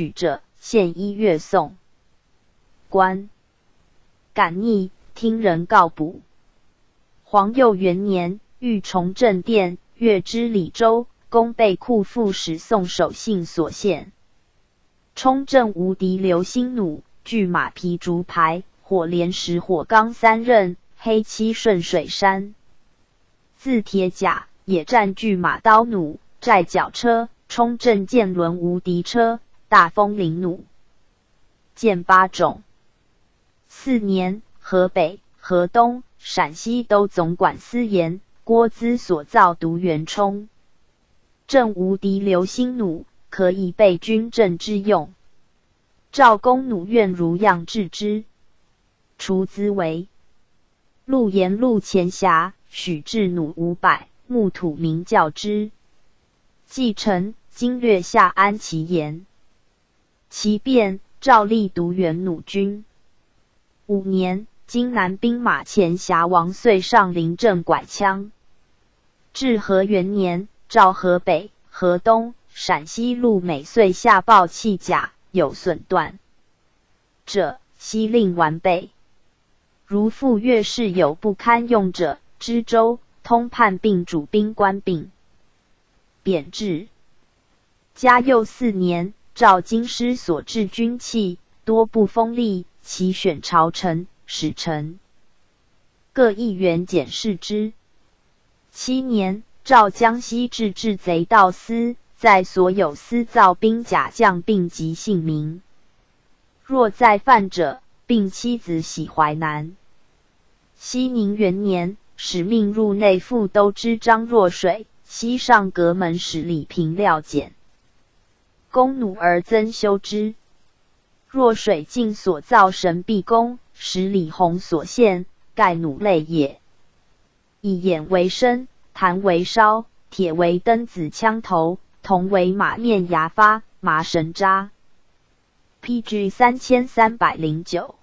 举者，献一月送。官感逆，听人告补。皇佑元年，欲重正殿，越知李州，公被库副使送守信所献。冲正无敌，流星弩，巨马皮竹牌，火连石火钢三刃，黑漆顺水山。自铁甲，野战巨马刀弩，寨脚车，冲正剑轮无敌车，大风铃弩，剑八种。四年，河北、河东。陕西都总管司言郭资所造独元冲，正无敌流星弩，可以备军阵之用。赵公弩愿如样制之。除资为陆延陆前辖，许制弩五百，木土名教之。继承今略下安其言。其变赵立独元弩军。五年。今南兵马前辖王遂上临阵拐枪。至和元年，赵河北、河东、陕西路每岁下报弃甲有损断者，悉令完备。如复越士有不堪用者，知州通判并主兵官并贬制。嘉佑四年，赵京师所制军器多不锋利，其选朝臣。使臣各议员检视之。七年，赵江西治治贼盗司，在所有私造兵甲将并及姓名。若再犯者，并妻子喜淮南。熙宁元年，使命入内副都知张若水，西上阁门使李平料检，弓弩而增修之。若水镜所造神臂弓。十里红所献，盖弩类也。以眼为身，弹为梢，铁为灯子枪头，铜为马面牙发，麻绳扎。PG 三千三百零九。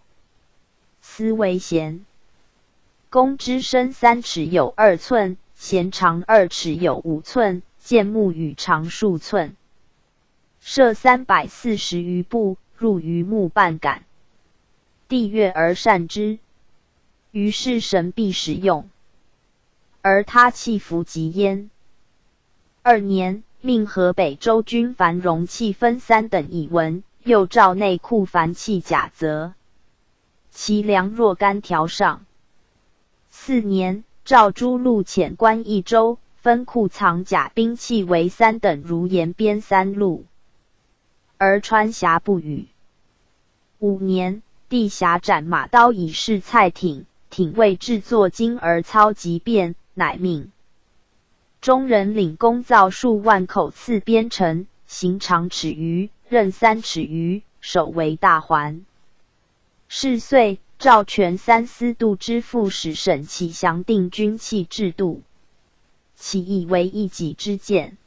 丝为弦，弓之身三尺有二寸，弦长二尺有五寸，箭木与长数寸，射三百四十余步，入于木半杆。帝悦而善之，于是神必使用，而他弃服及焉。二年，命河北州军凡容器分三等以文，又诏内库凡器甲则，其粮若干条上。四年，诏诸路遣官一州，分库藏甲兵器为三等，如沿边三路，而穿峡不语。五年。帝辖斩马刀以示蔡挺，挺为制作精而操极便，乃命中人领工造数万口刺编成，行长尺余，刃三尺余，首为大环。是岁，赵全三司度之副使沈启详定军器制度，其意为一己之见。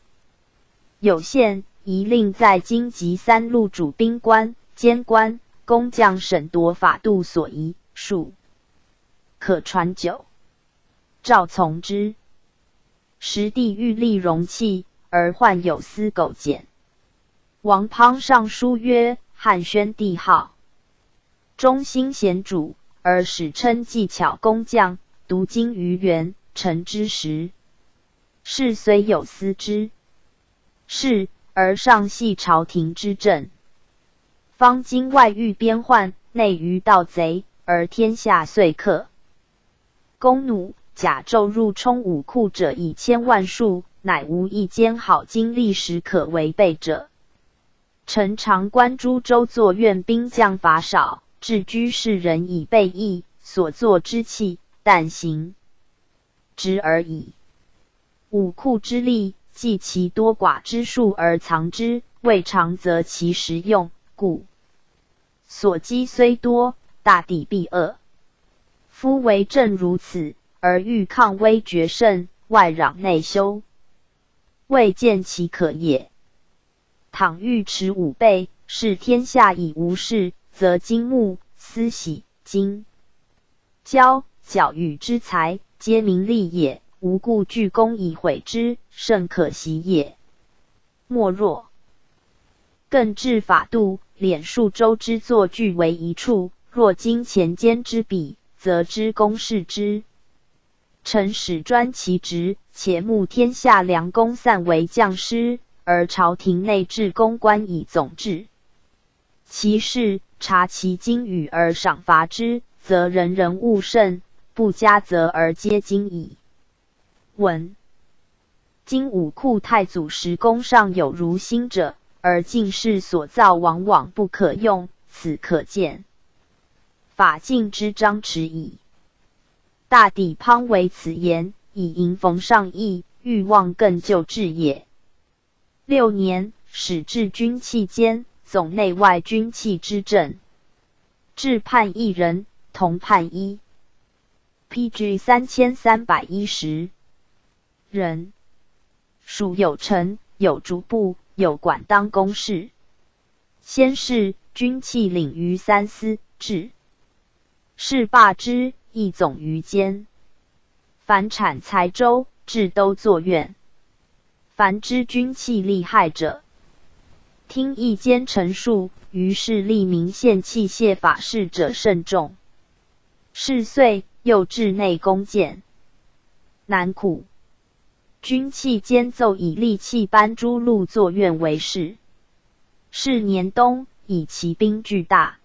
有限，宜令在京及三路主兵官、监官。工匠审夺法度所宜，数可传久。赵从之。时帝欲立容器，而患有司苟简。王滂上书曰：“汉宣帝号忠心贤主，而史称技巧工匠，读经于元，臣之时，是虽有司之，是而上系朝廷之政。”方今外遇边患，内于盗贼，而天下遂克。弓弩甲胄入充武库者以千万数，乃无一间好经历史可违背者。臣常观诸州作院兵将法少，置居士人以备役，所作之器，但行之而已。武库之力，计其多寡之数而藏之，未尝则其实用。故所积虽多，大抵必恶。夫为正如此，而欲抗威决胜，外攘内修，未见其可也。倘欲持五倍，视天下已无事，则金木、丝喜、金、交、角与之财，皆名利也。无故具功以毁之，甚可惜也。莫若。更置法度，敛数周之作俱为一处。若今前间之笔，则知公事之。臣使专其职，且慕天下良公散为将师，而朝廷内置公官以总治。其事察其经语而赏罚之，则人人务甚；不加责而皆精矣。文今武库太祖时，宫上有如新者，而进士所造往往不可用，此可见法禁之张弛矣。大抵颇为此言，以迎逢上意，欲望更就治也。六年，始至军器监，总内外军器之政。制判一人，同判一。P.G. 三千三百一十人，属有臣，有逐部，有管当公事。先是，军器领于三司，治是罢之。一总于监，凡产财州，治都作院。凡知军器利害者，听一监陈述。于是立民献器械法事者甚众。是岁，又至内宫见，难苦。军器兼奏以利器班诸路作院为事。是年冬，以骑兵巨大，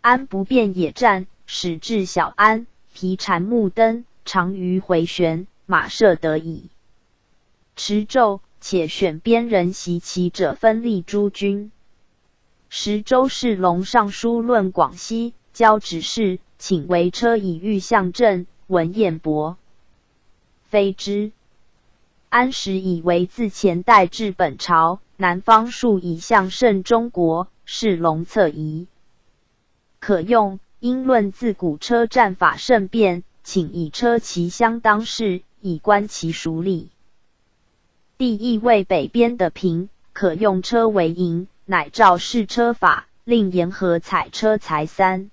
安不便野战。始至小安，皮缠木灯，长于回旋，马射得矣。持胄，且选边人袭其者，分立诸军。时周世龙尚书论广西，交指示，请为车以御象阵。文彦博非之。安史以为自前代至本朝，南方数以向胜中国，是龙策仪可用。因论自古车战法甚变，请以车骑相当事，以观其熟力。第一位北边的平，可用车为营，乃照试车法，令沿河采车才三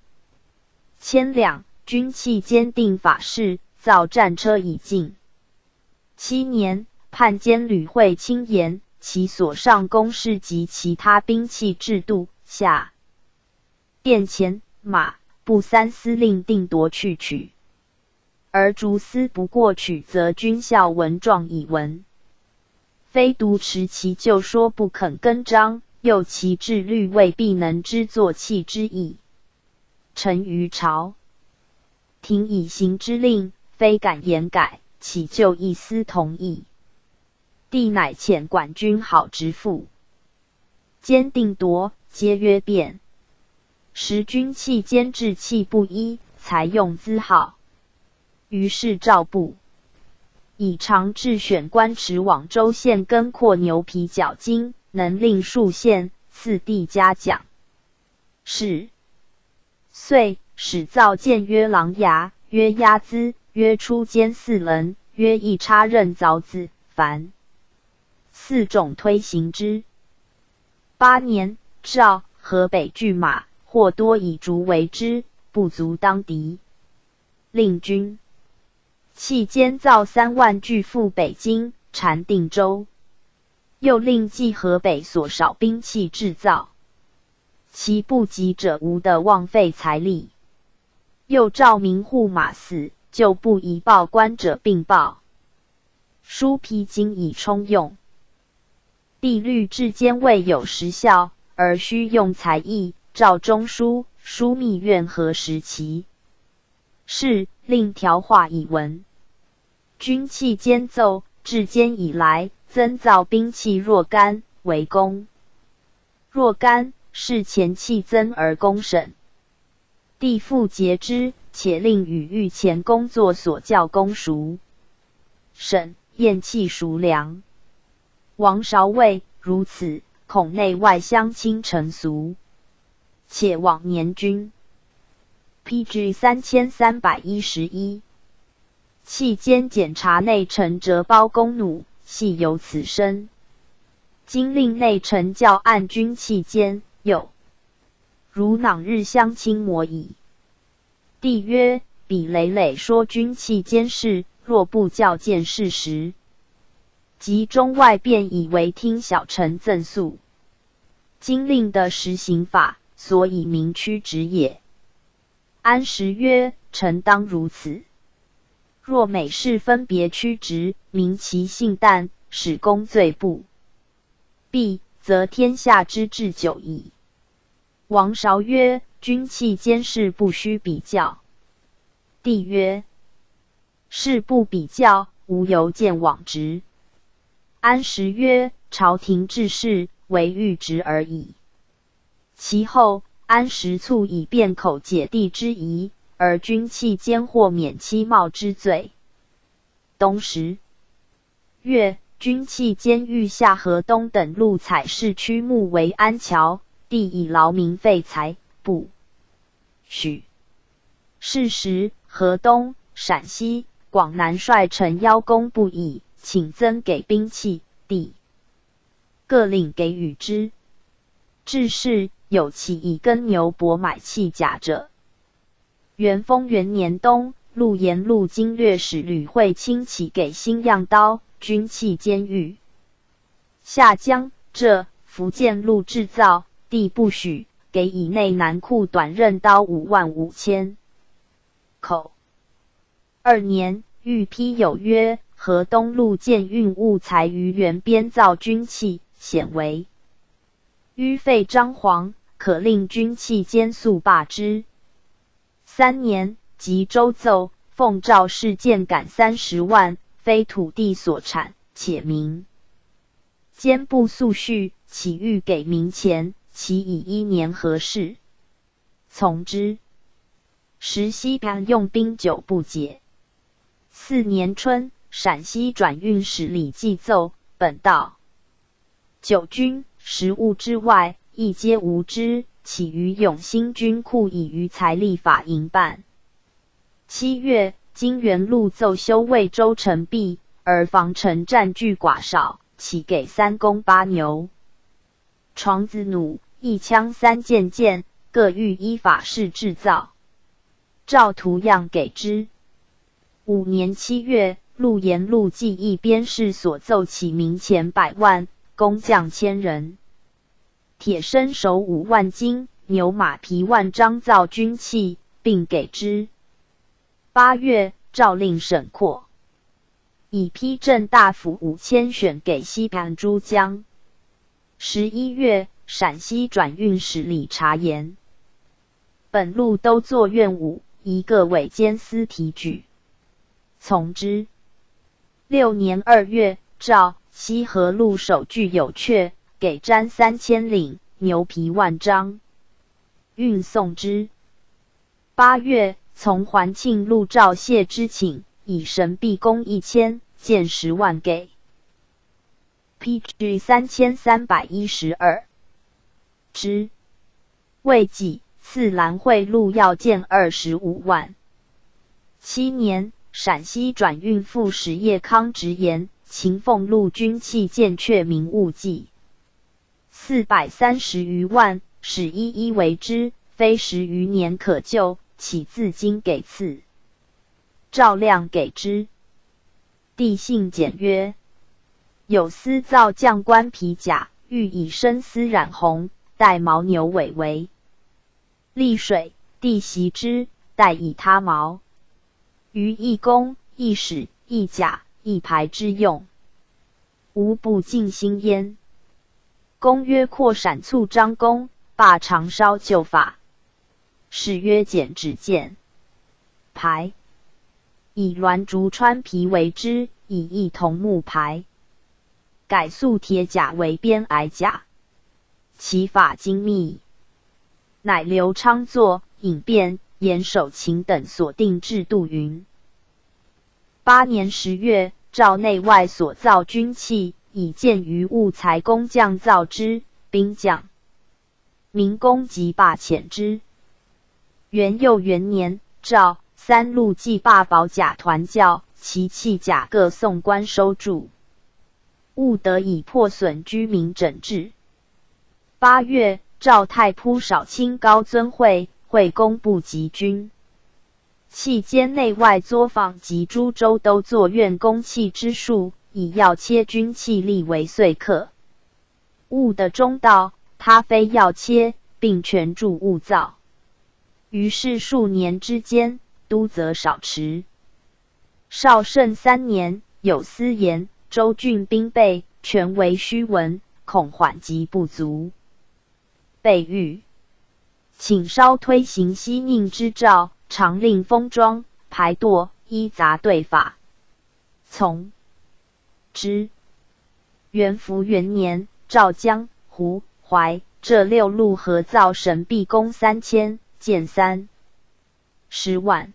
千两，军器坚定法式，造战车以进。七年，判监吕会轻言，其所上公事及其他兵器制度下殿前马。步三司令定夺去取，而逐司不过取，则军校文状以闻。非独持其旧说不肯更张，又其志虑未必能知作器之意。臣于朝廷以行之令，非敢言改，岂就一丝同意？帝乃遣管军好直父，兼定夺，皆曰变。时军器监制器不一，才用资好。于是赵部以长治选官池往州县根阔牛皮角金，能令数县，赐地嘉奖。是遂始造建曰狼牙，曰压资，曰出监四棱，曰一插刃凿子，凡四种推行之。八年，赵河北拒马。或多以竹为之，不足当敌。令军弃监造三万具赴北京，禅定州。又令冀河北所少兵器制造，其不及者无的枉费财力。又诏民护马死，就不宜报官者并报。书皮经以充用。帝律至监未有时效，而需用才艺。诏中书枢密院何时期？是令条画以文。军器兼奏，至监以来，增造兵器若干，为功。若干是前器增而功审。帝复节之，且令与御前工作所教公熟审验器熟良。王韶卫如此，恐内外相侵成俗。且往年均 P.G. 三千三百一十一，期间检查内臣折包弓弩，系有此身。今令内臣教按军器间，有如囊日相侵磨矣。帝曰：彼累累说军器间事，若不教见事实，及中外便以为听小臣赠诉。今令的实行法，所以明屈直也。安时曰：臣当如此。若每事分别屈直，明其性淡，使公罪不必，则天下之治久矣。王韶曰：君器兼事不须比较。帝曰：事不比较，无由见往直。安石曰：朝廷治事，唯欲直而已。其后，安石卒以辩口解帝之疑。而君弃奸或免妻冒之罪。冬时，月君弃监狱下河东等路采市区木为安桥，帝以劳民费财，不许。是时，河东、陕西、广南率臣邀功不已，请增给兵器，帝各令给予之。至是，有其以耕牛帛买器甲者。元丰元年冬，陆延路经略使吕惠卿起给新样刀，军器监狱。下江浙福建路制造，地不许，给以内南库短刃刀五万五千口。二年，御批有约，河东路建运物材于原编造军器，显为迂废张皇，可令军器兼速罢之。三年，吉州奏奉诏事建赶三十万，非土地所产，且民兼不速续，岂欲给民钱？其以一年何事？从之。时西边用兵久不解。四年春，陕西转运使李继奏本道九军食物之外，亦皆无知。起于永兴军库，以于财力法营办。七月，金元禄奏修魏州城壁，而防城占据寡少，起给三公八牛、床子弩、一枪三件件，各欲依法式制造，照图样给之。五年七月，陆延禄记一边是所奏起民钱百万，工匠千人。铁身手五万斤，牛马皮万张，造军器，并给之。八月，诏令沈括以批正大夫五千选给西盘珠江。十一月，陕西转运使李察言，本路都作院武，一个委监司提举，从之。六年二月，诏西河路守具有阙。给毡三千领，牛皮万张，运送之。八月，从环庆路召谢之请，以神臂弓一千，箭十万给。P.G. 三千三百一十二之。未几，赐兰会路要件二十五万。七年，陕西转运副使叶康直言，秦凤路军器见却名物记。四百三十余万，使一一为之，非十余年可救，岂自今给赐？照亮给之。帝信简曰：有司造将官皮甲，欲以深丝染红，带牦牛尾为丽水，帝袭之，带以他毛，于一弓、一矢、一甲、一排之用，无不尽心焉。公曰：扩闪促张公，罢长烧旧法。是曰：剪指剑牌，以栾竹穿皮为之，以异桐木牌，改素铁甲为边矮甲，其法精密，乃刘昌作引变严守勤等所定制度云。八年十月，诏内外所造军器。以见于物材工匠造之，兵将民工即罢遣之。元佑元年，诏三路祭罢保甲团教，其器甲各送官收住，务得以破损居民整治。八月，诏太仆少卿高尊会会工部及军器间内外作坊及诸州都作院工器之术。以要切军器力为岁客。戊的中道，他非要切，并全助勿造。于是数年之间，都则少持。绍圣三年，有司言周郡兵备，全为虚文，恐缓急不足。备谕，请稍推行西宁之诏，常令封庄排垛，依杂对法。从之。元符元年，赵江、胡、淮这六路合造神臂弓三千，建三十万。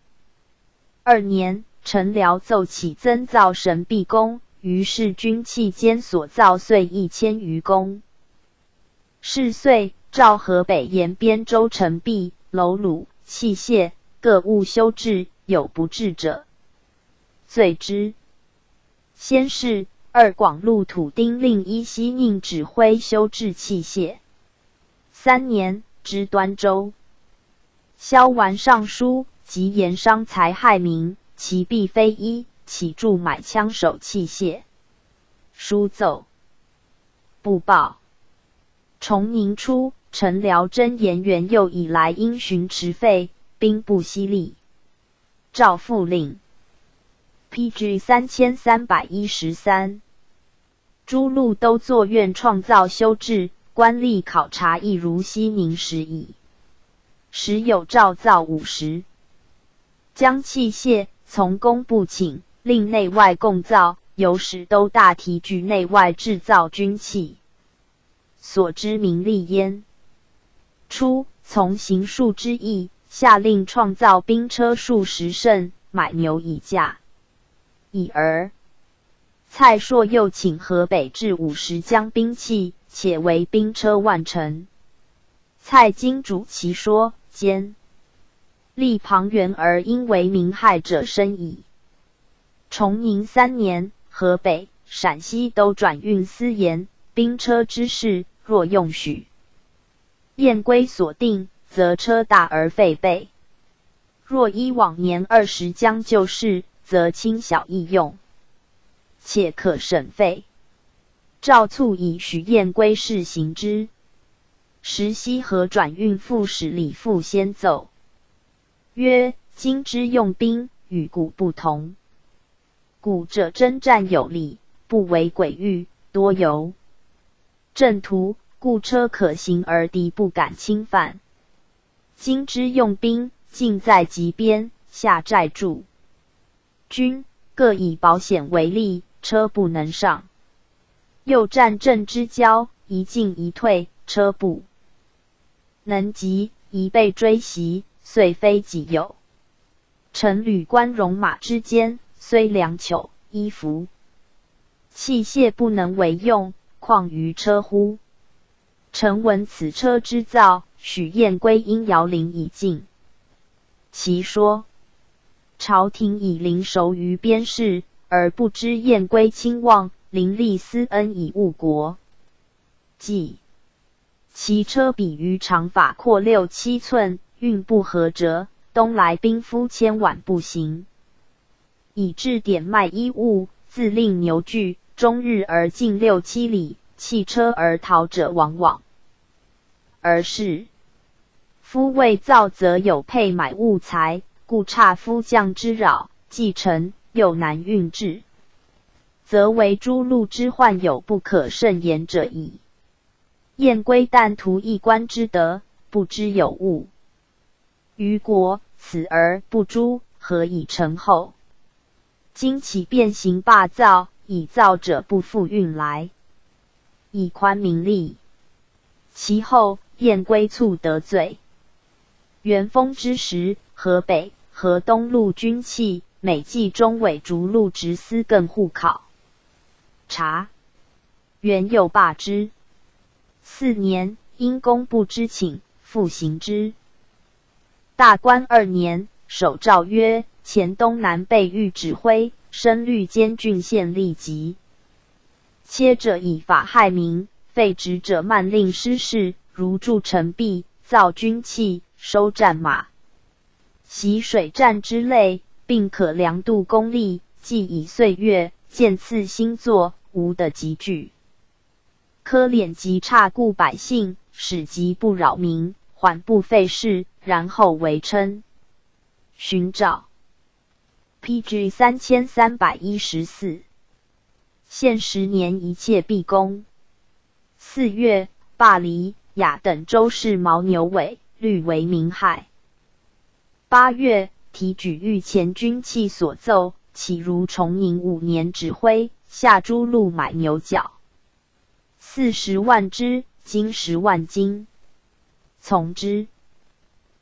二年，陈辽奏起增造神臂弓，于是军器间所造遂一千余弓。是岁，赵河北沿边州城壁、楼橹、器械各务修治，有不治者，罪之。先是。二广路土丁令依西宁指挥修治器械。三年，知端州。萧完上书，及言商财害民，其必非一，起助买枪手器械。书奏，不报。崇宁初，陈辽真言元佑以来，因循持废，兵不息力。赵复令。P.G. 三千三百一十三。诸路都作愿创造修治，官吏考察亦如西宁时矣。时有诏造五十，将器械从工部请，令内外共造，由时都大提举内外制造军器，所知名利焉。初，从行数之意，下令创造兵车数十乘，买牛以驾，已而。蔡硕又请河北至五十将兵器，且为兵车万乘。蔡京主其说，兼立庞元而因为民害者深矣。崇宁三年，河北、陕西都转运私盐，兵车之事，若用许燕归所定，则车大而废备；若依往年二十将就事，则轻小易用。且可省费。赵促以许燕归事行之。时西河转运副使李复先奏曰：“今之用兵与古不同。古者征战有力，不为诡域，多由阵图，故车可行而敌不敢侵犯。今之用兵，尽在急边下寨驻军，各以保险为利。”车不能上，又战阵之交，一进一退，车不能及，一被追袭，遂非己有。乘履关戎马之间，虽良裘衣服器械不能为用，况于车乎？臣闻此车之造，许燕归因摇铃以进。其说，朝廷以灵熟于边事。而不知燕归亲望，林立思恩以误国。即其车比于长法阔六七寸，运不合辙，东来兵夫千万不行，以致点卖衣物，自令牛具，终日而进六七里，弃车而逃者往往。而是夫未造，则有配买物财，故差夫将之扰，既成。又难运至，则为诸路之患有不可胜言者矣。燕归但图一官之德，不知有误。于国此而不诛，何以成后？今其变形霸造，以造者不复运来，以宽名利。其后燕归卒得罪。元丰之时，河北、河东路军器。每季中委逐鹿直司更互考察，元佑罢之。四年，因公不知请，复行之。大观二年，守诏曰：前东南备御指挥，升律监郡县吏籍。切者以法害民，废职者慢令失事，如筑城壁、造军器、收战马、习水战之类。并可量度功力，既以岁月见次星座，无的集聚。科敛极差，故百姓使疾不扰民，缓不费事，然后为称。寻找。P.G. 三千三百一十四。现十年一切毕公。四月，罢黎、雅等周氏牦牛尾，虑为民害。八月，提举御前军器所奏，岂如崇宁五年指挥下诸路买牛角，四十万只，金十万斤，从之。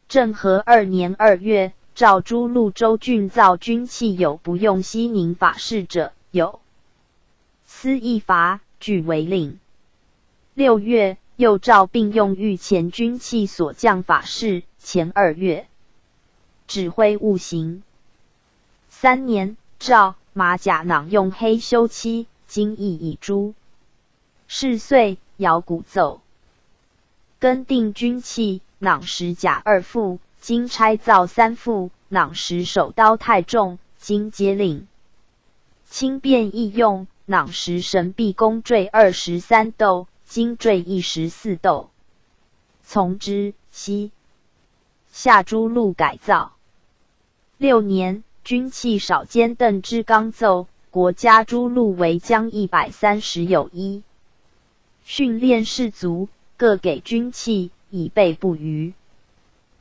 政和二年二月，诏诸路州郡造军器有不用西宁法事者，有。司一罚，据为令。六月，又诏并用御前军器所降法事。前二月，指挥务行。三年，诏马甲囊用黑修漆，金翼以朱。是岁，摇鼓奏。更定军器，囊石甲二副，金钗造三副，囊石手刀太重，金皆令。轻便易用。囊石神臂弓坠二十三斗，金坠一十四斗。从之。西夏诸路改造。六年，军器少兼邓之刚奏，国家诸路为将一百三十有一。训练士卒，各给军器，以备不虞。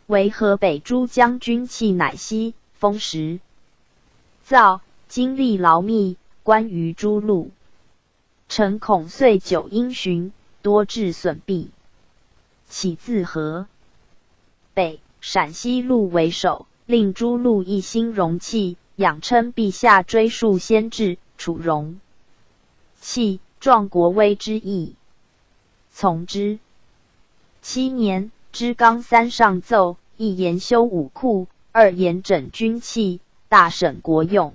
为河北诸将军器乃西丰实造，精力劳密。关于诸路，臣恐岁久因循，多致损弊。起自河北、陕西路为首，令诸路一心容器，仰称陛下追溯先至，楚容器，壮国威之意。从之。七年，知纲三上奏：一言修武库，二言整军器，大省国用。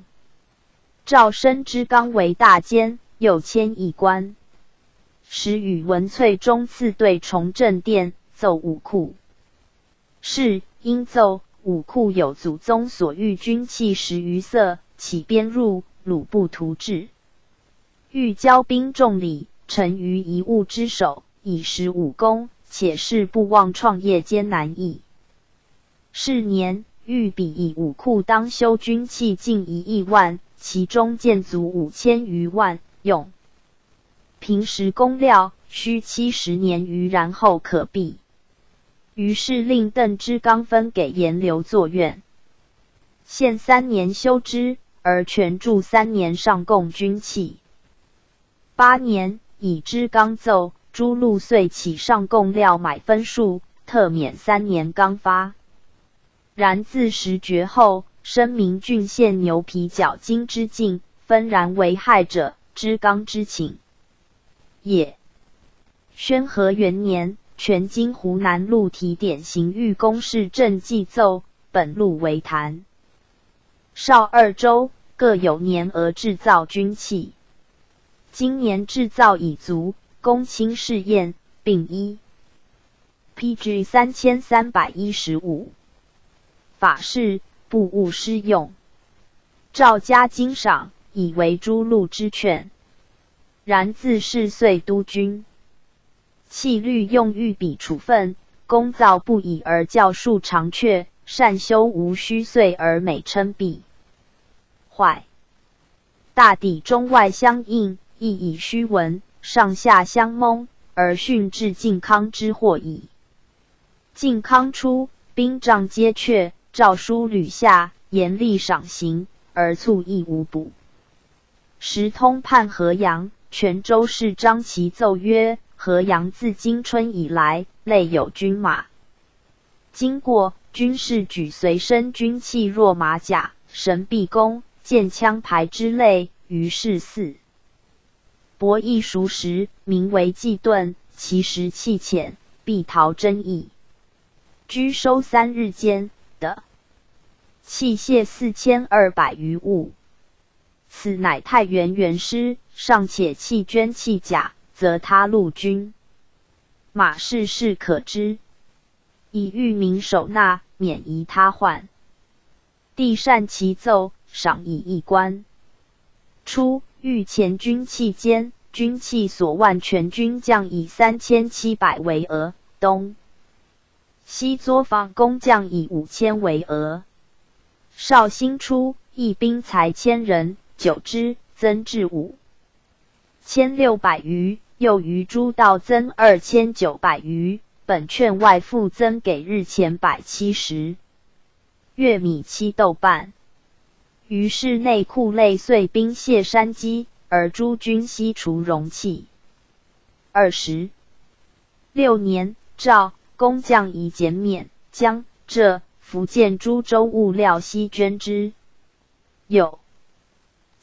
赵升之纲为大监，又迁一官，时与文粹中次对崇政殿奏武库。是因奏武库有祖宗所御军器十余色，起编入鲁部图志。欲交兵重礼，臣于一物之手，以实武功，且是不忘创业艰难矣。是年，欲比以武库当修军器近一亿万。其中建足五千余万，用平时工料需七十年余，然后可毕。于是令邓之刚分给颜刘作院，限三年修之，而全铸三年上供军器。八年，以之刚奏，诸路遂起上供料买分数，特免三年刚发。然自时绝后。声明郡县牛皮角金之境，纷然为害者，之刚之请也。宣和元年，全经湖南路提点刑狱公事正记奏，本路为谈。少二州各有年额制造军器，今年制造已足，公卿试验，并一。P.G. 三千三百一十五法式。不务施用，赵家金赏，以为诸路之劝。然自是岁督军，弃律用御笔处分，功造不已而教数长阙，善修无虚岁而美称弊。坏，大抵中外相应，亦以虚文，上下相蒙，而训至靖康之祸矣。靖康初，兵仗皆阙。诏书屡下，严厉赏刑，而卒亦无补。时通判河阳，泉州市张其奏曰：河阳自今春以来，内有军马，经过军士举随身军器，若马甲、神臂弓、箭枪牌之类，于是四博弈熟识，名为计盾，其实器浅，必逃争议。居收三日间的。器械四千二百余物，此乃太原元师，尚且弃捐弃甲，则他陆军马氏是可知。以御民守纳，免疑他患。帝善其奏，赏以一官。初，御前军器间，军器所万全军将以三千七百为额，东西作坊工匠以五千为额。绍兴初，一兵才千人，九之增至五千六百余，又于诸道增二千九百余。本券外附增给日钱百七十，月米七豆半。于是内库类碎兵械山积，而诸军悉除容器。二十六年，赵工匠以减免江浙福建诸州物料悉捐之。有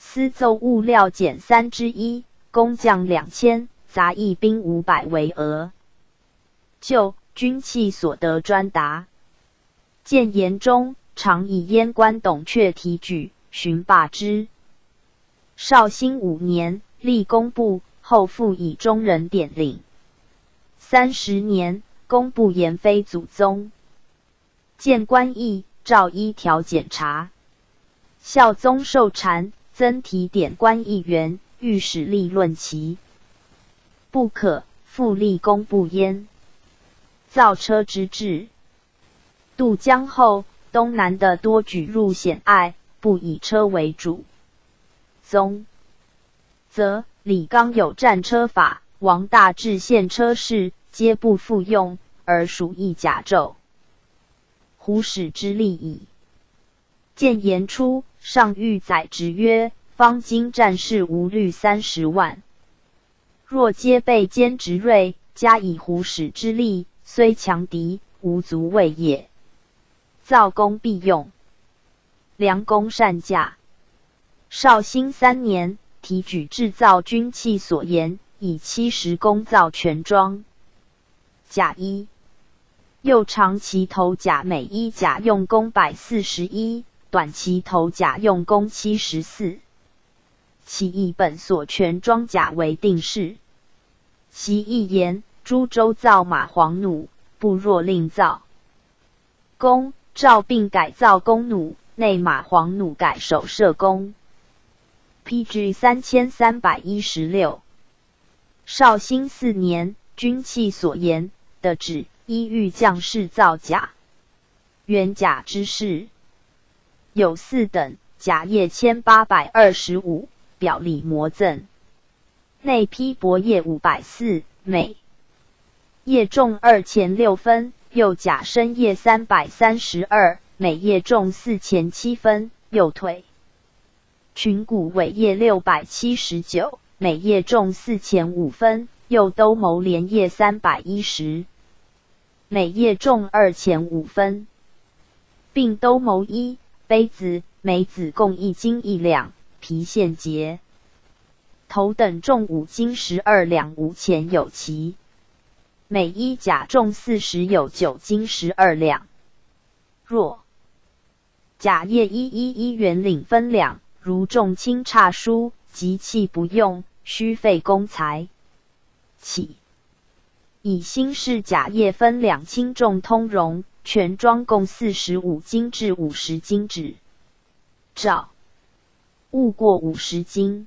私奏物料减三之一，工匠两千，杂役兵五百为额。就军器所得专达，建言中常以燕官董阙提举，寻罢之。绍兴五年，立工部，后复以中人典领。三十年，工部言非祖宗。见官役，照一条检查。孝宗受禅，增提点官议员，御史立论其不可复立功不焉。造车之制，渡江后，东南的多举入险隘，不以车为主。宗则李纲有战车法，王大治献车事，皆不复用，而属意甲胄。胡使之利矣。建言初，上谕载职曰：方今战士无虑三十万，若皆被兼职锐，加以胡使之力。虽强敌，无足畏也。造工必用，良工善驾。绍兴三年，提举制造军器所言，以七十工造全装甲衣。右长旗头甲每一甲用工百四十一，短期头甲用工七十四。其一本所全装甲为定式。其一言。株洲造马黄弩，不若另造。公赵并改造弓弩，内马黄弩改手射弓。P.G. 三千三百一十六。绍兴四年，军器所言的指，依御将士造甲。原甲之事有四等，甲叶千八百二十五，表里模赠。内批薄叶五百四，每。叶重二钱六分，右甲深叶三百三十二，每叶重四钱七分，右腿群骨尾叶六百七十九，每叶重四钱五分，右兜谋连叶三百一十，每叶重二钱五分，并兜谋一杯子，每子共一斤一两，皮线结头等重五斤十二两，无钱有奇。每一甲重四十，有九斤十二两。若甲叶一一一元领分两，如重轻差殊，即弃不用，须费公财。起以新式甲叶分两轻重通融，全装共四十五斤至五十斤止。照误过五十斤。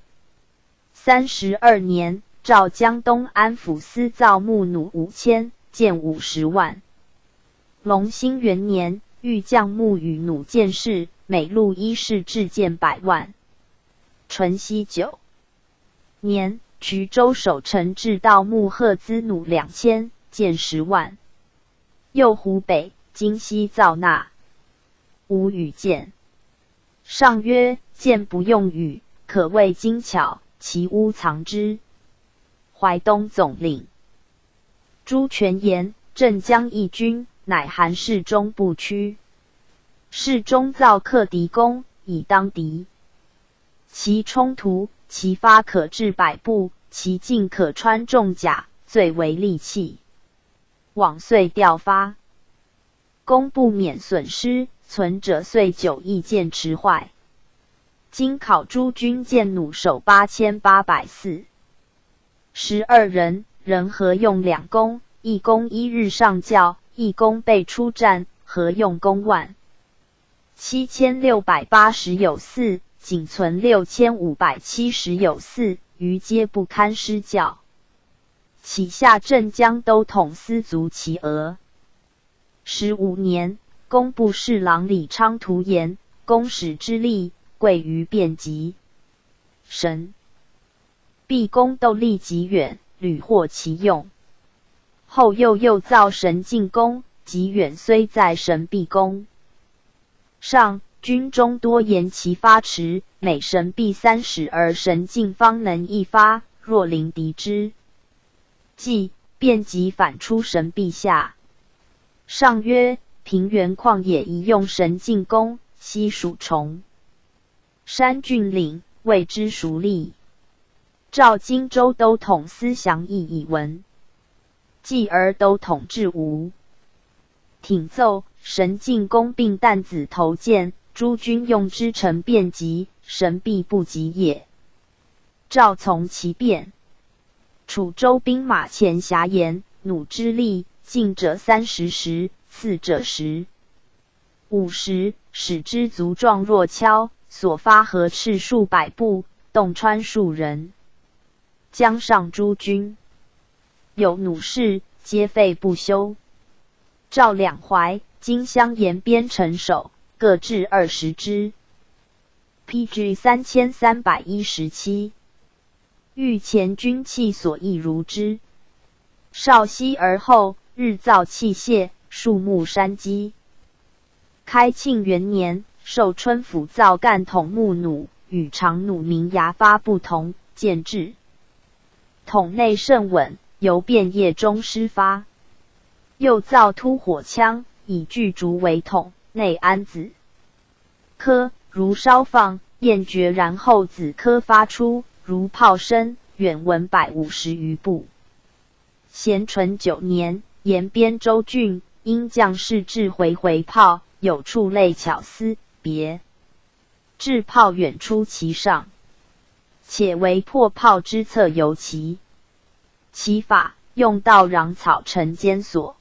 三十二年。赵江东安抚司造木弩五千，箭五十万。隆兴元年，欲将木与弩箭士，每路一式制箭百万。淳熙九年，衢州守城制盗木鹤资弩两千，箭十万。右湖北、今夕造纳无羽箭，上曰：箭不用羽，可谓精巧，其屋藏之。淮东总领朱全言，镇江义军，乃韩世忠部区。世忠造克敌弓，以当敌。其冲突，其发可至百步，其劲可穿重甲，最为利器。往遂调发，弓不免损失，存者遂九亿箭持坏。今考诸军箭弩手八千八百四。十二人，人合用两弓，一弓一日上教，一弓备出战，合用弓万七千六百八十有四，仅存六千五百七十有四，余皆不堪施教。起下镇江都统司卒其额。十五年，工部侍郎李昌图言，公使之力贵于便籍。神毕公斗力极远，屡获其用。后又又造神进宫，极远虽在神毕宫上，军中多言其发迟，每神毕三使而神进方能一发，若临敌之，即便即反出神陛下。上曰：平原旷野宜用神进攻，悉属崇山峻岭，谓之熟利。赵荆州都统司降议以闻，继而都统至吴，挺奏神进攻，并弹子投剑，诸军用之，臣便急，神必不及也。赵从其变。楚州兵马前狭言，弩之力。进者三十石，次者十五十，使之足壮若敲。所发何赤数百步，洞穿数人。江上诸军有弩士，皆废不休。赵两淮、荆襄沿边城守，各置二十支。P.G. 三千三百一十七，御前军器所役如之。少息而后。日造器械，树木山积。开庆元年，寿春府造干筒木弩，与长弩名牙发不同，见制筒内甚稳，由变叶中施发。又造突火枪，以巨竹为筒，内安子科，如烧放，焰绝，然后子科发出，如炮声，远闻百五十余步。咸淳九年。沿边州郡，因将士至回回炮，有处类巧思别，制炮远出其上，且为破炮之策尤其。其法用稻壤草成尖索，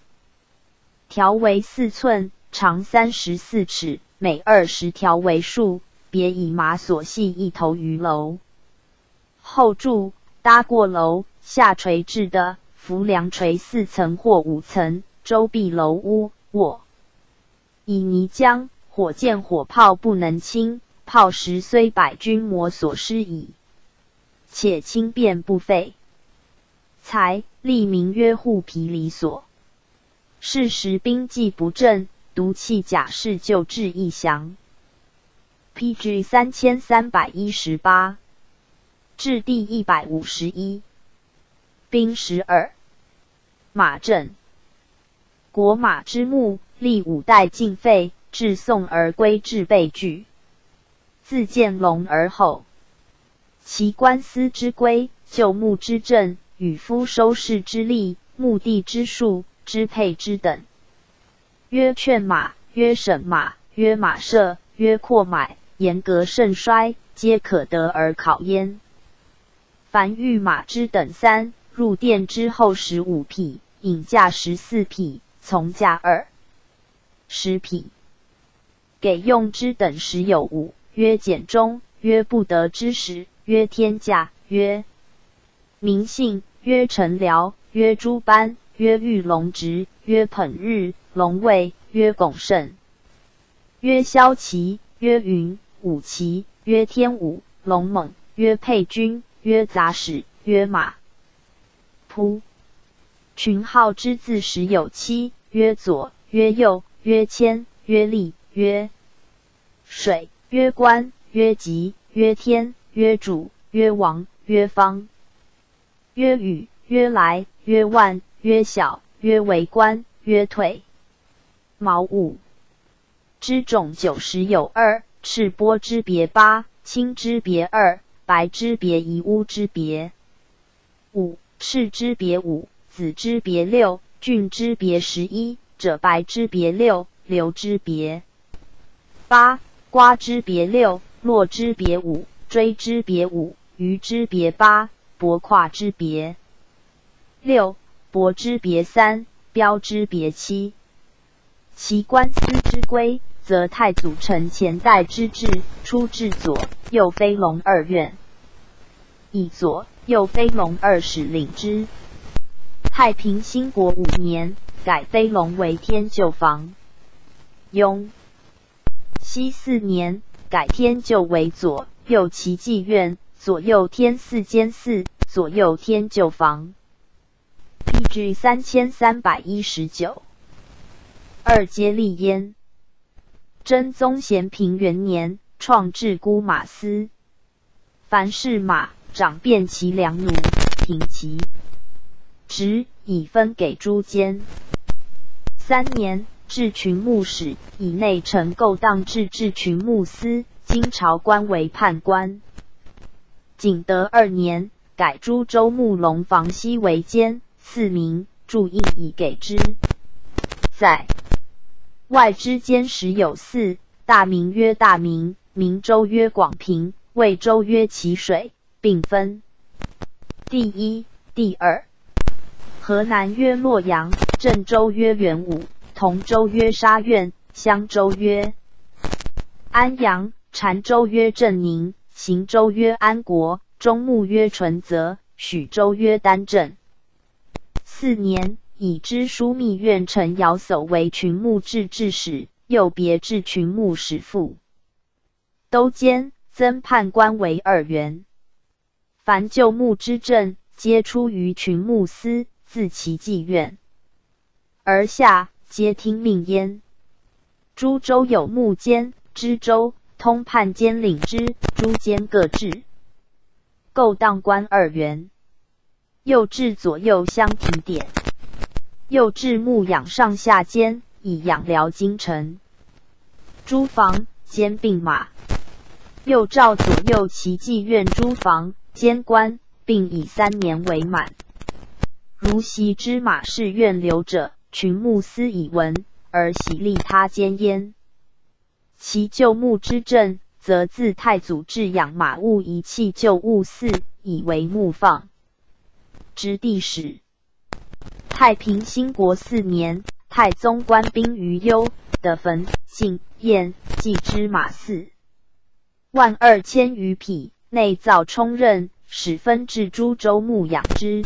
条为四寸，长三十四尺，每二十条为数，别以麻索系一头鱼楼，后柱搭过楼，下垂至的。浮梁垂四层或五层，周壁楼屋卧。以泥浆，火箭火炮不能轻，炮石虽百军魔所失矣，且轻便不费。才立名曰护皮里所。是时兵计不振，毒气甲士就治异降。P.G. 三千三百一十八，至第一百五十一，兵十二。马震，国马之墓，历五代尽废，至宋而归，至被拒。自见龙而后，其官司之规，旧墓之政，与夫收视之力，墓地之数，支配之等，曰劝马，曰审马，曰马舍，曰扩买，严格盛衰，皆可得而考焉。凡御马之等三，入殿之后十五匹。引价十四匹，从价二十匹，给用之等时有五，曰简中，曰不得之时，曰天价，曰明信，曰陈辽，曰朱班，曰玉龙直，曰捧日，龙卫，曰拱盛，曰萧齐，曰云武齐，曰天武，龙猛，曰沛军，曰杂使，曰马扑。群号之字时有七，曰左，曰右，曰谦，曰利，曰水，曰官，曰吉，曰天，曰主，曰王，曰方，曰宇，曰来，曰万，曰小，曰为官，曰退。毛五之种九十有二，赤波之别八，青之别二，白之别一，乌之别五，赤之别五。子之别六，郡之别十一，者白之别六，流之别八，瓜之别六，落之别五，锥之别五，鱼之别八，伯跨之别六，博之别三，标之别七。其官司之规，则太祖承前代之制，出至左右飞龙二院，以左右飞龙二使领之。太平兴国五年，改飞龙为天救房。雍熙四年，改天救为左右旗妓院、左右天四监寺、左右天救房。P.G. 三千三百一十九。二皆立焉。真宗咸平元年，创制姑马司。凡是马，掌遍其良奴，品其职，以分给诸监。三年，置群牧使，以内臣勾当制置群牧司，经朝官为判官。景德二年，改诸州牧龙房西为监，四名注印以给之。在外之间时有四，大名曰大名，明州曰广平，魏州曰齐水，并分第一、第二。河南曰洛阳，郑州曰元武，同州曰沙苑，襄州曰安阳，澶州曰镇宁，邢州曰安国，中牧曰淳泽，许州曰丹镇。四年，以知枢密院丞姚叟为群牧制置使，又别置群牧使副都监，增判官为二员。凡旧牧之政，皆出于群牧司。自其妓院而下，皆听命焉。诸州有牧监、知州、通判兼领之，诸监各置勾当官二员。又置左右相提点，又置牧养上下监，以养辽京城。诸房兼并马，又召左右骑妓院诸房监官，并以三年为满。如袭之马氏愿留者，群牧司以闻而喜立他监焉。其旧牧之政，则自太祖制养马务遗弃旧物祀，以为牧放之地始。太平兴国四年，太宗官兵于幽的坟敬宴祭之马寺，万二千余匹，内造充任，使分至诸州牧养之。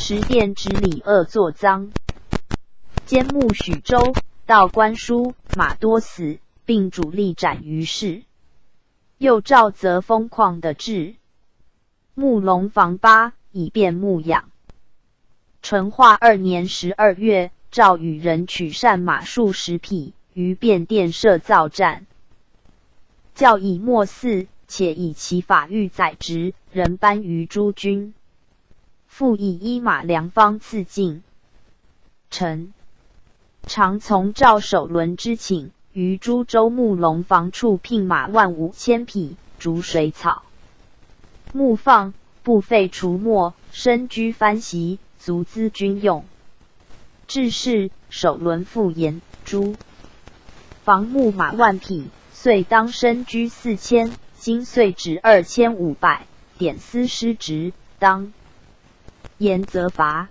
十殿之礼恶作脏，兼牧许州，道官书马多死，并主力斩于市。又诏则疯狂的治牧龙房八，以便牧养。淳化二年十二月，诏与人取善马数十匹，于便殿设造战，教以莫肆，且以其法御宰职，人颁于诸军。复以一马良方赐进。臣常从赵守伦之请，于株洲木龙房处聘马万五千匹，逐水草，木放，不费除没，身居番席，足资军用。至是，守伦复言：诸房木马万匹，遂当身居四千，今岁值二千五百，点司失职，当。言则罚。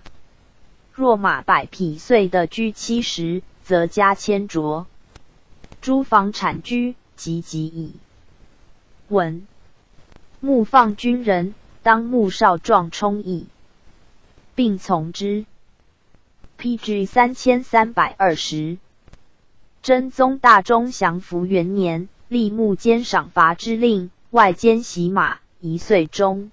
若马百匹岁的居七十，则加千卓。诸房产居，及及矣。文牧放军人，当牧少壮充矣，并从之。P.G. 三千三百二十。真宗大中祥符元年，立牧监赏罚之令，外兼洗马一岁中，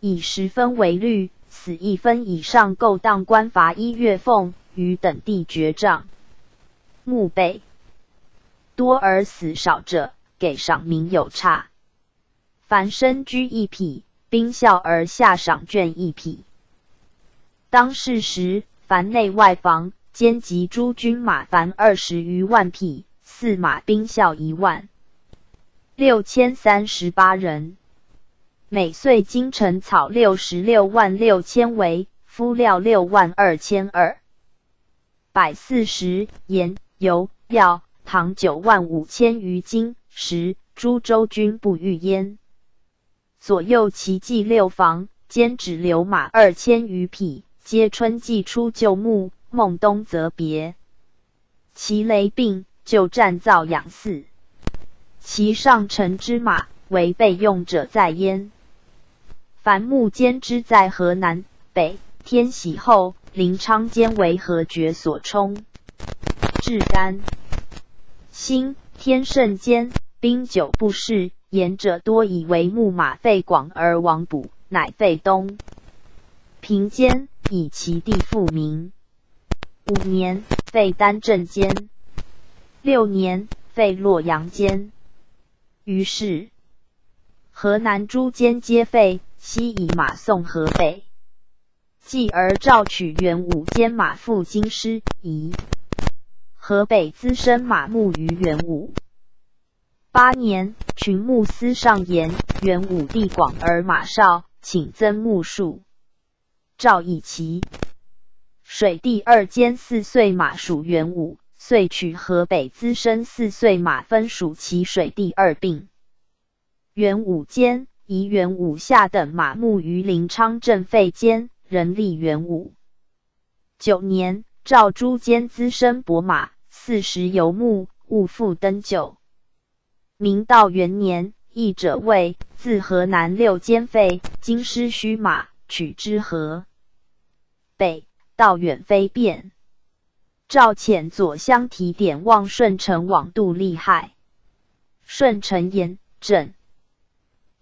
以十分为律。此一分以上勾当官罚一月俸，与等地绝账。墓碑多而死少者，给赏名有差。凡身居一匹，兵校而下赏卷一匹。当世时，凡内外房兼及诸军马，凡二十余万匹，四马兵校一万六千三十八人。每岁金城草六十六万六千围，敷料六万二千二百四十，盐、油、药、糖九万五千余斤。十诸州军不欲焉。左右骑骑六房，兼指留马二千余匹，皆春季出旧牧，孟冬则别。其雷病，就战造养寺。其上乘之马，为备用者在焉。凡木监之在河南、北、天禧后，临昌监为何爵所充。至干兴天圣间，兵久不事，言者多以为木马废广而亡补，乃废东平间，以其地复名。五年废丹镇监，六年废洛阳监。于是河南诸监皆废，西以马送河北。继而诏取元武监马赴京师，移河北资深马牧于元武。八年，群牧司上言元武地广而马少，请增牧数。诏以其水第二监四岁马属元武，遂取河北资深四岁马分属其水第二并。元武监移元武下等马牧于临昌镇废监。人力元武九年，赵诸监资深伯马四十游牧，勿复登九。明道元年，义者谓自河南六监废，京师须马取之河北道远非便。赵遣左相提点望顺城往度利害。顺城言镇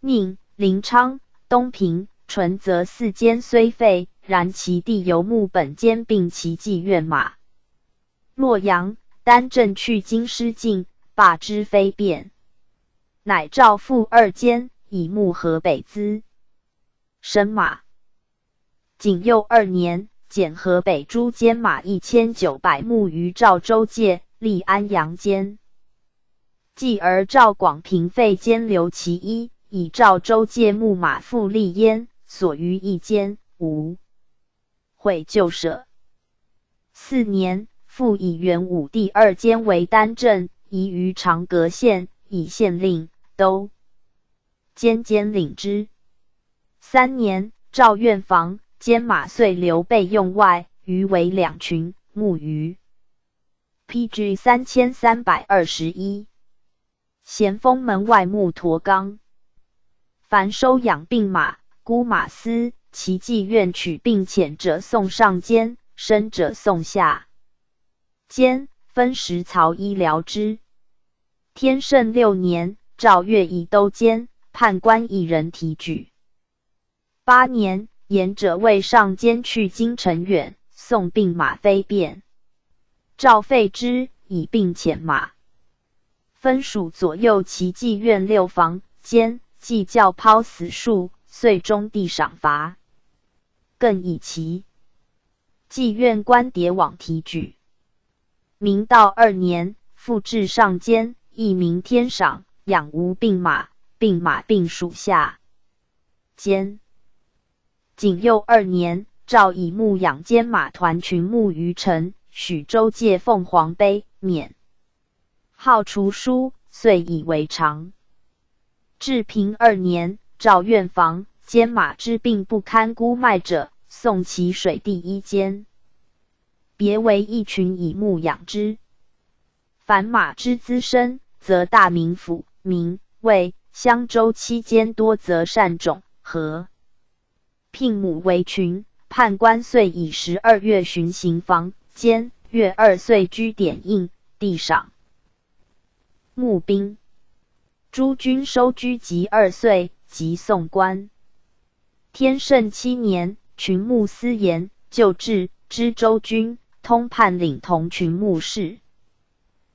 宁临昌东平。纯则四监虽废，然其地由牧本监并其妓院马。洛阳丹镇去京师境，罢之非变，乃诏复二监，以牧河北资生马。景佑二年，减河北诸监马一千九百牧于赵州界，立安阳监。继而赵广平废监，留其一，以赵州界牧马复立焉。所于一间，无毁旧舍。四年，复以元武第二监为丹镇，移于长阁县，以县令、都监监领之。三年，赵院房兼马遂刘备用外，余为两群，牧鱼。P.G. 三千三百二十一。咸丰门外牧驼冈，凡收养病马。孤马司，其妓院取病浅者送上监，深者送下监，分时曹医疗之。天圣六年，诏阅以都监，判官一人提举。八年，言者为上监去京城远，送病马非便，诏废之，以病浅马。分属左右其妓院六房监，即教抛死数。遂中地赏罚，更以其妓院官牒往提举。明道二年，复至上监，一名天赏，养无病马，病马并属下监。景佑二年，诏以牧养监马团群牧于城，许州界凤凰碑，免号除书，遂以为常。至平二年。赵院房兼马之病不堪孤卖者，送其水第一间，别为一群以牧养之。凡马之资深，则大名府、名魏、襄州期间多则善种和聘母为群。判官遂以十二月巡行房间，月二岁居典印地赏募兵。诸军收居及二岁。即送官。天圣七年，群牧司言就至知州军，通判领同群牧事。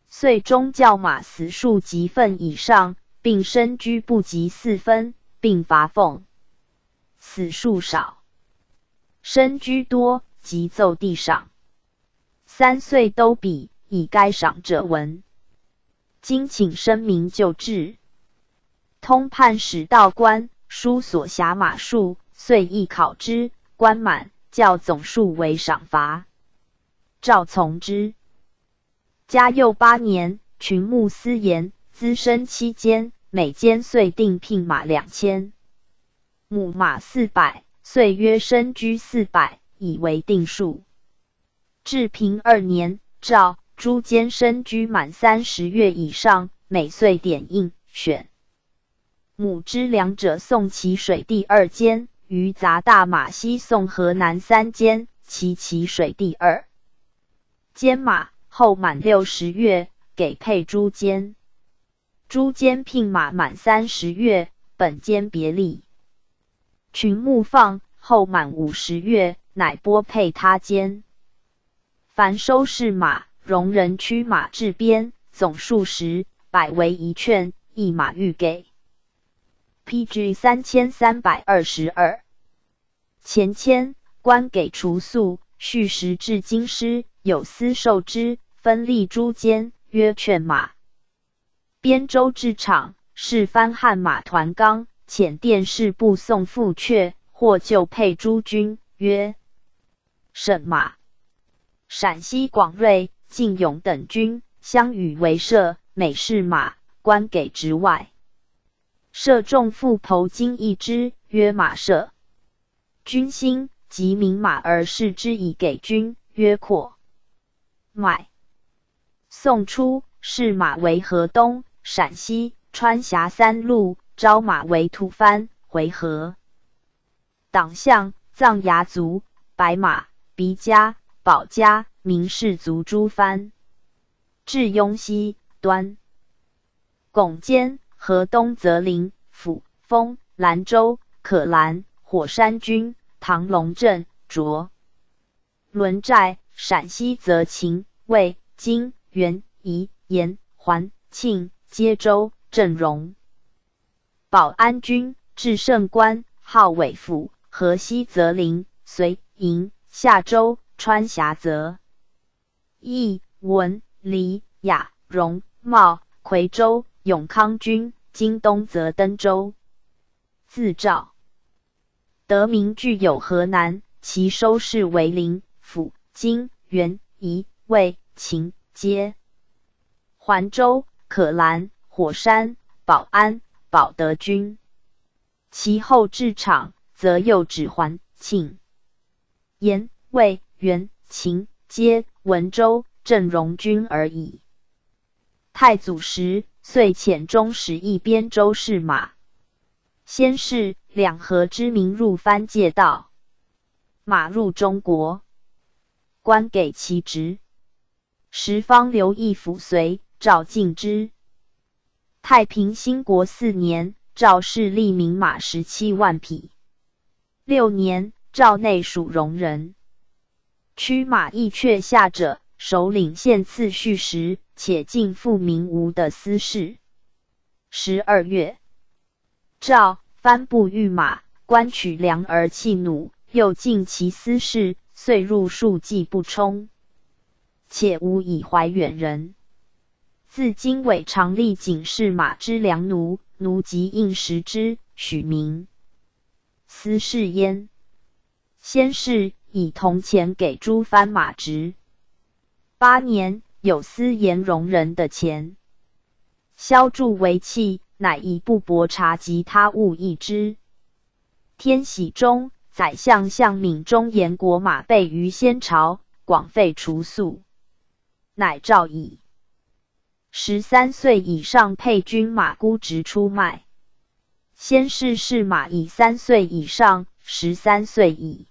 遂中教马死数及分以上，并身居不及四分，并罚俸。死数少，身居多，即奏地赏。三岁都比，以该赏者闻。今请声明就治。通判使道官书所辖马数，遂亦考之，官满，教总数为赏罚。赵从之。嘉佑八年，群牧司言资深期间，每间遂定聘马两千，母马四百，岁约身居四百，以为定数。至平二年，诏诸监身居满三十月以上，每岁点印选。母之两者送其水第二监，于杂大马西送河南三监，其其水第二。监马后满六十月，给配诸监。诸监聘马满三十月，本监别立。群牧放后满五十月，乃拨配他监。凡收视马，容人驱马至边，总数十百为一券，一马欲给。P.G. 三千三百二十二。前签官给除宿，续时至京师，有司受之，分立诸监，曰劝马。边州治场，是番汉马团纲，遣殿侍部送复阙，或就配诸军，曰沈马。陕西广瑞、晋勇等军相与为社，每是马官给职外。射中复头金一只，曰马射。军心即名马而视之以给军，曰阔。买。宋初是马为河东、陕西、川峡三路，招马为吐蕃、回纥。党项藏牙族、白马、鼻家。保家名氏族诸藩，至雍西端，拱肩、河东泽林、府丰、兰州、可兰、火山军、唐龙镇、卓轮寨、陕西泽秦、魏、金、元、宜、延、环、庆、接州、镇荣、保安军、至圣关、号尾府、河西泽林、绥营、夏州。川峡泽、义文、黎雅、荣茂、夔州、永康军，今东则登州。自赵，得名具有河南，其收视为临、抚、金、元、宜、魏、秦皆。环州、可兰、火山、保安、保德军。其后至场，则又指环、庆、延、魏。元、秦皆文州镇戎军而已。太祖时，遂遣中使一边州士马。先是，两河之民入藩借道，马入中国，官给其职。十方留义府随，赵敬之。太平兴国四年，赵氏立名马十七万匹。六年，赵内属戎人。驱马邑阙下者，首领献次序时，且尽复名吴的私事。十二月，诏颁布御马，官取粮而弃弩，又尽其私事，遂入数计不充。且无以怀远人。自今委常立警示马之良奴，奴即应食之，许名私事焉。先是。以铜钱给诸藩马值。八年，有司颜容人的钱，销铸为器，乃以布帛茶及他物易之。天禧中，宰相向敏中言国马备于先朝，广废除粟，乃诏以十三岁以上配军马估值出卖。先是是马以三岁以上，十三岁以。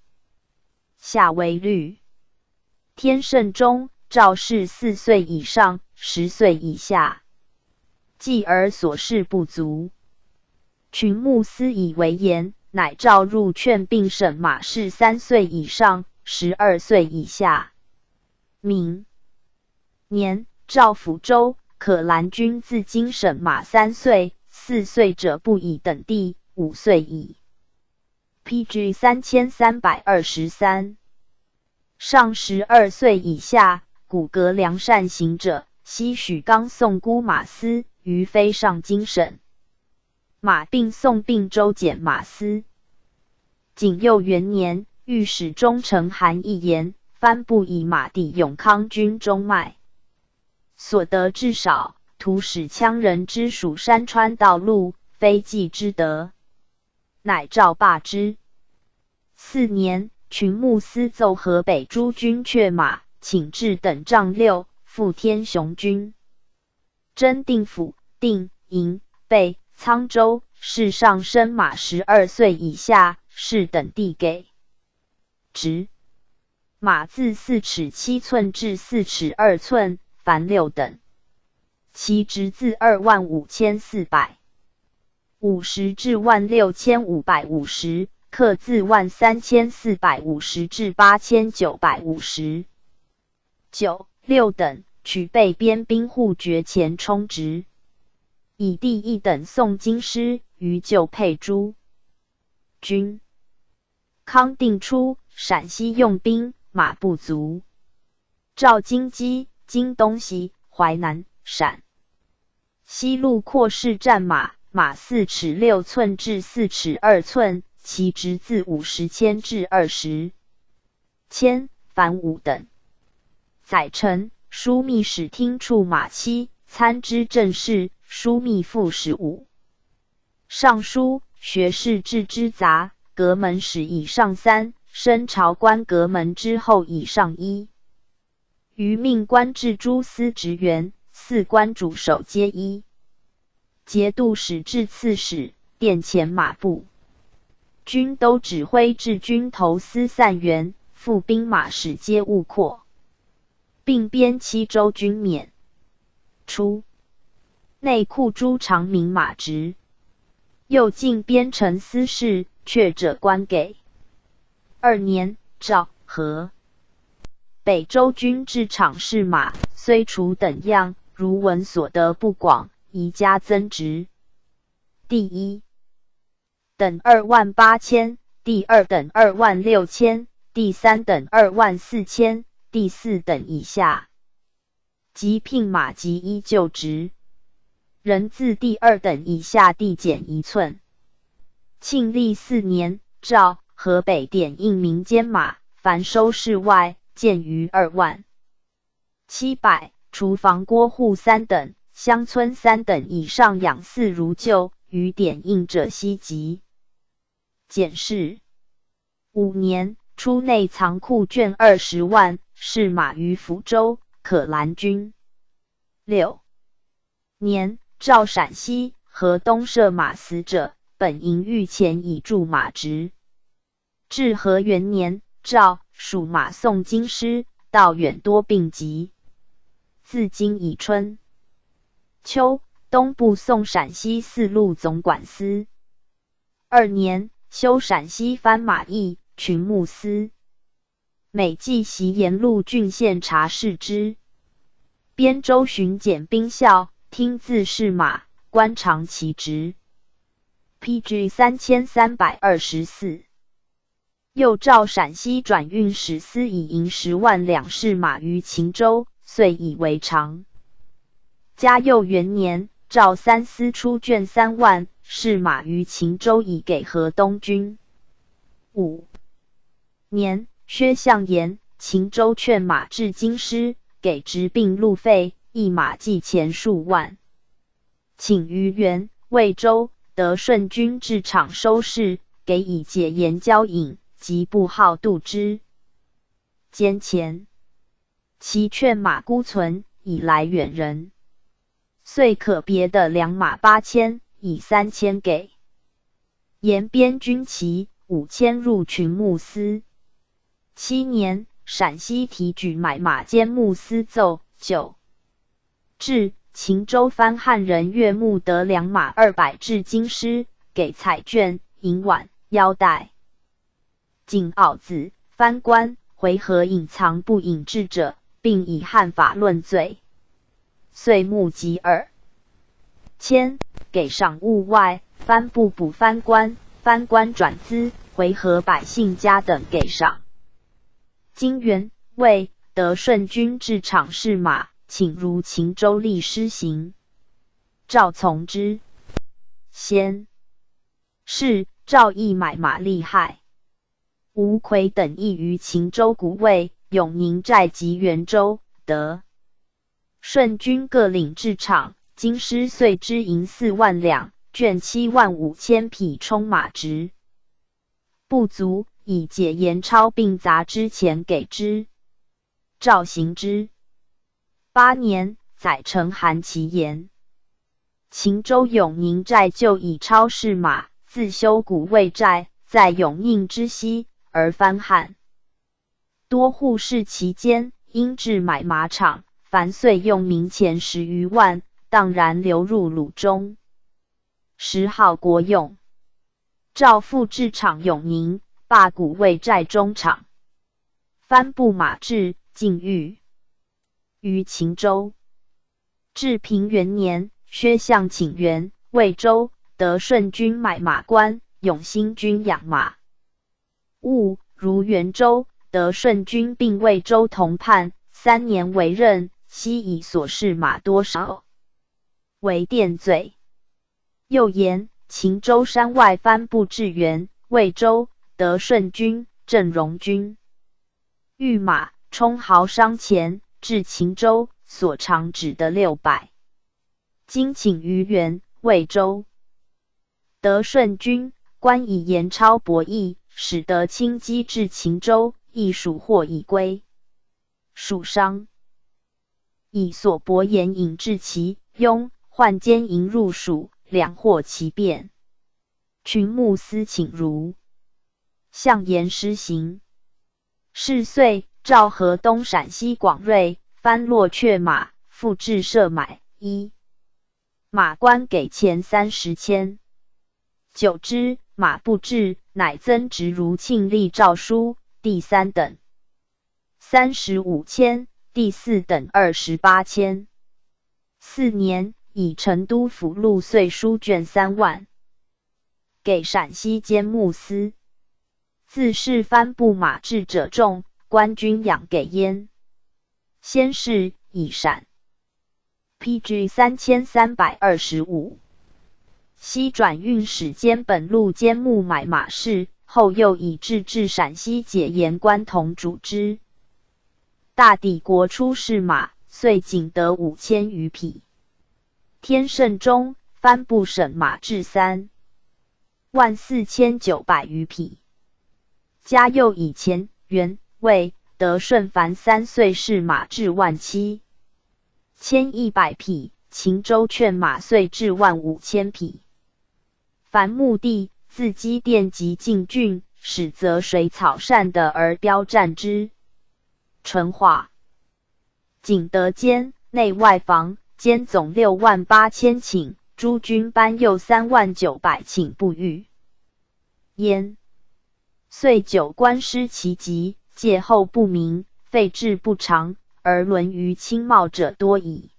下为律。天圣中，赵氏四岁以上，十岁以下，继而所事不足。群牧司以为言，乃召入劝并审马氏三岁以上，十二岁以下。明年，赵抚州可兰君自京审马三岁、四岁者不以等地，五岁矣。P.G. 三千三百二十三，上十二岁以下，骨骼良善行者，昔许刚送姑马司于飞上京省。马并送并州检马司。景佑元年，御史中丞韩义言，颁布以马抵永康军中脉，所得至少，徒使羌人之属山川道路，非计之德，乃诏罢之。四年，群牧司奏河北诸军却马，请至等丈六，复天雄军。真定府、定营、备、沧州，世上生马十二岁以下，士等地给。值马自四尺七寸至四尺二寸，凡六等。其值自二万五千四百五十至万六千五百五十，克自万三千四百五十至八千九百五十。九六等取备边兵护爵前充值，以第一等送京师于旧配诸军。康定初，陕西用兵马不足，赵京畿、京东西、淮南、陕西路扩士战马，马四尺六寸至四尺二寸，其值自五十千至二十千，凡五等。载臣枢密使听处马期参知政事，枢密副使五尚书学士制之杂，阁门使以上三，升朝官阁门之后以上一。余命官至诸司职员，四官主守皆一。节度使至刺史，殿前马步，军都指挥至军头司散员，副兵马使皆务扩。并编七州军免。初，内库诸长名马职，又进编成司事，却者官给。二年，赵和北周军至场试马，虽除等样，如闻所得不广，宜加增值。第一等二万八千，第二等二万六千，第三等二万四千。第四等以下，即聘马及依旧职。人自第二等以下递减一寸。庆历四年，诏河北点印民间马，凡收市外，见于二万七百。厨房郭户三等，乡村三等以上养饲如旧，与点印者悉及。检视五年，出内藏库卷二十万。是马于福州，可兰军。六年，赵陕西河东设马死者，本营御前以驻马职。至和元年，赵属马送京师，道远多病疾。自今以春秋东部送陕西四路总管司。二年，修陕西番马驿群牧司。每季袭沿路郡县察事之，边州巡检兵校，听自是马，官长其职。P.G. 三千三百二十四。又召陕西转运使司以银十万两试马于秦州，遂以为常。嘉佑元年，召三司出卷三万试马于秦州，以给河东军。五年。薛相言，秦州劝马至京师，给直并路费，一马计钱数万。请于元、魏州、德顺军至场收市，给以解盐交引，及布号度之。兼钱，其劝马孤存，以来远人，遂可别的良马八千，以三千给。延边军旗五千入群牧司。七年，陕西提举买马兼牧司奏九。至秦州番汉人岳牧得良马二百至京师，给彩绢、银碗、腰带。晋傲子藩官回纥隐藏不引致者，并以汉法论罪。遂募集二千，给赏物外，藩部补藩官，藩官转资回纥百姓家等给赏。金元魏德顺军至场试马，请如秦州立施行。赵从之。先是赵义买马厉害。吴奎等亦于秦州谷卫、永宁寨及元州、得顺军各领至场，京师遂支银四万两，卷七万五千匹充马值，不足。以解言钞并杂之钱给之。赵行之八年，载成韩其言。秦州永宁寨就以超市马自修古卫寨，在永应之西而藩汉。多户氏其间，因置买马场，凡岁用民钱十余万，荡然流入鲁中。时号国用，赵复置场永宁，罢谷为寨中场。藩布马至，禁欲于秦州。至平元年，薛相请援，魏州得顺军买马官，永兴军养马。戊，如元州。得顺军并魏州同叛，三年为任，悉以所事马多少为殿罪。又言秦州山外藩部至元魏州，德顺军郑荣军御马充豪商钱至秦州，所长只得六百。今请于援魏州，德顺军官以严超博弈，使得轻机至秦州。亦属或已归，蜀商以所博言引至其雍，患奸淫入蜀，两获其变。群牧司请如相言施行。是岁，赵河东陕西广瑞番落却马，复置设买一马官给钱三十千。久之，马不至，乃增值如庆历诏书。第三等三十五千，第四等二十八千。四年，以成都府录岁书卷三万，给陕西监牧司。自是番布马至者众，官军养给焉。先是以陕 PG 三千三百二十五，西转运使监本路兼牧买马事。后又以制至陕西解盐官同主之。大抵国出仕马，遂仅得五千余匹。天圣中藩部省马至三万四千九百余匹。嘉佑以前元魏德顺凡三岁是马至万七千一百匹。秦州劝马遂至万五千匹。凡墓地。自积电及进郡，使则水草善的而标战之。淳化景德间内外房兼总六万八千顷，诸军班又三万九百顷不遇焉。遂九官失其疾，戒后不明，废制不长，而沦于轻茂者多矣。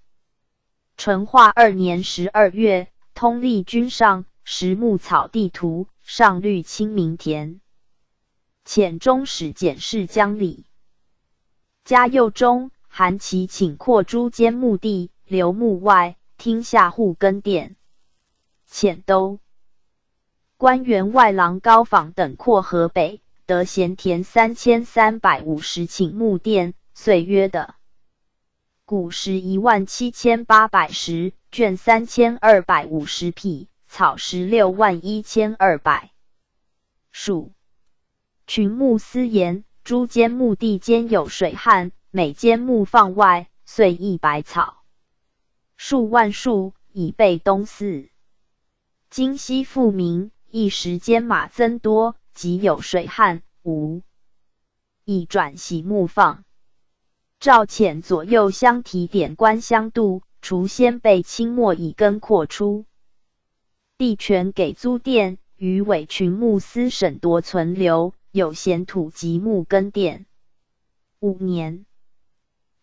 淳化二年十二月，通历君上。实牧草地图，上绿清明田。遣中使检视江里。嘉佑中，韩琦请扩诸间墓地，留墓外，听下户耕佃。遣都官员外郎高访等括河北，得闲田三千三百五十顷木殿，岁约的古石一万七千八百石，卷三千二百五十匹。草十六万一千二百数。群木司言：诸间墓地间有水旱，每间木放外，遂一百草数万树，以备冬祀。今夕复明，一时间马增多，即有水旱，无以转徙木放。赵遣左右相提点官相度，除先辈清末以根扩出。地权给租店，与伪群牧司审夺存留，有闲土及木耕佃。五年，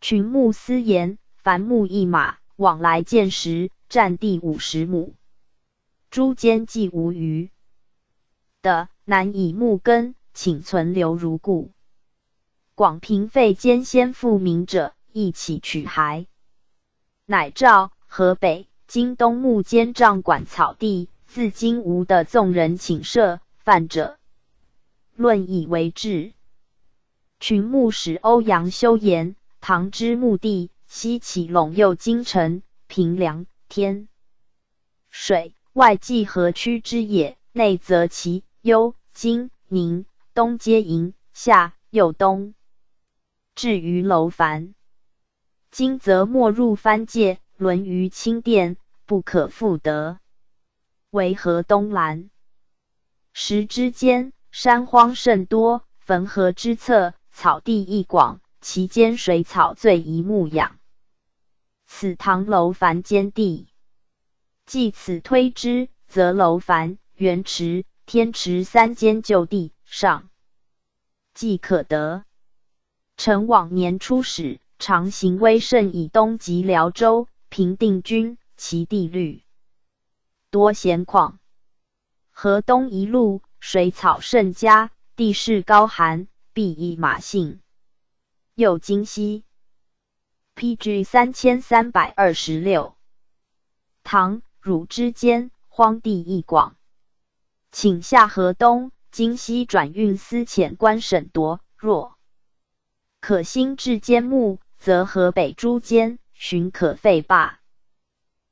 群牧司言：凡木一马，往来见时，占地五十亩，诸间既无余的，难以木根，请存留如故。广平废兼先复民者，一起取骸，乃召河北。京东木间帐管草地，自今无的纵人请设犯者，论以为治。群牧使欧阳修言：唐之墓地，西起陇右京城，平凉天水，外济河曲之野，内则其幽金宁，东接营夏又东至于楼烦。今则没入藩界。沦于清殿，不可复得。为河东兰时之间，山荒甚多，汾河之侧草地亦广，其间水草最宜牧养。此唐楼烦间地，即此推之，则楼烦、原池、天池三间就地上，即可得。臣往年出使，常行威胜以东及辽州、平定军，其地绿多闲旷。河东一路水草甚佳，地势高寒，必以马性。又今西。P.G. 三千三百二十六，唐汝之间，荒地亦广，请下河东、今西转运司遣官审夺。若可兴至监牧，则河北诸监寻可废罢。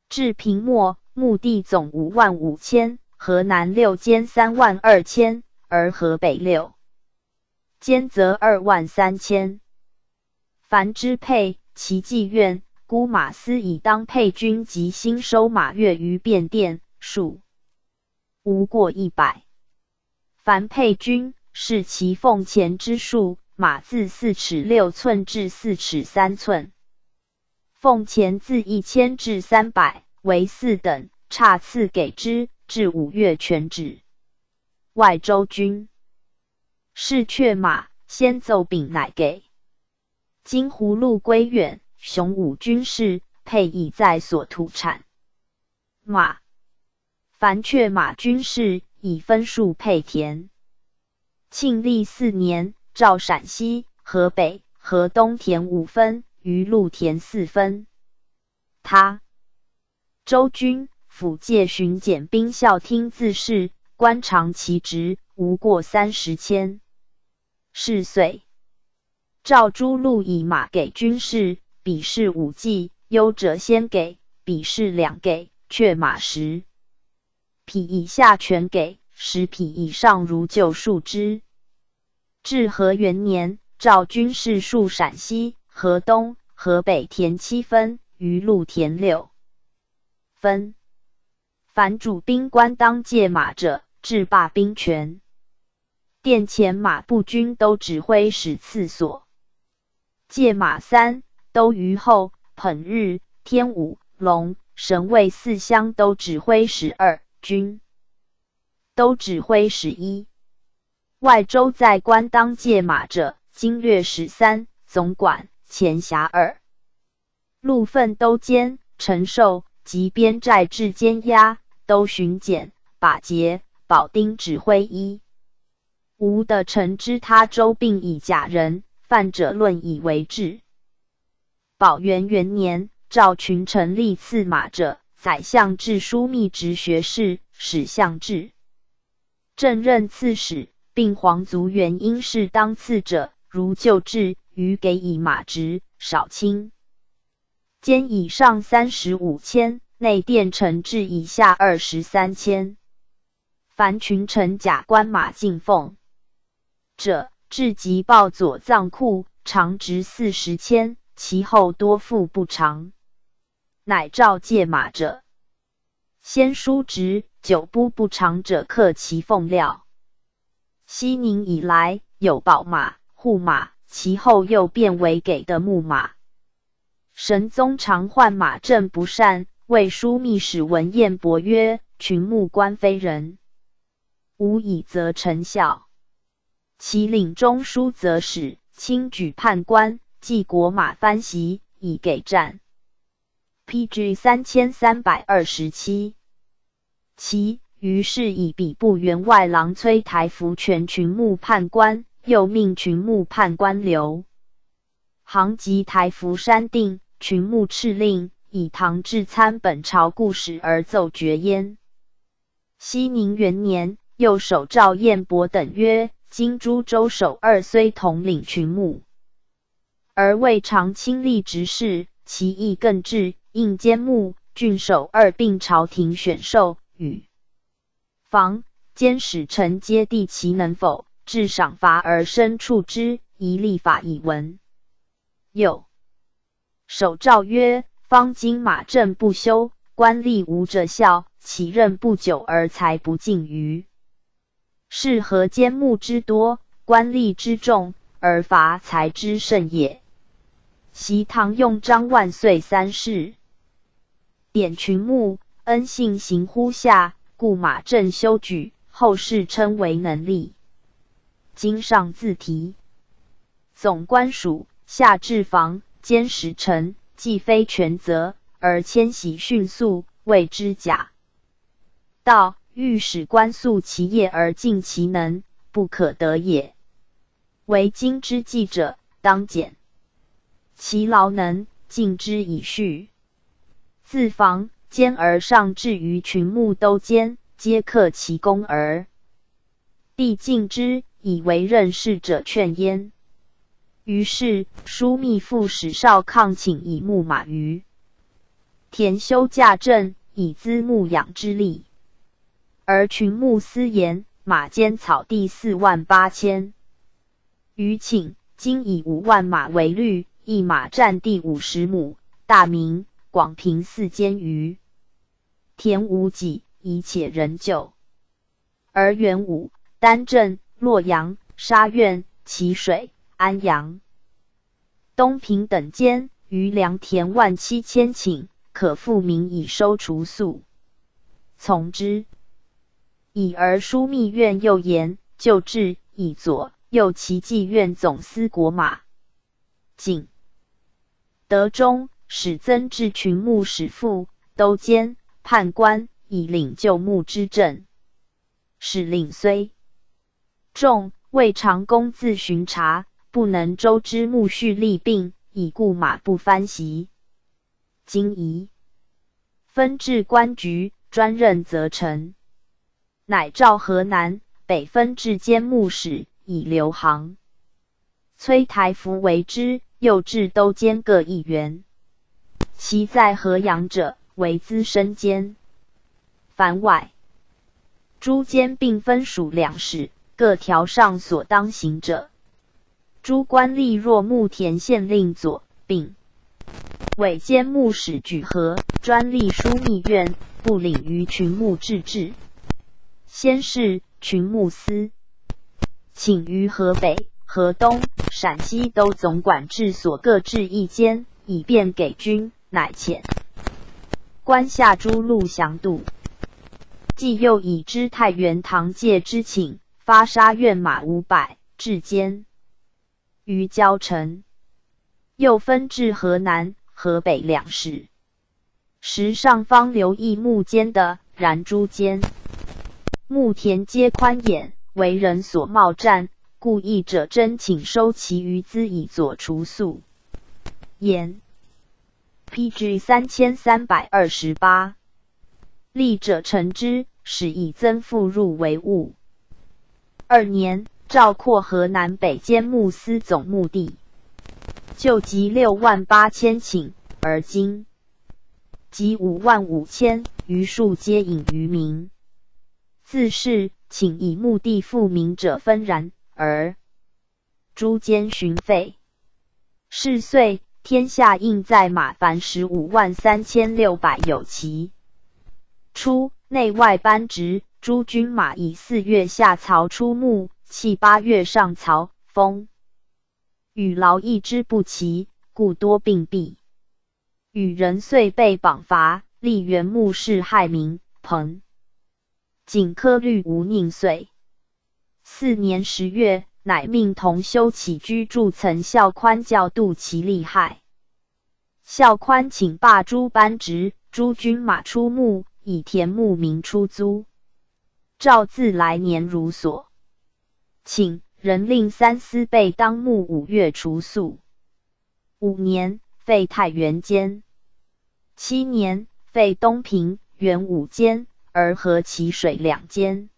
至平末，墓地总五万五千，河南六监三万二千，而河北六监则二万三千。凡支配。其妓院姑马司以当配军及新收马月于便殿数无过一百。凡配军视其俸钱之数，马自四尺六寸至四尺三寸，俸钱自一千至三百为四等，差次给之，至五月全止。外州军是却马，先奏禀乃给。今葫芦归远，雄武军士配以在所土产马。凡却马军士以分数配田。庆历四年，诏陕西、河北、河东田五分，余路田四分。他周军府界巡检兵校听自事，官长其职，无过三十千。是岁。赵诸路以马给军士，比试五计，优者先给，比试两给，却马十匹以下全给，十匹以上如旧数之。至和元年，赵军士数陕西、河东、河北田七分，余路田六分。凡主兵官当借马者，制罢兵权。殿前马步军都指挥使次所。借马三都虞后，捧日、天武、龙、神卫四乡都指挥十二军，都指挥十一。外州在官当借马者，经略十三，总管前辖二。路分都监、陈寿及边寨至监押，都巡检、把节、保丁指挥一。吴的臣知他州并以假人。犯者论以为治。宝元元年，赵群臣立赐马者，宰相至枢密直学士，史相至正任刺史，并皇族原因是当赐者，如旧制，余给以马直，少卿。兼以上三十五千，内殿臣至以下二十三千。凡群臣假官马进奉者。至极报左藏库，常值四十千，其后多付不偿。乃召借马者，先书直久不不长者，克其俸料。西宁以来，有宝马、护马，其后又变为给的木马。神宗常患马政不善，为枢密使文彦博曰：“群牧官非人，无以则成效。”其领中书则使轻举判官，记国马翻袭，以给战。P.G. 三千三百二十七。其于是以比部员外郎崔台福全群牧判官，又命群牧判官刘行及台福山定群牧敕令，以唐至参本朝故事而奏绝焉。熙宁元年，又手赵彦博等曰。今诸州守二虽统领群牧，而未尝亲历执事，其意更至。应兼牧、郡守二并朝廷选授与防监使臣皆地其能否，至赏罚而生处之，宜立法以闻。又守诏曰：方今马政不修，官吏无者效，其任不久而才不尽于。是何奸木之多，官吏之众，而伐财之甚也。席唐用张万岁三世，典群牧，恩信行乎下，故马正修举，后世称为能力。经上自提，总官署下至防兼使臣，既非全责，而迁徙迅速，谓之假。道欲使官速其业而尽其能，不可得也。为今之计者，当减其劳能，尽之以恤。自房兼而上至于群牧都监，皆克其功而帝敬之。以为任事者劝焉，于是枢密副使少抗请以牧马于田修驾镇，以资牧养之力。而群牧私言，马兼草地四万八千余顷，今以五万马为率，一马占地五十亩。大明、广平四间余田无几，以且仍旧。而元武、丹镇。洛阳、沙苑、淇水、安阳、东平等间余良田万七千顷，可复民以收除粟。从之。以而枢密院又言，旧制以左右齐济院总司国马景德中使增至群牧使副都监判官，以领旧牧之政。使令虽。众未尝公自巡查，不能周之牧畜利病，以故马不翻席。今宜分至官局，专任责臣，乃召河南北分至监牧使，以留行。崔台福为之，又至都监各一员。其在河阳者，为资深监。凡外诸监并分属两使。各条上所当行者，诸官吏若牧田县令左并委监牧使举和专吏枢密院，不领于群牧治治。先是群牧司，请于河北、河东、陕西都总管治所各置一间，以便给军，乃遣官下诸路详度。既又以知太原唐介之请。发沙院马五百，至监于交城，又分至河南、河北两市。时上方留意木间的燃诸间，木田皆宽眼，为人所冒占，故意者真请收其余资以佐除粟。言 P.G. 三千三百二十八，立者成之，使以增富入为物。二年，赵括河南北监牧司总牧地，就集六万八千顷，而今集五万五千余数，皆隐于民。自是，请以墓地复民者纷然，而诸监巡废。是岁，天下应在马凡十五万三千六百有奇。初，内外班职。诸军马以四月下曹出牧，弃八月上曹。风雨劳役之不齐，故多病毙。与人遂被绑伐，立原牧氏害民。彭景科律无宁岁四年十月，乃命同修起居住曾孝宽教度其利害。孝宽请罢诸班职，诸军马出牧，以田牧民出租。赵自来年如所请，人令三司备当牧五月除宿。五年废太原监，七年废东平、原五监，而合其水两监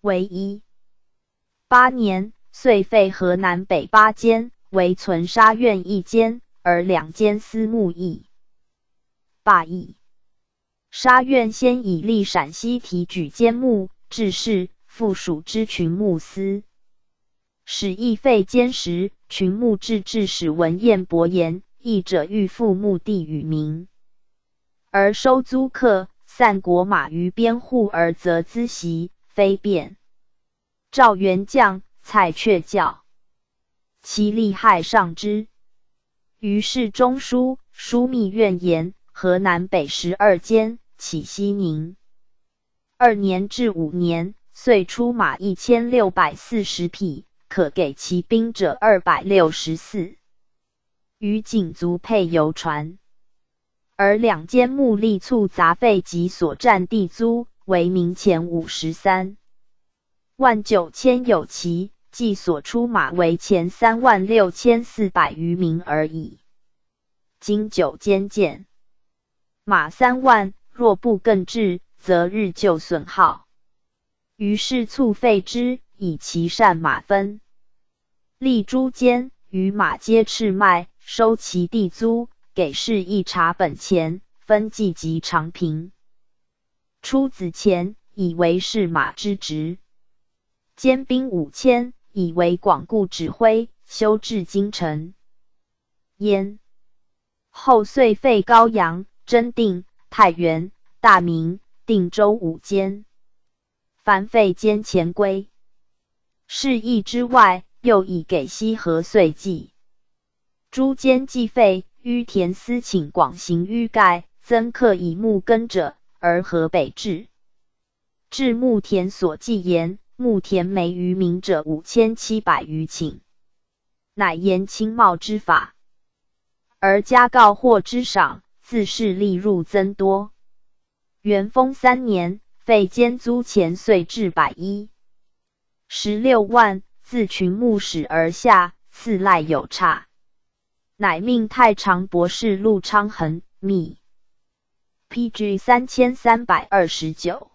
为一。八年遂废河南北八监，为存沙院一监，而两监司牧役。罢役。沙苑先以立陕西提举监牧，致仕附属之群牧司，始亦废监时，群牧制致使文彦博言：役者欲复牧地与民，而收租客散国马于边户，而则资袭，非便。赵元将蔡确教，其利害上之。于是中书枢密院言：河南北十二间，起西宁。二年至五年，遂出马一千六百四十匹，可给骑兵者二百六十四，与锦族配游船。而两间木力促杂费及所占地租为明钱五十三万九千有奇，计所出马为前三万六千四百余名而已。今九间见马三万，若不更制。则日就损耗，于是促废之，以其善马分。立诸监与马皆赤卖，收其地租，给市一茶本钱，分计及长平。出子钱，以为是马之职。兼兵五千，以为广固指挥，修治京城。焉后遂废高阳、真定、太原、大名。定州五监，凡废兼前归。是邑之外，又以给西河岁计。诸监既废，於田司请广行淤盖，增客以木耕者，而河北治。至牧田所记言，牧田梅于民者五千七百余顷，乃言轻茂之法，而加告获之赏，自是利入增多。元丰三年，废监租钱岁至百一十六万，自群牧使而下，赐赖有差，乃命太常博士陆昌衡密。P.G. 三千三百二十九，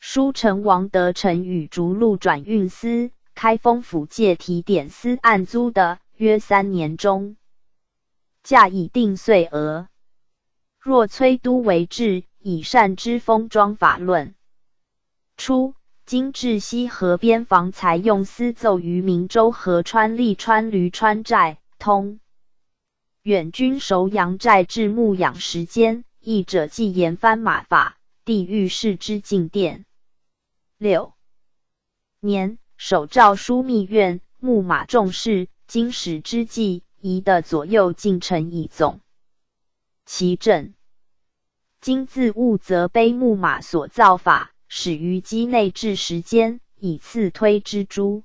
书成王德成与逐鹿转运司、开封府借提点司按租的，约三年中，价以定岁额。若崔都为治。以善之封装法论。初，今至西河边防才用私奏于明州河川利川驴川寨通。远军守阳寨至牧养时间，译者既言番马法，地狱视之进殿。六年，首诏枢密院牧马重事，经史之际，宜的左右进臣以总其政。今自务则碑木马所造法，始于机内置时间，以次推之诸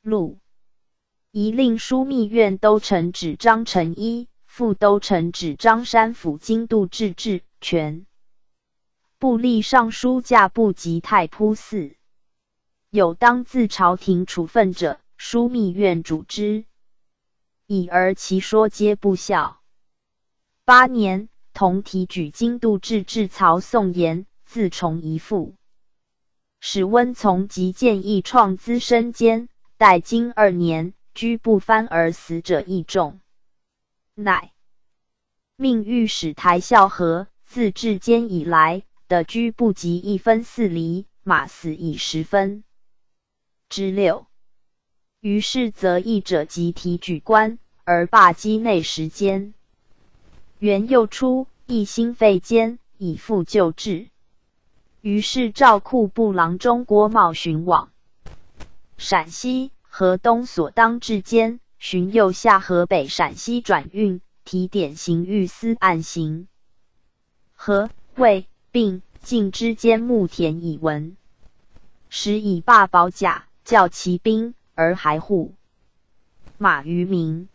路。宜令枢密院都承旨张成一，副都承旨张山府经度制治权。部吏尚书驾部及太仆寺。有当自朝廷处分者，枢密院主之，已而其说皆不效。八年。同提举京度制治曹宋言，自重一父。使温从即建议创资身监，待今二年，居不藩而死者亦众，乃命御史台孝和自治监以来，的居不及一分四厘，马死以十分之六。于是则议者即提举官，而罢机内时间。元又初，一心废间，以复旧制。于是赵库部郎中郭茂寻往陕西、河东所当治监，寻右下河北、陕西转运，提点刑狱司案刑。河、魏、并晋之间，牧田以闻，使以罢保甲，教骑兵，而还护马于民。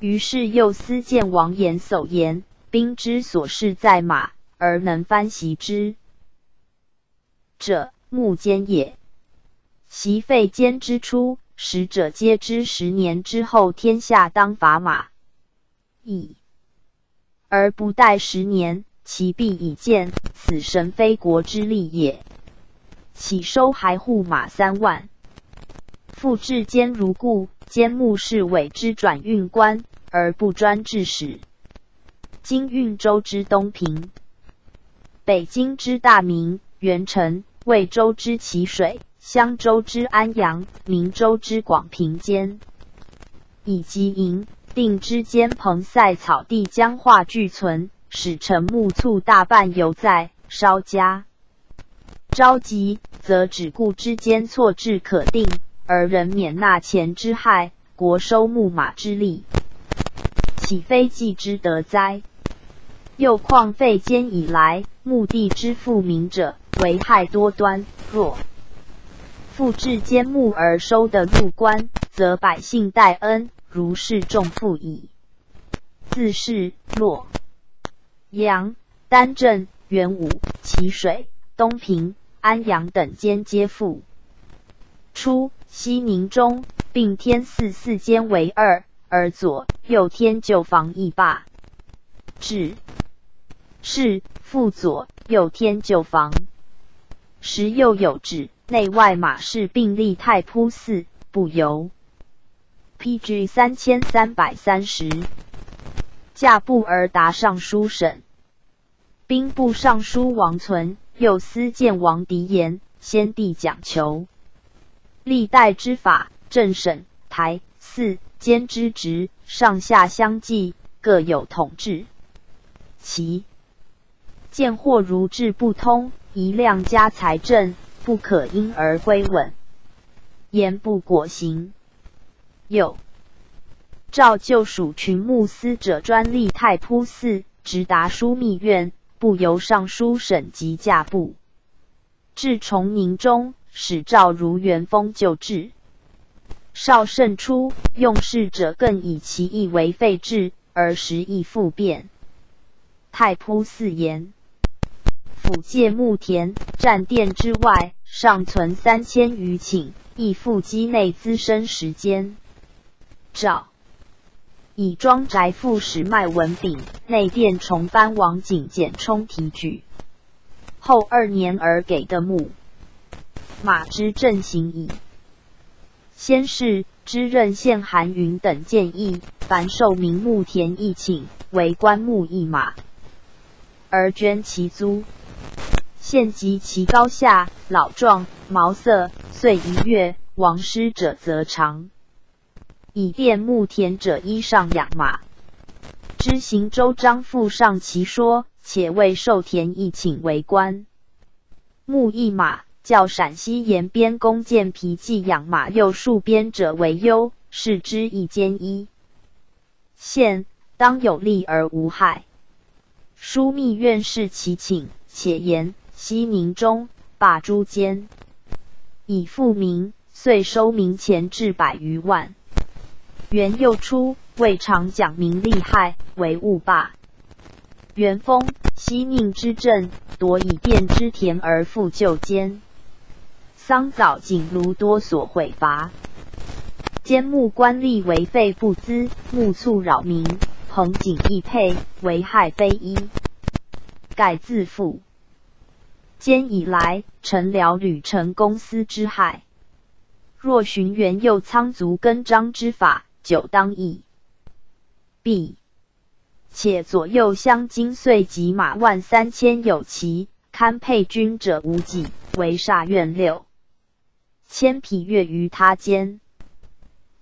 于是又思见王言叟言，兵之所事在马，而能翻袭之者，木坚也。袭废坚之初，使者皆知十年之后，天下当伐马矣。而不待十年，其必已见，此神非国之利也。岂收还护马三万，复置坚如故。兼牧是委之转运官，而不专治使。今运州之东平，北京之大名，元城、魏州之淇水，襄州之安阳，明州之广平间，以及营定之间蓬塞草地，僵化俱存，使臣木簇大半犹在稍加着急，则只顾之间错置可定，而人免纳钱之害，国收木马之利，岂非计之得哉？又况废监以来，目的之富民者，为害多端。若复置监目而收的入官，则百姓待恩，如是重负矣。自是洛阳、丹镇、元武、祁水、东平、安阳等间皆附。初，西宁中并天寺四间为二，而左右天旧房一罢。至是复左右天旧房，时又有旨，内外马氏并立太仆寺，不由。P.G. 三千三百三十，驾步而达尚书省。兵部尚书王存又私见王狄言，先帝讲求历代之法，正省台寺兼之职，上下相继，各有统治。其见或如志不通，一量加财政，不可因而归稳，言不果行。又诏旧属群牧司者专利太仆寺，直达枢密院，不由尚书省及驾部。至崇宁中，使赵如元封旧制。少胜初，用事者更以其意为废制，而时亦复变。太仆寺言。府界牧田占殿之外，尚存三千余顷，亦复积内滋生时间。诏以庄宅副使卖文炳内殿重班王景简充提举，后二年而给的墓，马之正行矣。先是知任县韩云等建议，凡受名木田一顷为官木一马，而捐其租。现及其高下、老壮、毛色，岁一月，亡失者则长。以便牧田者衣上养马。知行州张复上其说，且为受田一请为官。牧一马，较陕西沿边弓箭皮寄养马又戍边者为优，是之一兼一。现当有利而无害。枢密院士其请，且言。西宁中罢诸监，以复民，遂收民钱至百余万。元佑初，未尝讲明利害，为误罢。元丰，西宁之政，夺以变之田而复旧监。桑枣井庐多所毁伐，监牧官吏为废不资，木促扰民，彭景易配，为害非一。盖自负。兼以来，臣僚屡成公私之害。若寻元佑仓卒根章之法，久当易。b 且左右相金岁及马万三千有其堪配军者无几，为煞愿六千匹月于他间。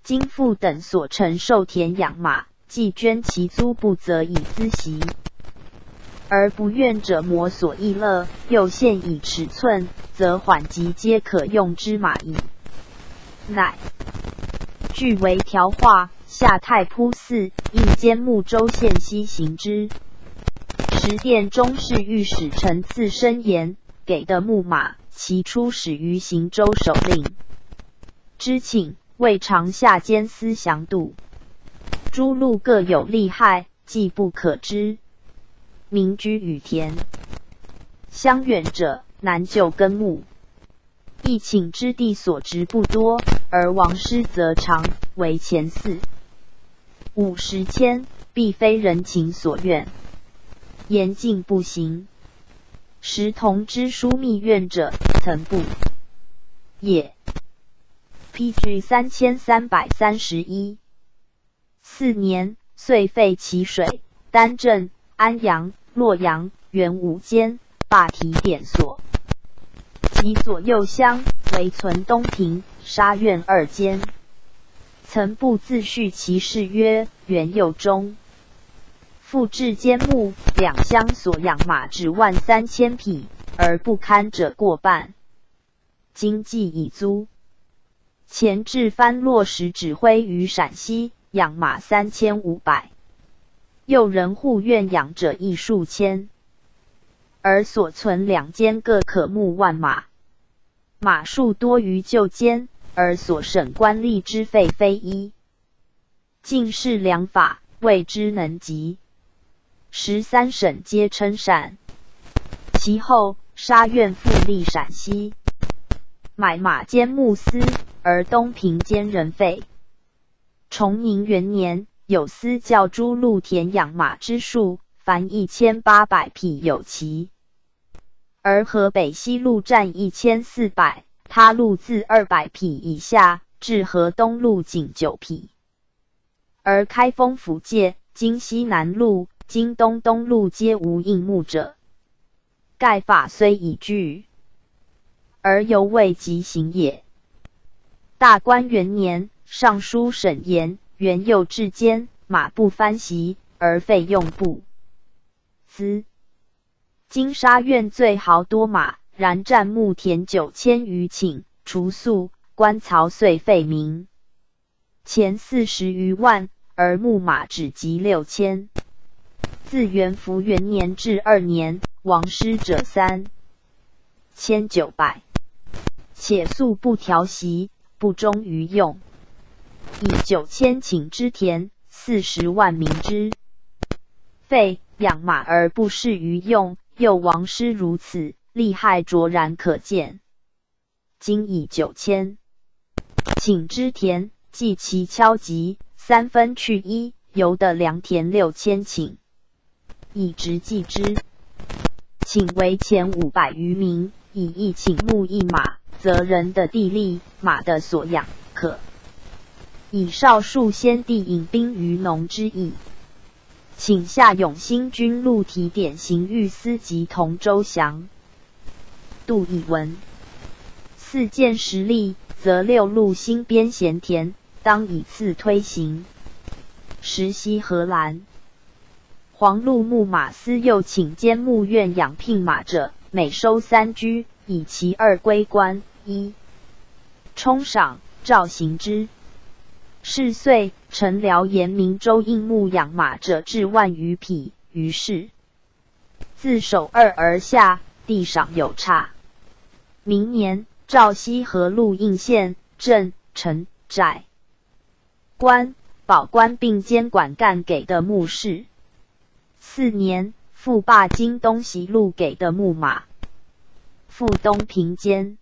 金父等所承受田养马，既捐其租，不则以资习。而不愿者摩所易乐，又现以尺寸，则缓急皆可用之马矣。乃据为条画，下太仆寺，应兼木州县西行之。十殿中侍御史陈次申言，给的木马，其初始于行州首令。知请未尝下监司详度，诸路各有利害，既不可知。民居与田，相远者难就根木。一顷之地所值不多，而王师则长，为前四五十千，必非人情所愿，严禁不行。时同知枢密院者，曾不也。P.G. 三千三百三十一四年，遂废其水丹镇。安阳、洛阳、元武间罢提点所，以左右乡为存东平、沙苑二间。曾不自叙其事曰：元佑中，复置监牧两乡所养马只万三千匹，而不堪者过半。经济已租。前置藩落实指挥于陕西，养马三千五百，右人护院养者亦数千，而所存两间各可牧万马，马数多于旧间，而所省官吏之费非一。进士良法，谓之能及。十三省皆称陕。其后沙苑复立陕西，买马兼牧司，而东平兼人费。崇宁元年，有司教诸路田养马之数，凡一千八百匹有奇。而河北西路占一千四百，他路自二百匹以下，至河东路仅九匹。而开封府界，京西南路、京东东路皆无应募者。盖法虽已具，而犹未及行也。大观元年，尚书沈言：元佑至监，马不翻席，而费用不资。金沙苑最豪多马，然占牧田九千余顷，除粟，官曹遂废民，前四十余万。而牧马只及六千。自元符元年至二年，亡师者三千九百。且素不调息，不忠于用，以九千顷之田，四十万民之费养马而不适于用，又王师如此，利害卓然可见。今以九千顷之田，计其敲击。三分去一，由得良田六千顷，以直计之，顷为前五百余名，以一顷木一马，则人的地利，马的所养，可以少数先帝引兵于农之意。请下永兴军录提点刑狱司及同州祥。杜以文四件实力，则六路新编闲田。当以次推行。实西荷兰黄鹿牧马司又请监牧院养聘马者，每收三居，以其二归官。一冲赏赵行之。是岁，陈辽延明州应牧养马者至万余匹。于是自首二而下，地上有差。明年，赵西河路应县镇城寨。官保官并监管干给的牧士。四年，复霸京东西路给的牧马。复东平间。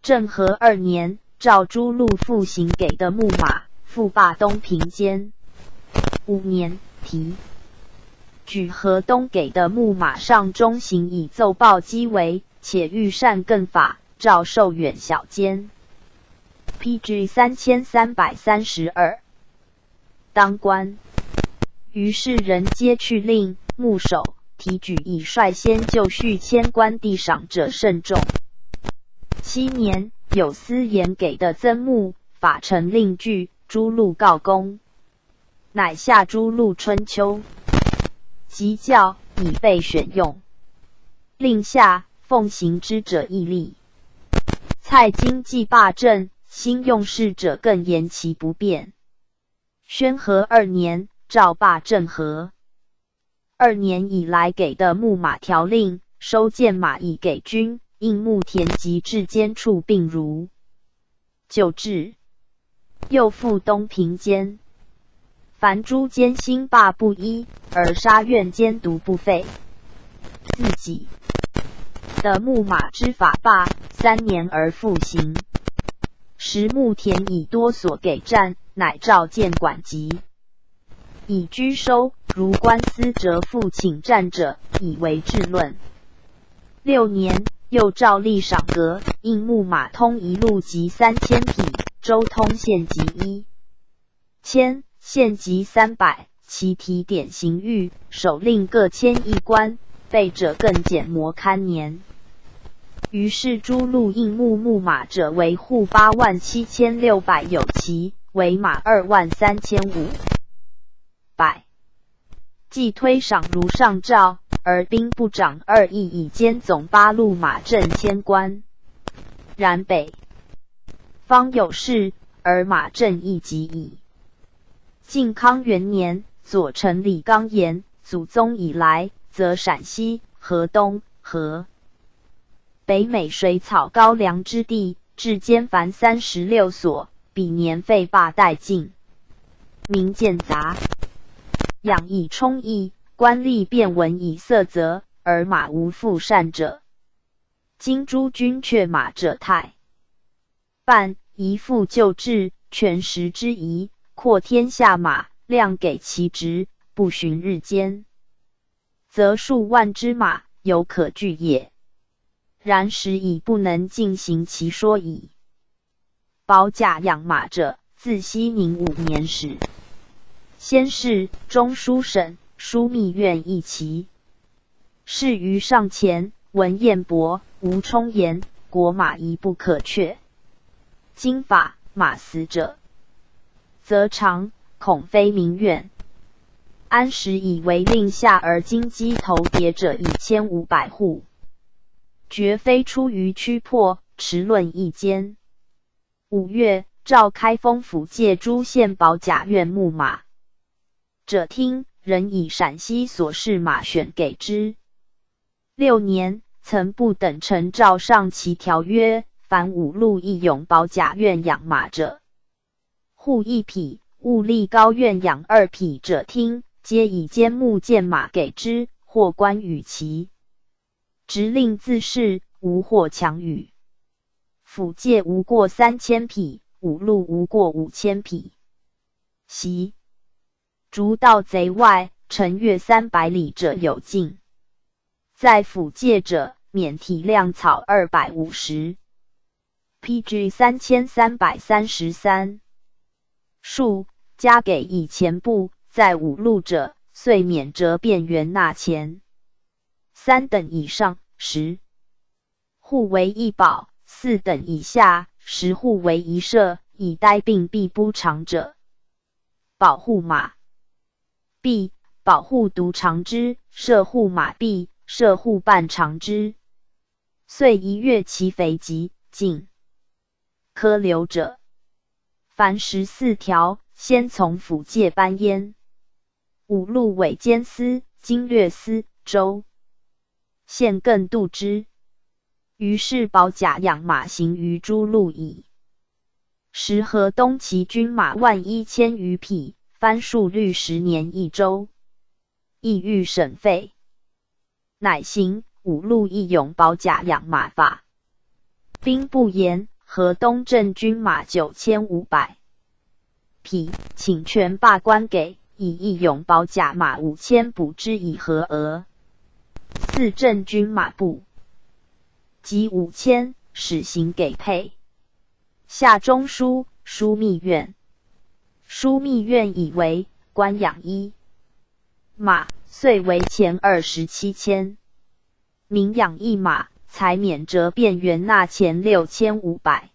政和二年，赵朱路复行给的牧马，复罢东平监。五年，提举河东给的木马上中行以奏报机为，且欲善更法，赵受远小监。P.G. 三千三百三十二，当官。于是人皆去令牧守提举，以率先就绪迁官地赏者甚众。七年，有司言给的曾牧法成令具诸路告公，乃下诸路春秋，即教以备选用。令下奉行之者亦立。蔡京既罢政。新用事者更言其不便。宣和二年，赵罢政和。二年以来给的牧马条令，收建马以给军，应牧田及至监处并如旧制。又复东平监，凡诸监兴罢不一，而沙苑监独不废。自己的牧马之法罢，三年而复行。时牧田以多所给占，乃召见管籍，以居收。如官司折复请战者，以为治论。六年，又照例赏格，应牧马通一路及三千匹，周通县级一千，县级三百。其提典刑狱，首令各迁一官，备者更减磨堪年。于是诸路应牧牧马者为户八万七千六百有其为马二万三千五百。既推赏如上诏，而兵部长二役以兼总八路马镇千官。然北方有事，而马正亦极矣。靖康元年，左丞李纲言：祖宗以来，则陕西、河东、河北美水草高粱之地，至坚凡三十六所，比年废罢殆尽。民见杂，养以充役，官吏变闻以色泽，而马无复善者。今诸军却马者太半，一复旧制，全时之宜，扩天下马，量给其职，不循日间，则数万之马犹可拒也。然时已不能进行其说矣。保甲养马者，自西宁五年始，先是中书省枢密院一旗，事于上前，文彦博。吴充言：“国马一不可却。今法马死者，则长恐非民愿。安时以为令下而金鸡头叠者以千五百户，绝非出于屈迫，持论一间。五月，召开封府借诸县保甲院牧马者听，仍以陕西所事马选给之。六年。”曾不等臣诏上其条约，凡五路义勇保甲院养马者，户一匹；物力高院养二匹者，听皆以坚木剑马给之，或关羽骑。直令自是，无或强与。府界无过三千匹，五路无过五千匹。袭逐盗贼外，乘越三百里者有尽。在府界者，免提量草二百五十，PG 三千三百三十三。数加给以前部，在五路者，遂免折变元纳钱。三等以上十户为一保，四等以下十户为一社，以待病必不长者，保护马币，保护独长之，设护马币。设户半长之，遂一月其肥极尽。科留者，凡十四条，先从府界班焉。五路委监司、经略司、州县更度之。于是保甲养马行于诸路矣。时河东齐军马万一千余匹，番数率十年一州，意欲省费。乃行五路义勇保甲养马法，兵不言河东镇军马九千五百匹，请全罢官给，以义勇保甲马五千补之以何额？四镇军马部及五千，使行给配。下中书枢密院，枢密院以为官养一马。遂为钱二十七千，民养一马，才免折变元纳钱六千五百，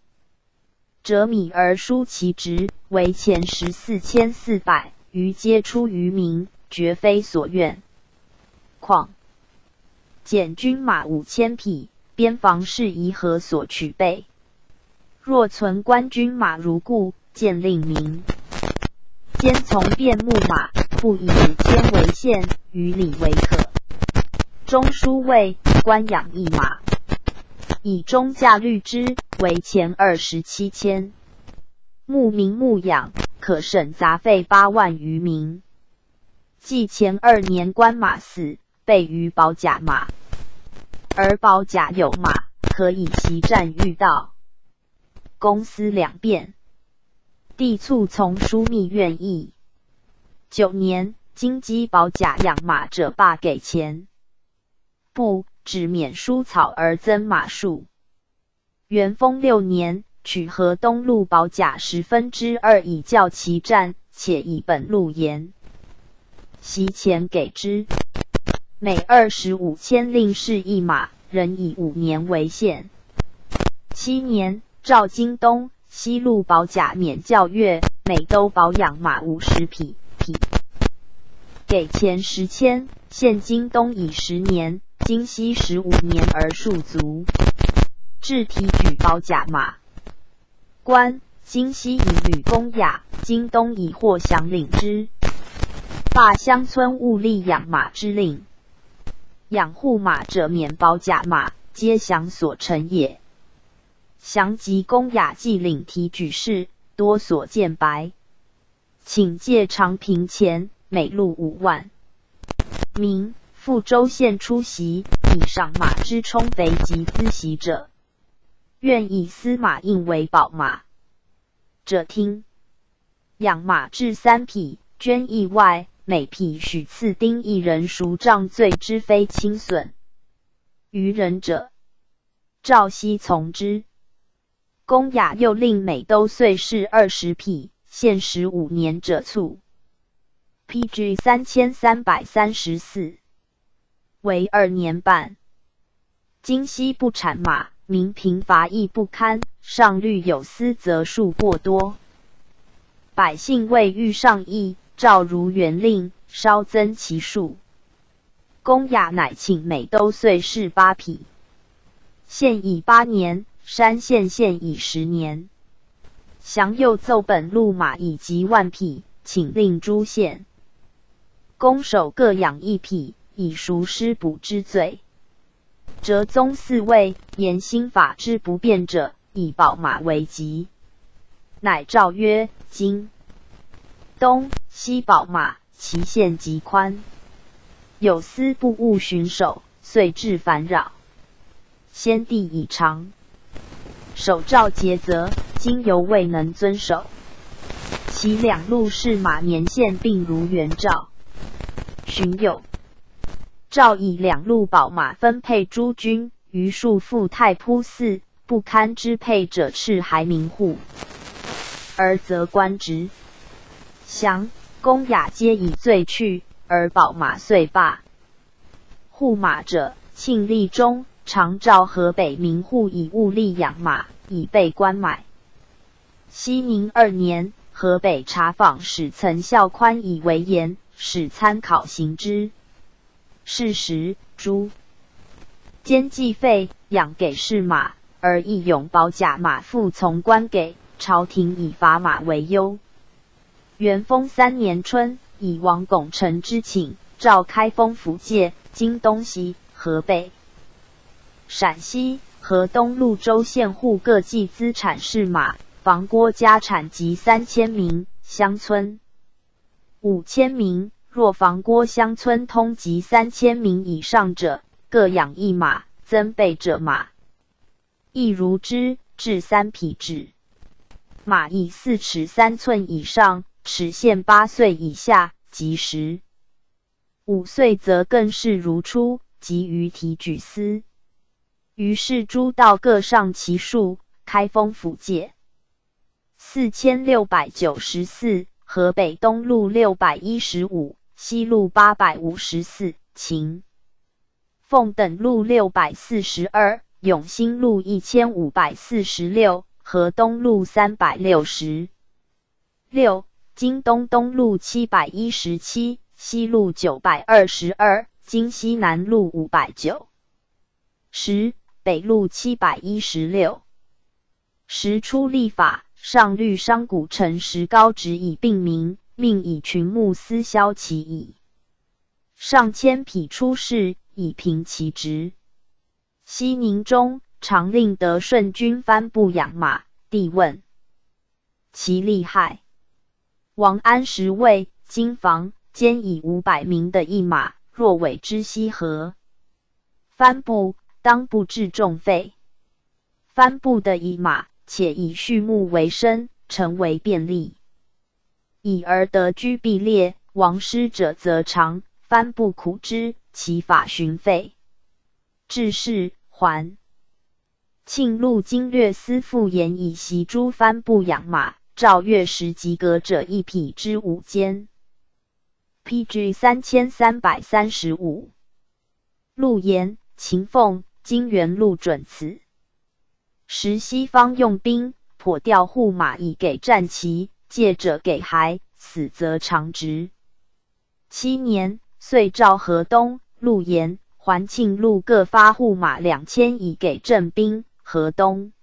折米而输其值为钱十四千四百，余皆出于民，绝非所愿。况减军马五千匹，边防事宜何所取备？若存官军马如故，见令民兼从变木马。不以五千为限，于礼为可。中书谓官养一马，以中价率之，为钱二十七千。牧民牧养，可省杂费八万余民。既前二年官马死，备于保甲马，而保甲有马，可以骑战御道。公私两便，帝促从枢密院议。九年，金鸡保甲养马者罢给钱，不只免输草而增马数。元丰六年，取河东路保甲十分之二以教其战，且以本路言，袭钱给之，每二十五千令士一马，仍以五年为限。七年，赵京东西路保甲免教月，每都保养马五十匹。匹给钱十千，现今东以十年，今西十五年而数足。至提举褒甲马官，今西以吕公雅，今东以获降领之。罢乡村务力养马之令，养护马者免褒甲马，皆降所成也。降及公雅既领提举事，多所见白，请借长平钱。每路五万，明富州县出席，以上马之充肥及资席者，愿以司马印为宝马者听。养马至三匹，捐意外，每匹许赐丁一人赎杖罪之非轻损。愚人者，赵熙从之。公雅又令每都岁事二十匹，限十五年者卒。P.G. 三千三百三十四为二年半。今昔不产马，民贫乏亦不堪。上虑有司，则数过多。百姓未遇上意，诏如原令，稍增其数。公雅乃请每都岁事八匹，现已八年，山县县已十年。降又奏本路马以及万匹，请令诸县。公守各养一匹，以赎师补之罪。哲宗四位言新法之不变者，以宝马为吉。乃诏曰：今东西宝马，其限极宽，有司不务巡守，遂致烦扰。先帝已长守诏节则，今犹未能遵守。其两路是马年限并如原诏。巡有诏以两路宝马分配诸军，余数复太仆寺，不堪支配者斥还民户，而则官职。降公雅皆以罪去，而宝马遂罢。护马者，庆历中常召河北民户以物力养马，以备官买。熙宁二年，河北查访使曾孝宽以为言。使参考行之。是时，诸兼计费养给士马，而义勇保甲马复从官给朝廷，以伐马为忧。元丰三年春，以王拱辰之请，召开封府界，今东西、河北、陕西、河东潞州县户各计资产是马、房郭家产及三千名，乡村。五千名，若房郭乡村通及三千名以上者，各养一马，增备者马亦如之，至三匹止。马以四尺三寸以上，齿限八岁以下，及时五岁则更是如初，及于提举司。于是诸道各上其数，开封府界四千六百九十四。河北东路六百一十五，西路八百五十四，秦凤等路六百四十二，永兴路一千五百四十六，河东路三百六十六，京东东路七百一十七，西路九百二十二，京西南路五百九十，北路七百一十六。时出立法。上律商贾陈石高职以并名，命以群牧司萧其矣。上千匹出仕，以平其职。西宁中常令德顺军帆布养马。帝问其厉害。王安石谓：金房兼以五百名的一马，若委之西河，帆布当不至重费。帆布的一马。且以畜牧为生，成为便利，以而得居必列。王师者则长，藩不苦之，其法循废。至是还。庆禄经略司复言以袭诸藩不养马，赵月时及格者一匹之五间。P.G. 三千三百三十五。陆言秦凤金元禄准词。时西方用兵，颇调护马以给战旗，借者给还，死则长职。七年，遂召河东、陆延、环庆路各发护马两千以给镇兵。河东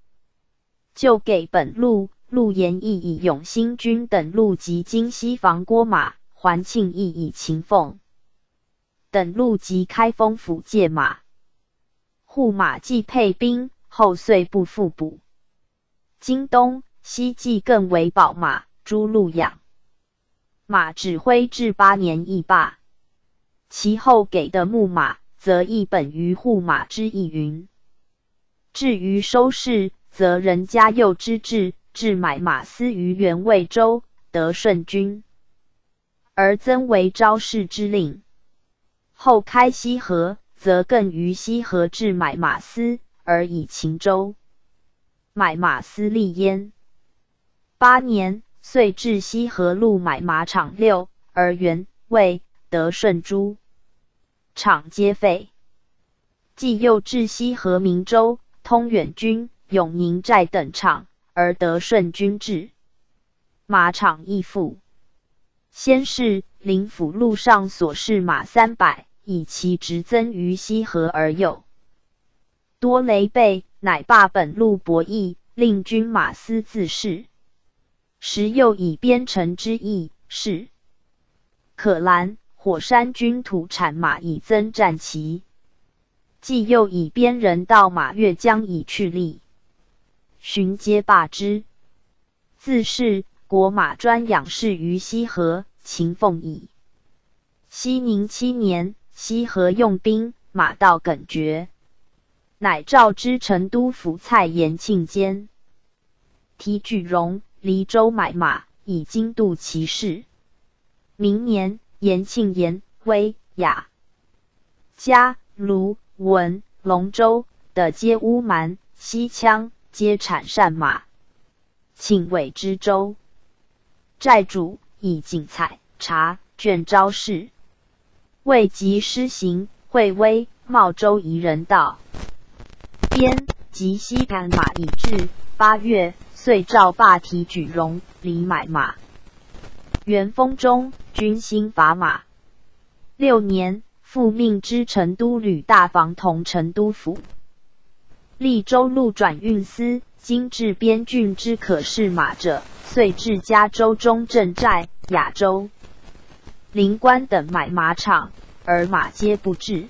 就给本路、陆延亦以永兴军等路及京西防郭马，环庆亦以秦凤等路及开封府借马。护马既配兵，后遂不复补。京东西冀更为宝马，诸路养马指挥至八年亦罢。其后给的木马，则一本于护马之意云。至于收视，则人家又之至，置买马司于原魏州，得顺军，而增为招式之令。后开西河，则更于西河置买马司，而以秦州。买马司立焉，八年，遂至西河路买马场六，而原魏德顺诸场皆废。既又至西河明州、通远军、永宁寨等场，而德顺军至，马场亦复。先是，临府路上所示马三百，以其直增于西河而有多雷备。乃罢本路博弈，令军马司自恃。时又以边城之意，是可兰、火山军土产马以增战旗。既又以边人到马越江以去力，寻皆罢之。自是国马专养士于西河，秦凤矣。熙宁七年，西河用兵，马到耿绝。乃召之成都府蔡延庆间，提举荣、黎州买马，以经度其事。明年，延庆延、威、雅、嘉、卢、文、龙州的皆乌蛮、西羌，皆产善马。庆尾之州寨主以锦彩茶卷招式，未及施行，会威茂州夷人道。边及西赶马已至，八月，遂召罢提举荣，离买马。元丰中，军兴伐马。六年，复命之成都吕大房同成都府，利州路转运司。今至边郡之可试马者，遂至嘉州中镇寨、雅州、临关等买马场，而马皆不至。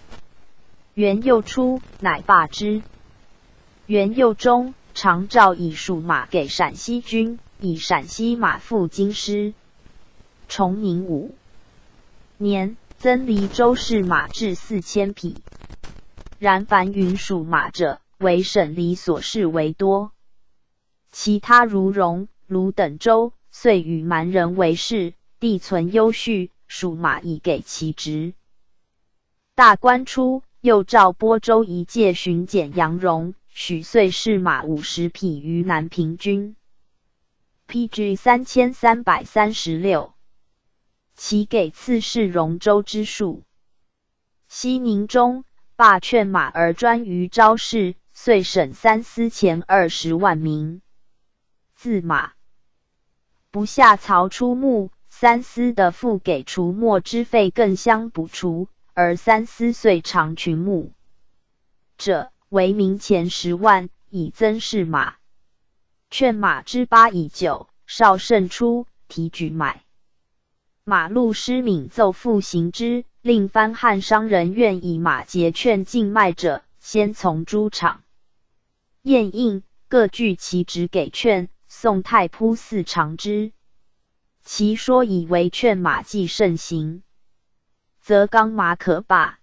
元佑初，乃罢之。元佑中，常诏以属马给陕西军，以陕西马赴京师。崇宁五年，增黎州市马至四千匹。然凡云属马者，为省里所事为多。其他如戎、卢等州，遂与蛮人为士，地存优序，属马以给其职。大观初，又召播州一介巡检杨荣。许遂试马五十匹于南平军，PG 三千三百三十六。其给赐是荣州之数。西宁中罢劝马而专于招式，遂省三司前二十万名。自马不下曹出牧，三司的赋给除没之费更相补除，而三司遂长群牧者。为名前十万，以增士马。劝马之八以九，少胜出，提举买马路失敏奏复行之，令番汉商人愿以马节劝进卖者，先从诸场验印，各据其职给劝。宋太仆四常之，其说以为劝马既盛行，则刚马可罢。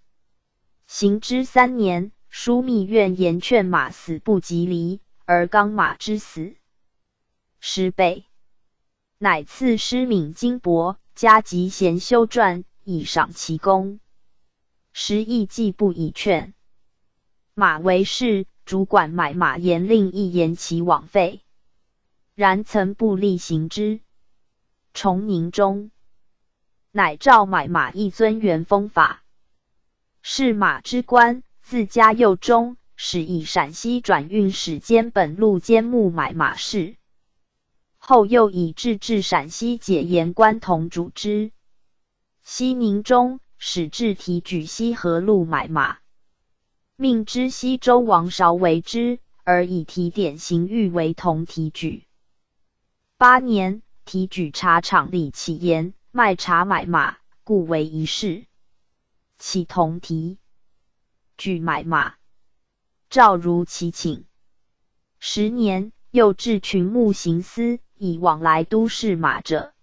行之三年。枢密院言劝马死不及离，而刚马之死十倍，乃赐师敏金帛，加集贤修传，以赏其功。时亦既不以劝马为事，主管买马言令一言其枉费，然曾不力行之。崇宁中，乃诏买马一尊元封法，是马之官。自家右中，始以陕西转运使兼本路兼牧买马事。后又以制治陕西解盐官同主之。西宁中，始制提举西河路买马，命知西周王韶为之，而以提点刑狱为同提举。八年，提举茶厂李启言卖茶买马，故为一事。启同提举买马，赵如其请。十年，又置群牧行司，以往来都市马者。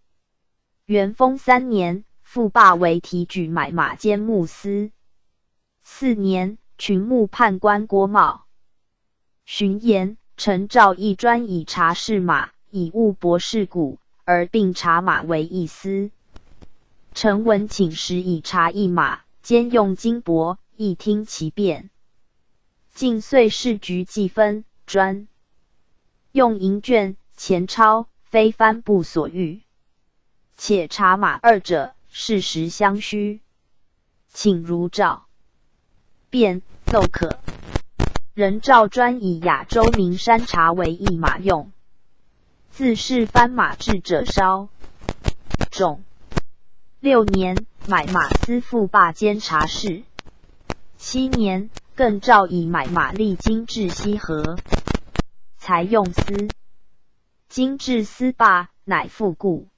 元丰三年。复罢为提举买马兼牧司。四年，群牧判官郭茂巡言：陈赵义专以茶事马，以物博事故，而并茶马为一司。陈文请时以茶一马，兼用金帛，一听其变。尽岁市局计分专用银卷钱钞，非帆布所欲，且茶马二者。事实相虚，请如照。便奏可。人赵专以亚洲名山茶为一马用，自是番马智者稍众。六年，买马司复罢监察事。七年，更诏以买马历经至西河，才用司。今至司罢，乃复故。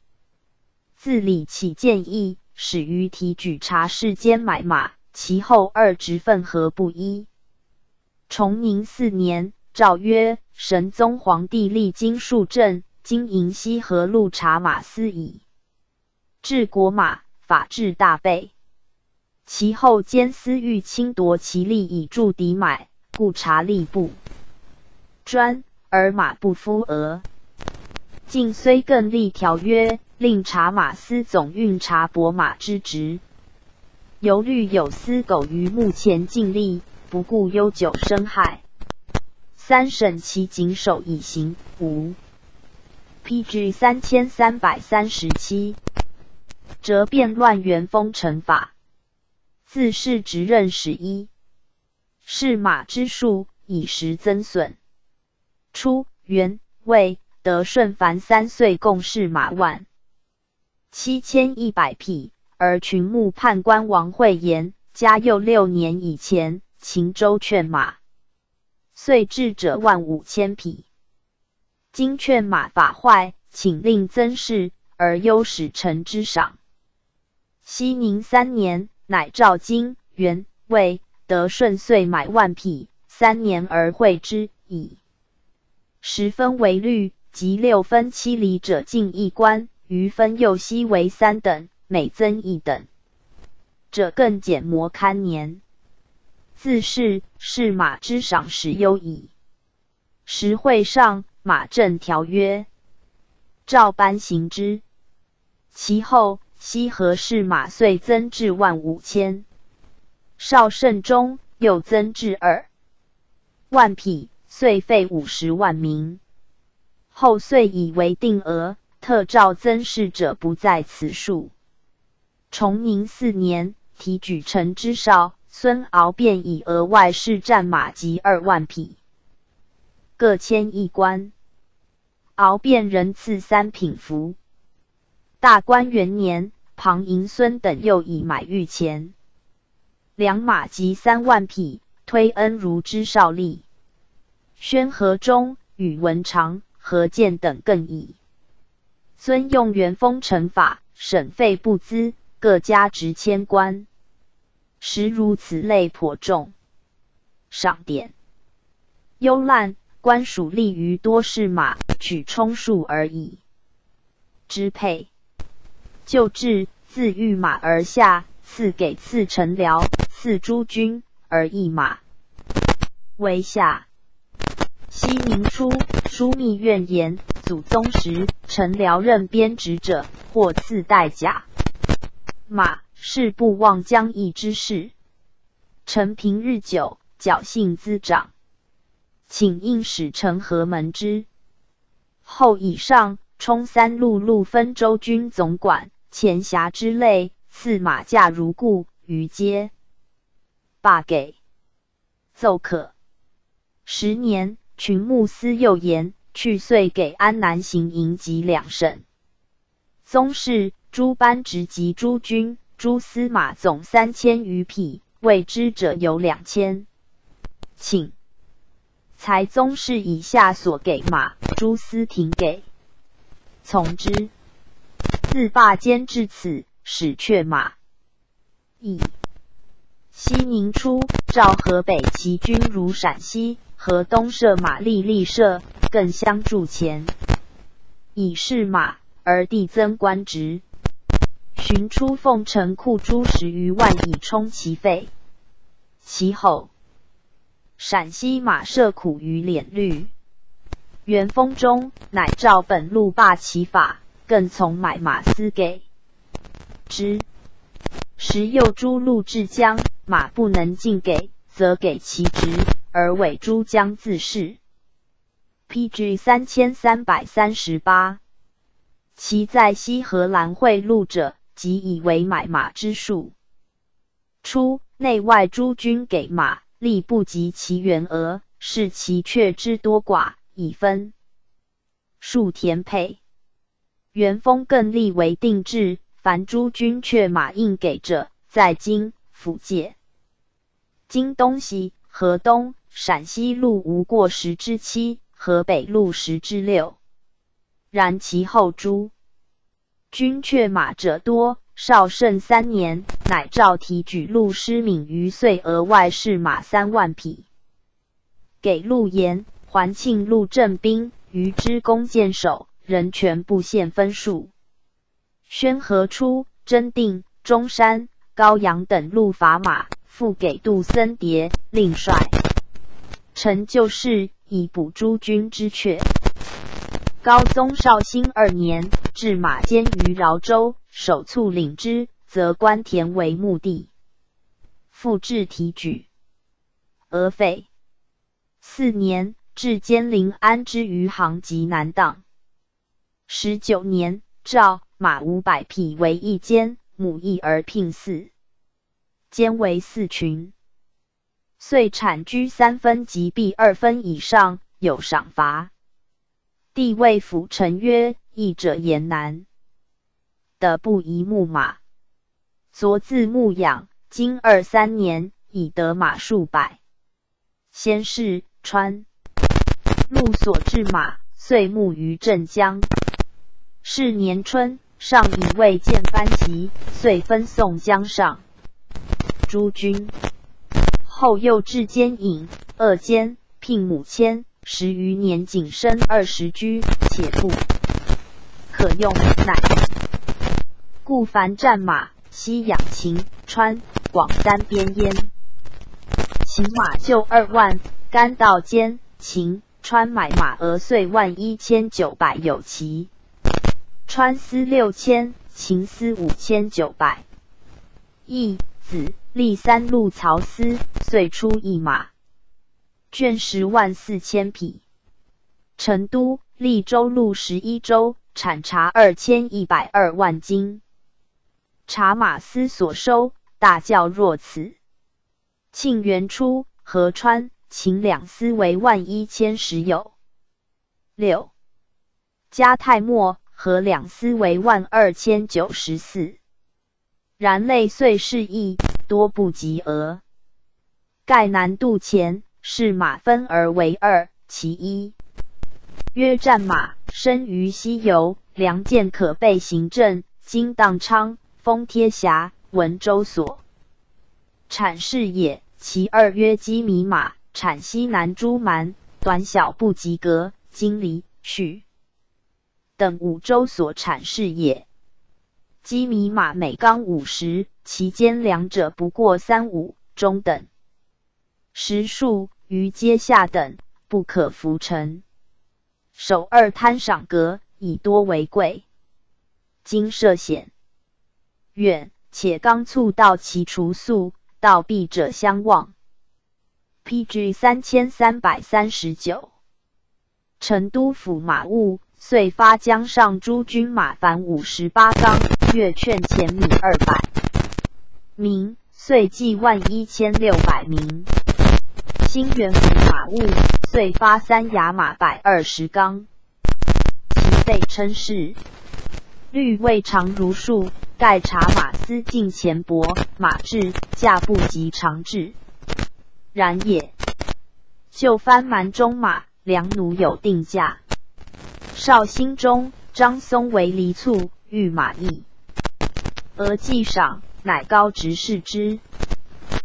自李起建议，始于提举察事兼买马，其后二职分合不一。崇宁四年，诏曰：神宗皇帝历经数镇，经营西河路察马司矣。治国马，法治大备。其后兼私欲侵夺其利以助敌买，故察吏不专，而马不敷额。晋虽更立条约。令察马司总运察伯马之职，犹虑有司苟于目前尽力，不顾悠久生害。三审其谨守以行。五 PG 三千三百三十七，则变乱元丰惩法，自是执任十一，是马之数以时增损。初，元魏德顺凡三岁共试马万。七千一百匹，而群牧判官王惠言，嘉佑六年以前，秦州劝马，遂至者万五千匹。今劝马法坏，请令增士，而优使臣之赏。熙宁三年，乃照金元魏得顺遂买万匹，三年而会之矣。十分为律，及六分七厘者进一官。余分右西为三等，每增一等，者更减磨堪年。自是是马之赏识优矣。时会上马政条约，照颁行之。其后西河市马遂增至万五千，少圣中又增至二万匹，遂废五十万名。后遂以为定额。特诏增士者不在此数。崇宁四年，提举陈之少孙敖，便以额外试战马及二万匹，各迁一官。敖便人赐三品符。大观元年，庞寅孙等又以买御钱两马及三万匹，推恩如之少吏。宣和中，宇文长、何建等更以。尊用元丰惩法，省费不资，各加职千官。实如此类颇重。赏典幽滥，官属利于多事马，取充数而已。支配就制，自御马而下，赐给赐臣僚，赐诸军而一马为下。熙宁初，枢密院言。祖宗时，臣僚任编职者，或赐带甲马，是不忘将义之事。臣平日久，侥幸滋长，请应使臣何门之。后以上充三路路分州军总管、前辖之类，赐马价如故，于皆罢给。奏可。十年，群牧司又言。去岁给安南行营及两省宗室诸班职及诸军诸司马总三千余匹，未知者有两千。请才宗室以下所给马，诸司廷给，从之。自罢监至此，始却马。乙西宁初，召河北骑军如陕西、河东设马力立设，更相助前，以示马，而递增官职。寻出奉城库诸十余万以充其费。其后，陕西马设苦于敛律，元丰中，乃照本路罢其法，更从买马司给之。时又诸路至江，马不能进给，则给其职，而委诸江自事。P.G. 三千三百三十八，其在西河兰会路者。即以为买马之数。初，内外诸军给马，力不及其原额，视其阙之多寡，以分数田配。元丰更立为定制，凡诸军却马应给者，在京、府界、今东西、河东、陕西路无过十之七，河北路十之六。然其后诸。军却马者多，绍圣三年，乃诏提举陆师敏于岁额外试马三万匹，给陆延、环庆陆镇兵于之弓箭手，人全部限分数。宣和初，真定、中山、高阳等路砝马，复给杜森迭，令帅成就事，以补诸军之阙。高宗绍兴二年。置马监于饶州，守卒领之，则官田为目的。复置提举，俄废。四年，至监临安之余杭及南荡。十九年，诏马五百匹为一监，母一而聘四监为四群。遂产居三分及币二分以上，有赏罚。帝谓辅臣曰。译者言难得不宜牧马，昨自牧养，今二三年已得马数百。先是川路所至马，遂牧于镇江。是年春，上以未见班骑，遂分送江上诸军。后又至监引二监，聘母千十余年，仅身二十居，且不。可用，乃故凡战马，西养秦、川、广三边焉。秦马就二万，甘道兼秦、川买马额岁万一千九百有奇，川司六千，秦司五千九百。义子立三路曹司，遂出一马，卷十万四千匹。成都利州路十一州。产茶二千一百二万斤，茶马司所收大较若此。庆元初，河川、秦两司为万一千十有六。嘉泰末，和两司为万二千九十四。然类岁事亦，多不及额。盖南渡前，是马分而为二，其一。曰战马，生于西游，良剑可备行阵。今荡昌、封贴峡、文州所产是也。其二曰鸡米马，产西南诸蛮，短小不及格。今离许等五州所产是也。鸡米马每缸五十，其间两者不过三五，中等。实数于阶下等，不可浮沉。首二贪赏格，以多为贵。今涉险远，且刚促到其除宿，道避者相望。P.G. 三千三百三十九。成都府马务，遂发江上诸军马凡五十八缸，月券钱米二百名，遂计万一千六百名。新元府马务。遂发三牙马百二十缸，其被称是绿未长如树，盖察马司进前帛，马至，驾不及长至。然也。就藩蛮中马，良奴有定价。绍兴中，张松为黎簇，欲马邑，而既赏，乃高直视之。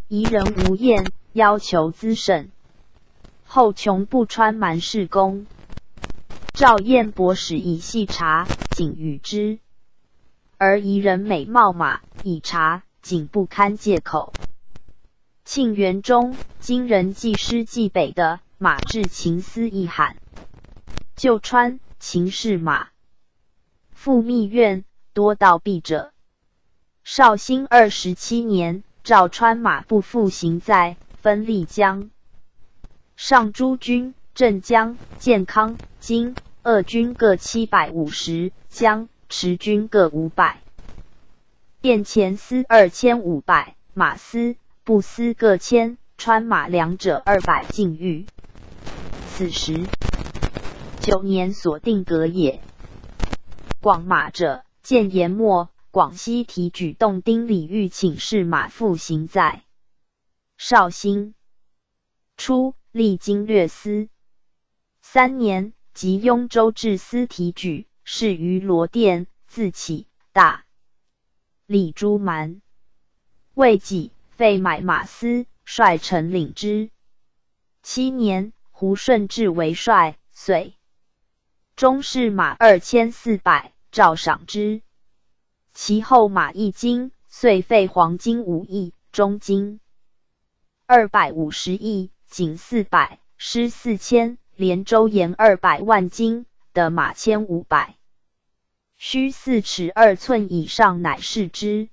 夷人无厌，要求资甚。后穷不穿蛮氏公，赵彦博使以细茶，仅与之。而夷人美貌马，以茶，仅不堪借口。庆元中，今人寄师冀北的马至秦司一喊，旧川秦氏马，复密院多盗毙者。绍兴二十七年，赵川马步复行在分丽江，上诸军镇江、建康、金鄂军各七百五十，江池军各五百，殿前司二千五百，马司。不思各千，川马两者二百禁御。此时九年所定格也。广马者，见言末，广西提举动丁李煜请示马复行在绍兴。初，历经略司。三年，即雍州治司提举，仕于罗店，自起大李朱蛮，未几。废买马司，率臣领之。七年，胡顺治为帅，遂中士马二千四百，诏赏之。其后马一金，遂废黄金五亿，中金二百五十亿，仅四百，失四千，连州盐二百万斤，得马千五百，须四尺二寸以上，乃是之。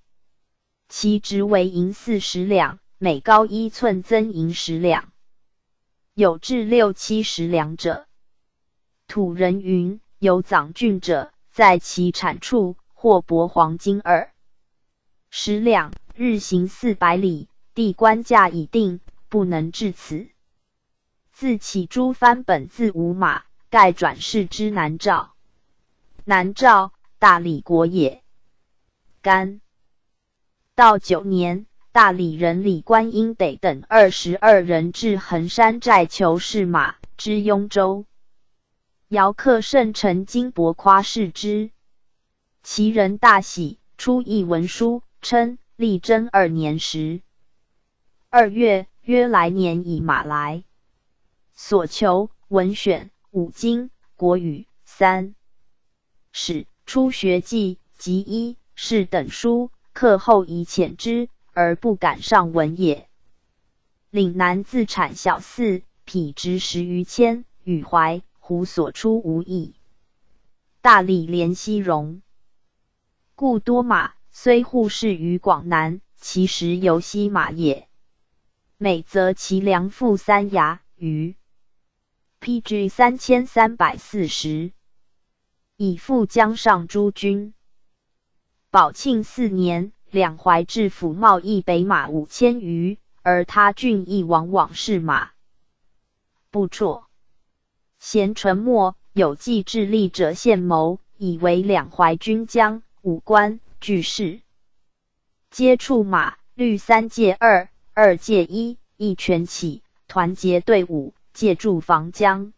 其值为银四十两，每高一寸增银十两，有至六七十两者。土人云：有长郡者，在其产处或帛黄金耳十两，日行四百里，地官价已定，不能至此。自起诸藩本自无马，盖转世之南诏。南诏，大理国也。干。到九年，大理人李观音得等二十二人至衡山寨求是马，之雍州。姚克圣臣金帛夸视之，其人大喜，出一文书，称立贞二年时二月，约来年以马来，所求文选五经国语三史初学记及一是等书。课后以遣之，而不敢上文也。岭南自产小四，匹值十余千，与淮湖所出无异。大理连西戎，故多马，虽护士于广南，其实犹西马也。每则其粮赋三牙于，PG 三千三百四十，以赴江上诸军。宝庆四年，两淮治府贸易北马五千余，而他郡亦往往是马不辍。贤淳末，有计智力者献谋，以为两淮军将、武官、巨士，皆触马，率三借二，二借一，一全起，团结队伍，借助防江，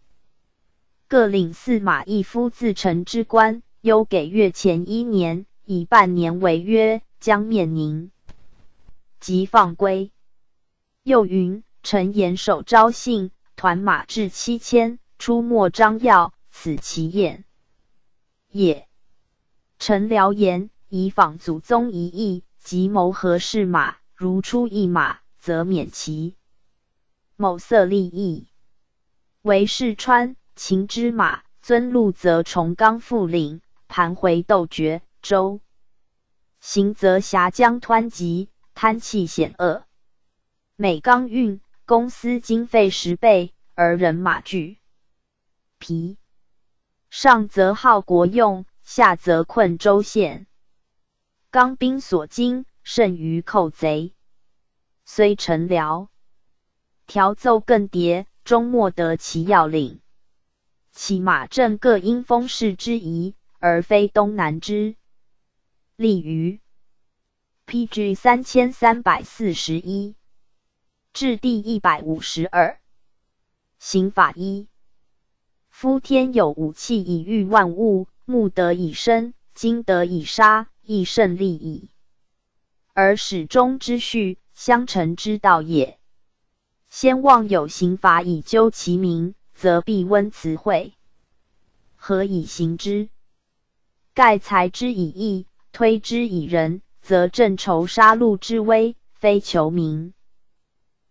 各领四马一夫自城之官，优给月前一年。以半年为约，将面宁，即放归。又云：陈延守昭信，团马至七千，出没张耀，此其宴也。陈辽言以访祖宗一意，即谋合氏马，如出一马，则免其某色利益。为世川秦之马，尊禄则重刚复领，盘回斗绝。州行则峡江湍急，滩气险恶。每刚运，公司经费十倍，而人马俱疲。上则号国用，下则困州县。刚兵所经，甚于寇贼。虽陈辽调奏更迭，终莫得其要领。其马阵各因风势之宜，而非东南之。立于 P.G. 三千三百四十一至第一百五十二。刑法一：夫天有武器以御万物，木得以生，金得以杀，亦胜利矣。而始终之序，相承之道也。先望有刑法以究其名，则必温辞汇。何以行之？盖裁之以义，推之以仁。则正仇杀戮之威，非求名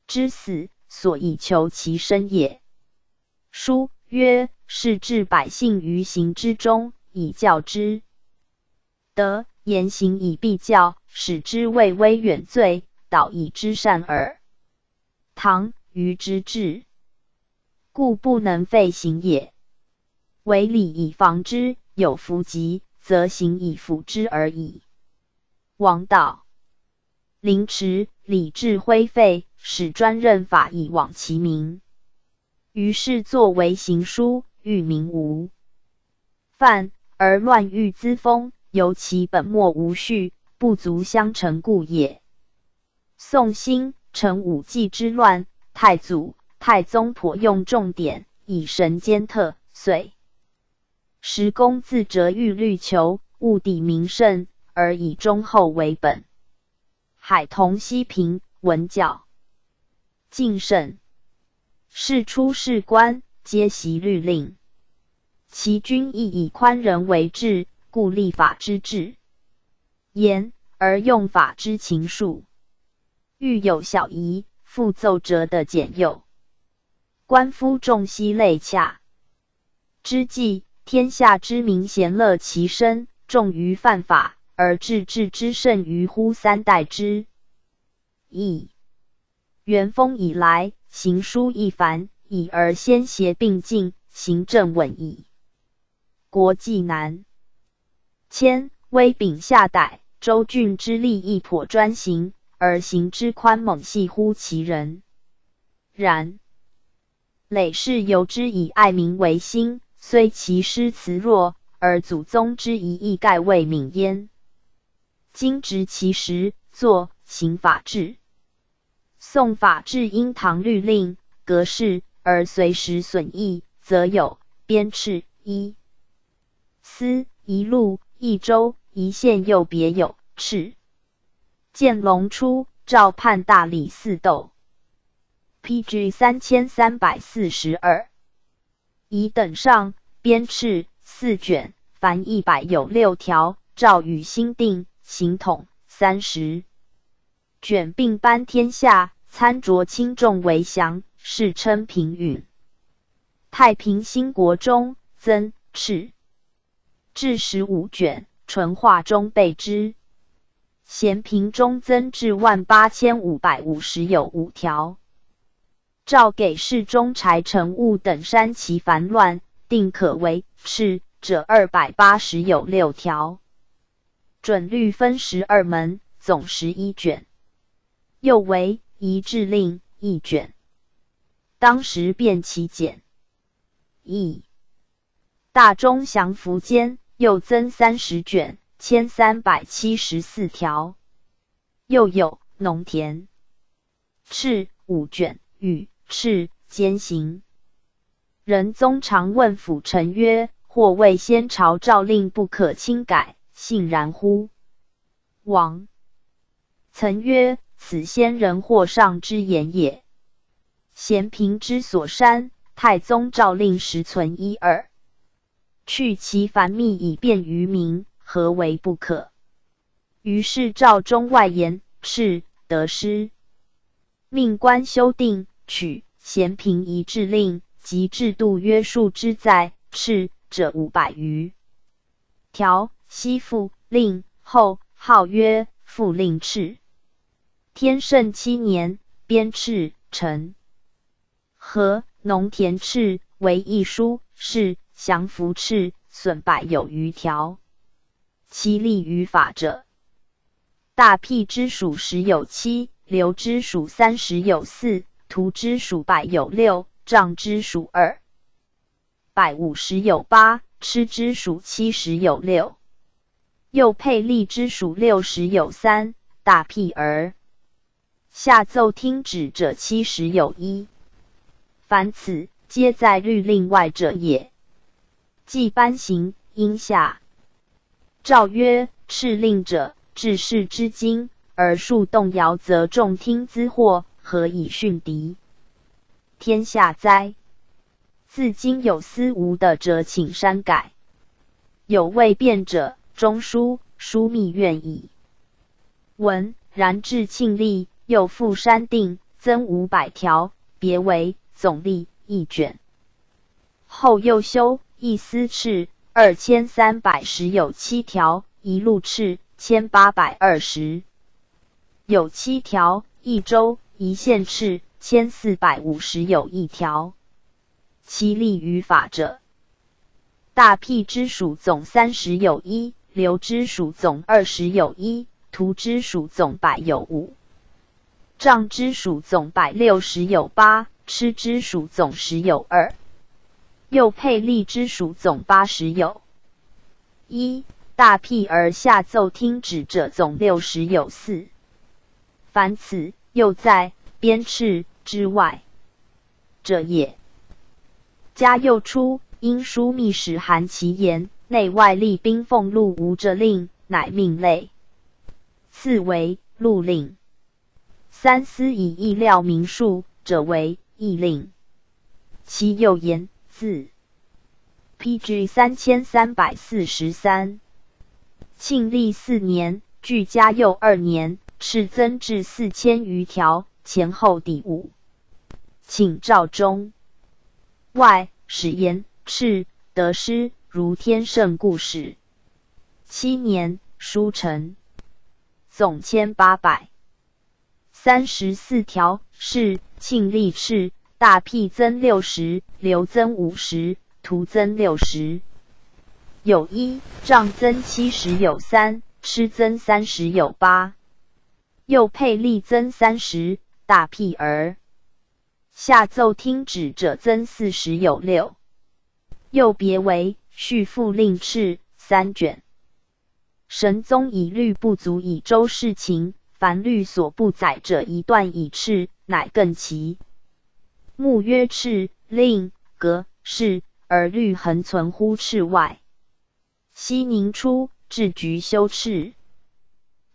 之死，所以求其生也。书曰：“是治百姓于行之中，以教之。德言行以必教，使之畏威远罪，导以知善耳。”唐虞之治，故不能废行也。为礼以防之，有福及，则行以辅之而已。王道，凌迟，礼制灰废，使专任法以往其名。于是作为行书，欲名无犯，而乱欲滋风，由其本末无序，不足相承故也。宋兴成武纪之乱，太祖、太宗颇用重典，以神兼特，遂时公自折欲虑求，务抵名胜。而以忠厚为本。海同西平，文教敬慎，事出事官，皆习律令。其君亦以宽仁为治，故立法之治严，而用法之情数。欲有小疑，复奏折的简幼。官夫重息累洽之际，天下之民贤乐其身，重于犯法。而治治之甚于乎三代之义。元丰以来，行书一繁，以而先协并进，行政稳矣。国际难。谦威秉下代，周郡之力亦颇专行，而行之宽猛系乎其人。然累世由之以爱民为心，虽其诗词弱，而祖宗之遗亦盖未泯焉。今执其实，作刑法制。宋法制因唐律令格式而随时损益，则有编敕一司一路一州一县，又别有敕。建隆初，召判大理寺斗。P.G. 三千三百四十二。以等上编敕四卷，凡一百有六条，诏与新定。行统三十卷并颁天下，参酌轻重为详，世称平允。太平兴国中增敕至十五卷，淳化中备之。咸平中增至万八千五百五十有五条。诏给事中柴成物等删其繁乱，定可为敕者二百八十有六条。准律分十二门，总十一卷。又为一制令一卷。当时变其简易。大中祥符间又增三十卷，千三百七十四条。又有农田敕五卷，与敕兼行。仁宗常问辅臣曰：“或谓先朝诏令不可轻改。”信然乎？王曾曰：“此先人或上之言也。”咸平之所删，太宗诏令实存一二，去其繁密以便于民，何为不可？于是诏中外言敕得失，命官修订，取咸平一制令及制度约束之在敕者五百余条。西复令后号曰复令敕。天圣七年编敕成。和农田敕为一书，是降服敕损百有余条。其立于法者，大辟之属十有七，流之属三十有四，图之属百有六，丈之属二百五十有八，吃之属七十有六。又配立之属六十有三，大辟儿。下奏听旨者七十有一。凡此，皆在律令外者也。既颁行，应下诏曰：敕令者，治世之经，而数动摇，则众听之祸，何以训敌？天下哉！自今有思无的者，请删改；有未变者，中书书密愿矣。文然至庆历，又复删定，增五百条，别为。总例一卷，后又修一司敕二千三百十有七条，一路敕千八百二十有七条，一周一县敕千四百五十有一条。其立于法者，大辟之属总三十有一，流之属总二十有一，图之属总百有五，帐之属总百六十有八。吃之属总十有二，又配立之属总八十有一。大辟而下奏听旨者总六十有四。凡此又在编敕之外者也。嘉佑初，因枢密使韩其言，内外立兵俸禄无着令，乃命类。次为禄令。三司以意料明数者为。议令，其右言字，P.G. 三千三百四十三。庆历四年，距嘉佑二年，是增至四千余条，前后第五。请诏中外史言敕得失如天圣故事。七年，书成，总千八百三十四条，是。庆历敕大辟增六十，流增五十，徒增六十，有一帐增七十，有三吃增三十，有八又配立增三十，大辟儿下奏听旨者增四十，有六又别为续复令敕三卷。神宗以律不足以周事情，凡律所不载者，一段以敕。乃更奇。目曰敕令格式，而律恒存乎敕外。熙宁初，置局修敕，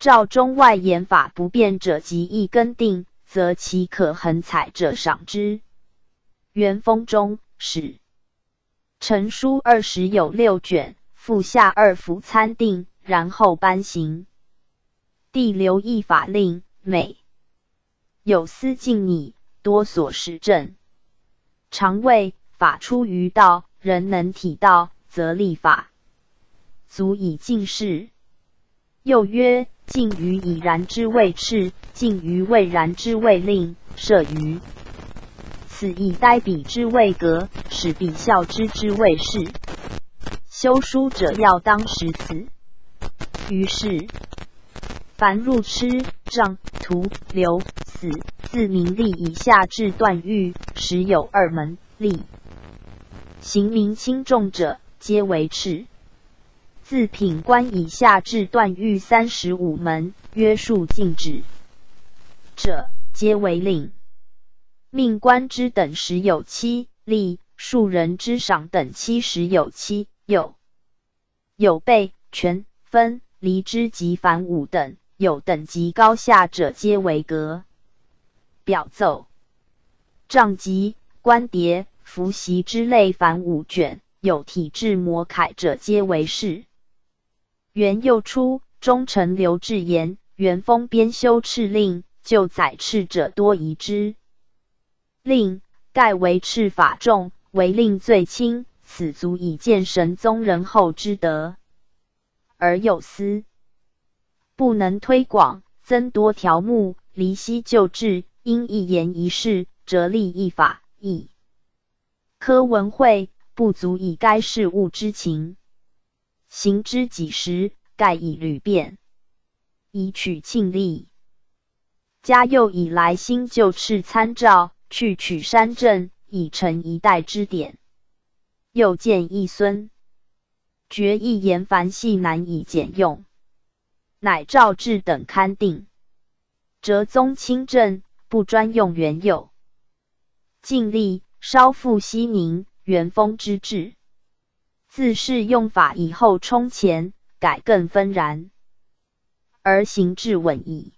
照中外言法不变者，即一根定，则其可恒采者赏之。元丰中，史成书二十有六卷，附下二府参定，然后颁行。帝留一法令，每。有司敬拟，多所实证。常谓法出于道，人能体道，则立法足以尽事。又曰：敬于已然之谓敕，敬于未然之谓令，舍于此以呆笔之谓格，使彼效之之谓事。修书者要当识此。于是。凡入吃账图流死自名利以下至断狱，时有二门利行名轻重者，皆为敕。自品官以下至断狱三十五门，约束禁止者，皆为令。命官之等十有七吏，庶人之赏等七十有七有有备权分离之及凡五等。有等级高下者，皆为格表奏。帐籍、官牒、符席之类，凡五卷。有体制模楷者，皆为是。元佑初，忠臣刘志言，元丰编修敕令，就载敕者多疑之。令盖为敕法重，为令最轻，此足以见神宗仁厚之德。而有司。不能推广，增多条目，离析旧制，因一言一事，折立一法，以科文会不足以该事物之情，行之几时，盖以屡变，以取庆历。嘉佑以来，新旧敕参照，去取山镇，以成一代之典。又见一孙，决一言繁细难以简用。乃诏制等勘定。哲宗亲政，不专用原有，尽力稍复西宁、元丰之治。自是用法以后充前，改更纷然，而行至稳矣。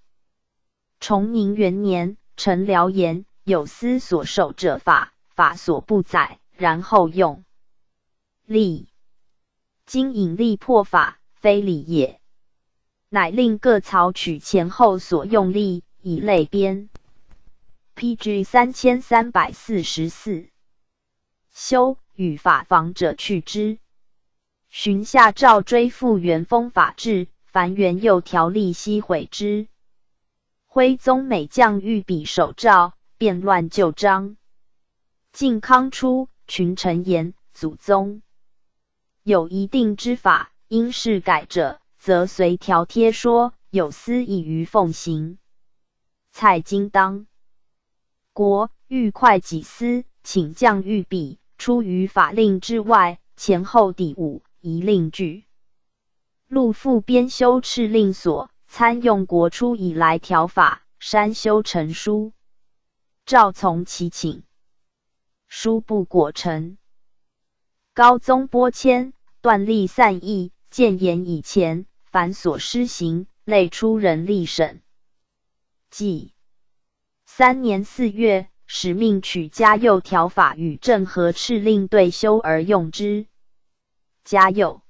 崇宁元年，陈辽言有司所受者法，法所不载，然后用力。今引力破法，非礼也。乃令各曹取前后所用力，以类编。P.G. 三千三百四十四。修与法防者去之。寻下诏追复元丰法制，凡元佑条例悉毁之。徽宗每将御笔手诏，变乱旧章。靖康初，群臣言祖宗有一定之法，因事改者。则随条贴说有司以于奉行。蔡京当国欲快己私，请将御笔出于法令之外，前后抵五一令具。陆复编修敕令所，参用国初以来条法，删修成书。诏从其请，书不果成。高宗拨迁，断立散议，谏言以前。凡所施行，累出人力审。即三年四月，使命取嘉佑条法与正和敕令对修而用之。嘉佑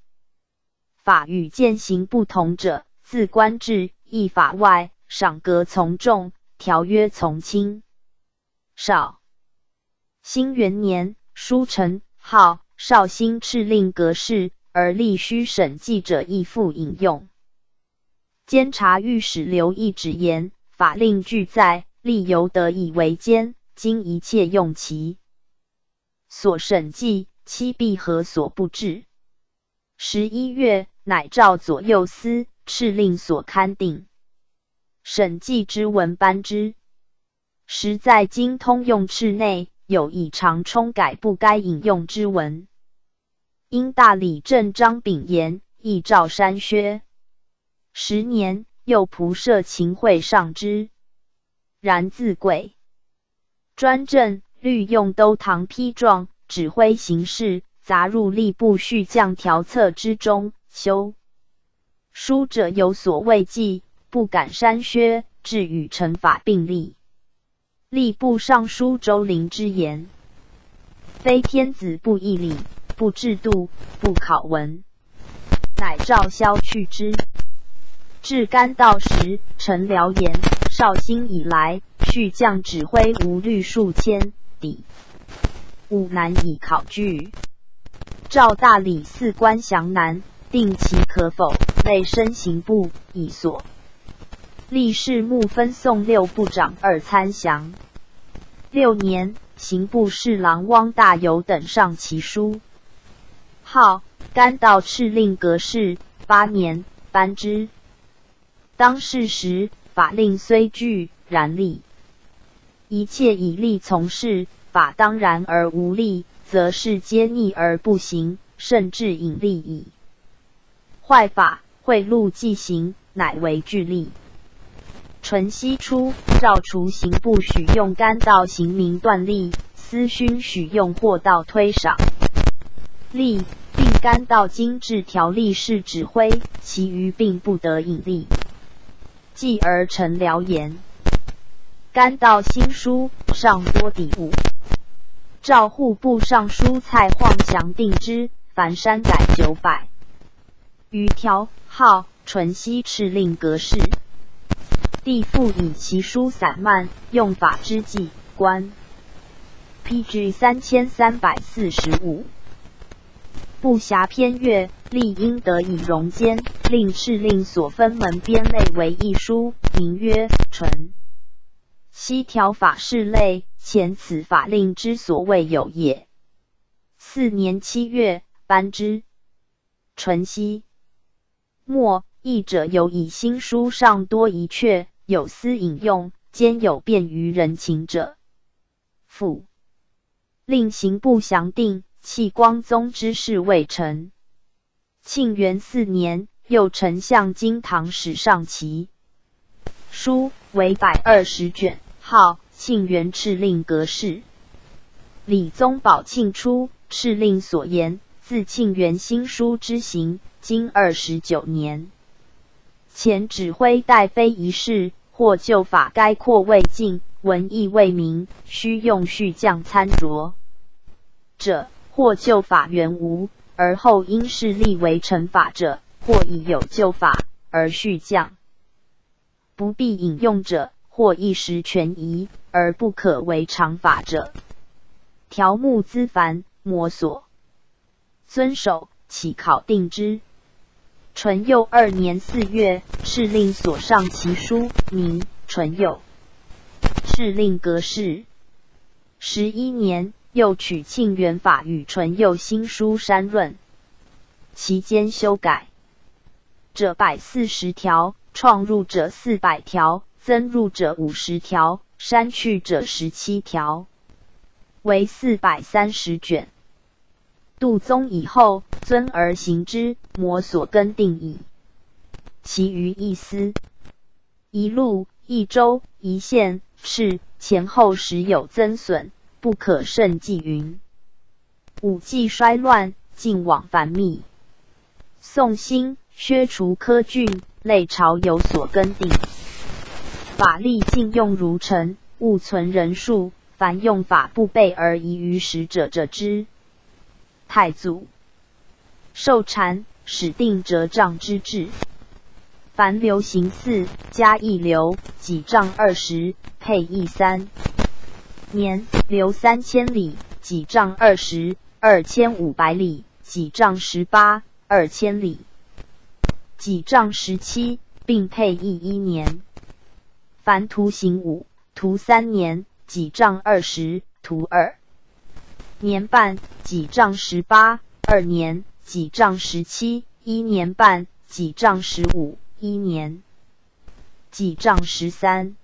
法与践行不同者，自官制议法外，赏格从重，条约从轻。少兴元年，书成号绍兴敕令格式。而立须审记者亦复引用。监察御史刘毅直言：法令俱在，立犹得以为监。今一切用其所审计，七必何所不至？十一月，乃召左右司敕令所刊定审计之文颁之。实在经通用敕内有以常充改不该引用之文。因大理正张炳言，亦诏山薛。十年，又仆射秦桧上之。然自贵专政，律用都堂批状，指挥行事，杂入吏部序将条册之中。修书者有所畏忌，不敢删削，至与臣法并立。吏部尚书周陵之言，非天子不义礼。不制度，不考文，乃诏削去之。至干道时，陈辽言：绍兴以来，续将指挥无虑数千，抵吾难以考据。赵大理寺官详难，定其可否，累申刑部以所。历事目分送六部长二参详。六年，刑部侍郎汪大猷等上其书。号甘道敕令格式八年颁之。当世时，法令虽具，然立一切以利从事，法当然而无力，则是皆逆而不行，甚至引利矣。坏法贿赂既行，乃为具利。淳熙初，诏除刑部许用干道刑名断例，私勋许用货道推赏例。并干道精制条例是指挥，其余并不得引力。继而陈辽言，干道新书尚多底物。赵户部尚书蔡晃祥定之，凡删改九百余条。号淳熙敕令格式。帝复以其书散漫，用法之际，官。P.G. 三千三百四十五。不暇偏阅，立应得以容间，令敕令所分门编类为一书，名曰《淳》。西条法事类，前此法令之所谓有也。四年七月颁之。淳熙末，译者有以新书上多一阙，有司引用，兼有便于人情者。复令刑部详定。弃光宗之事未成。庆元四年，又丞相金堂史上齐书为百二十卷，号庆元敕令格式。李宗宝庆初，敕令所言，自庆元新书之行，经二十九年。前指挥戴妃一事，或旧法概括未尽，文义未明，需用续降参酌者，或旧法原无，而后因事立为惩法者，或已有旧法而续降，不必引用者，或一时权宜而不可为常法者，条目资繁，摸索遵守，起考定之。淳佑二年四月，敕令所上其书名淳佑，敕令格式。十一年，又取庆元法与淳佑新书删润，其间修改者百四十条，创入者四百条，增入者五十条，删去者十七条，为四百三十卷。杜宗以后，尊而行之，摩所根定矣。其余一司、一路、一州、一县，是前后时有增损，不可胜计云。武纪衰乱，晋往繁密。宋兴削除科郡，类朝有所更定。法力禁用如尘，勿存人数。凡用法不备而遗于使者者之。太祖受禅，始定折杖之制。凡流行四加一流，几丈二十，配一三年，流三千里，几丈二十，二千五百里，几丈十八，二千里，几丈十七，并配一一年。凡图行五，图三年，几丈二十，图二。年半几丈十八，二年几丈十七，一年半几丈十五，一年几丈十三。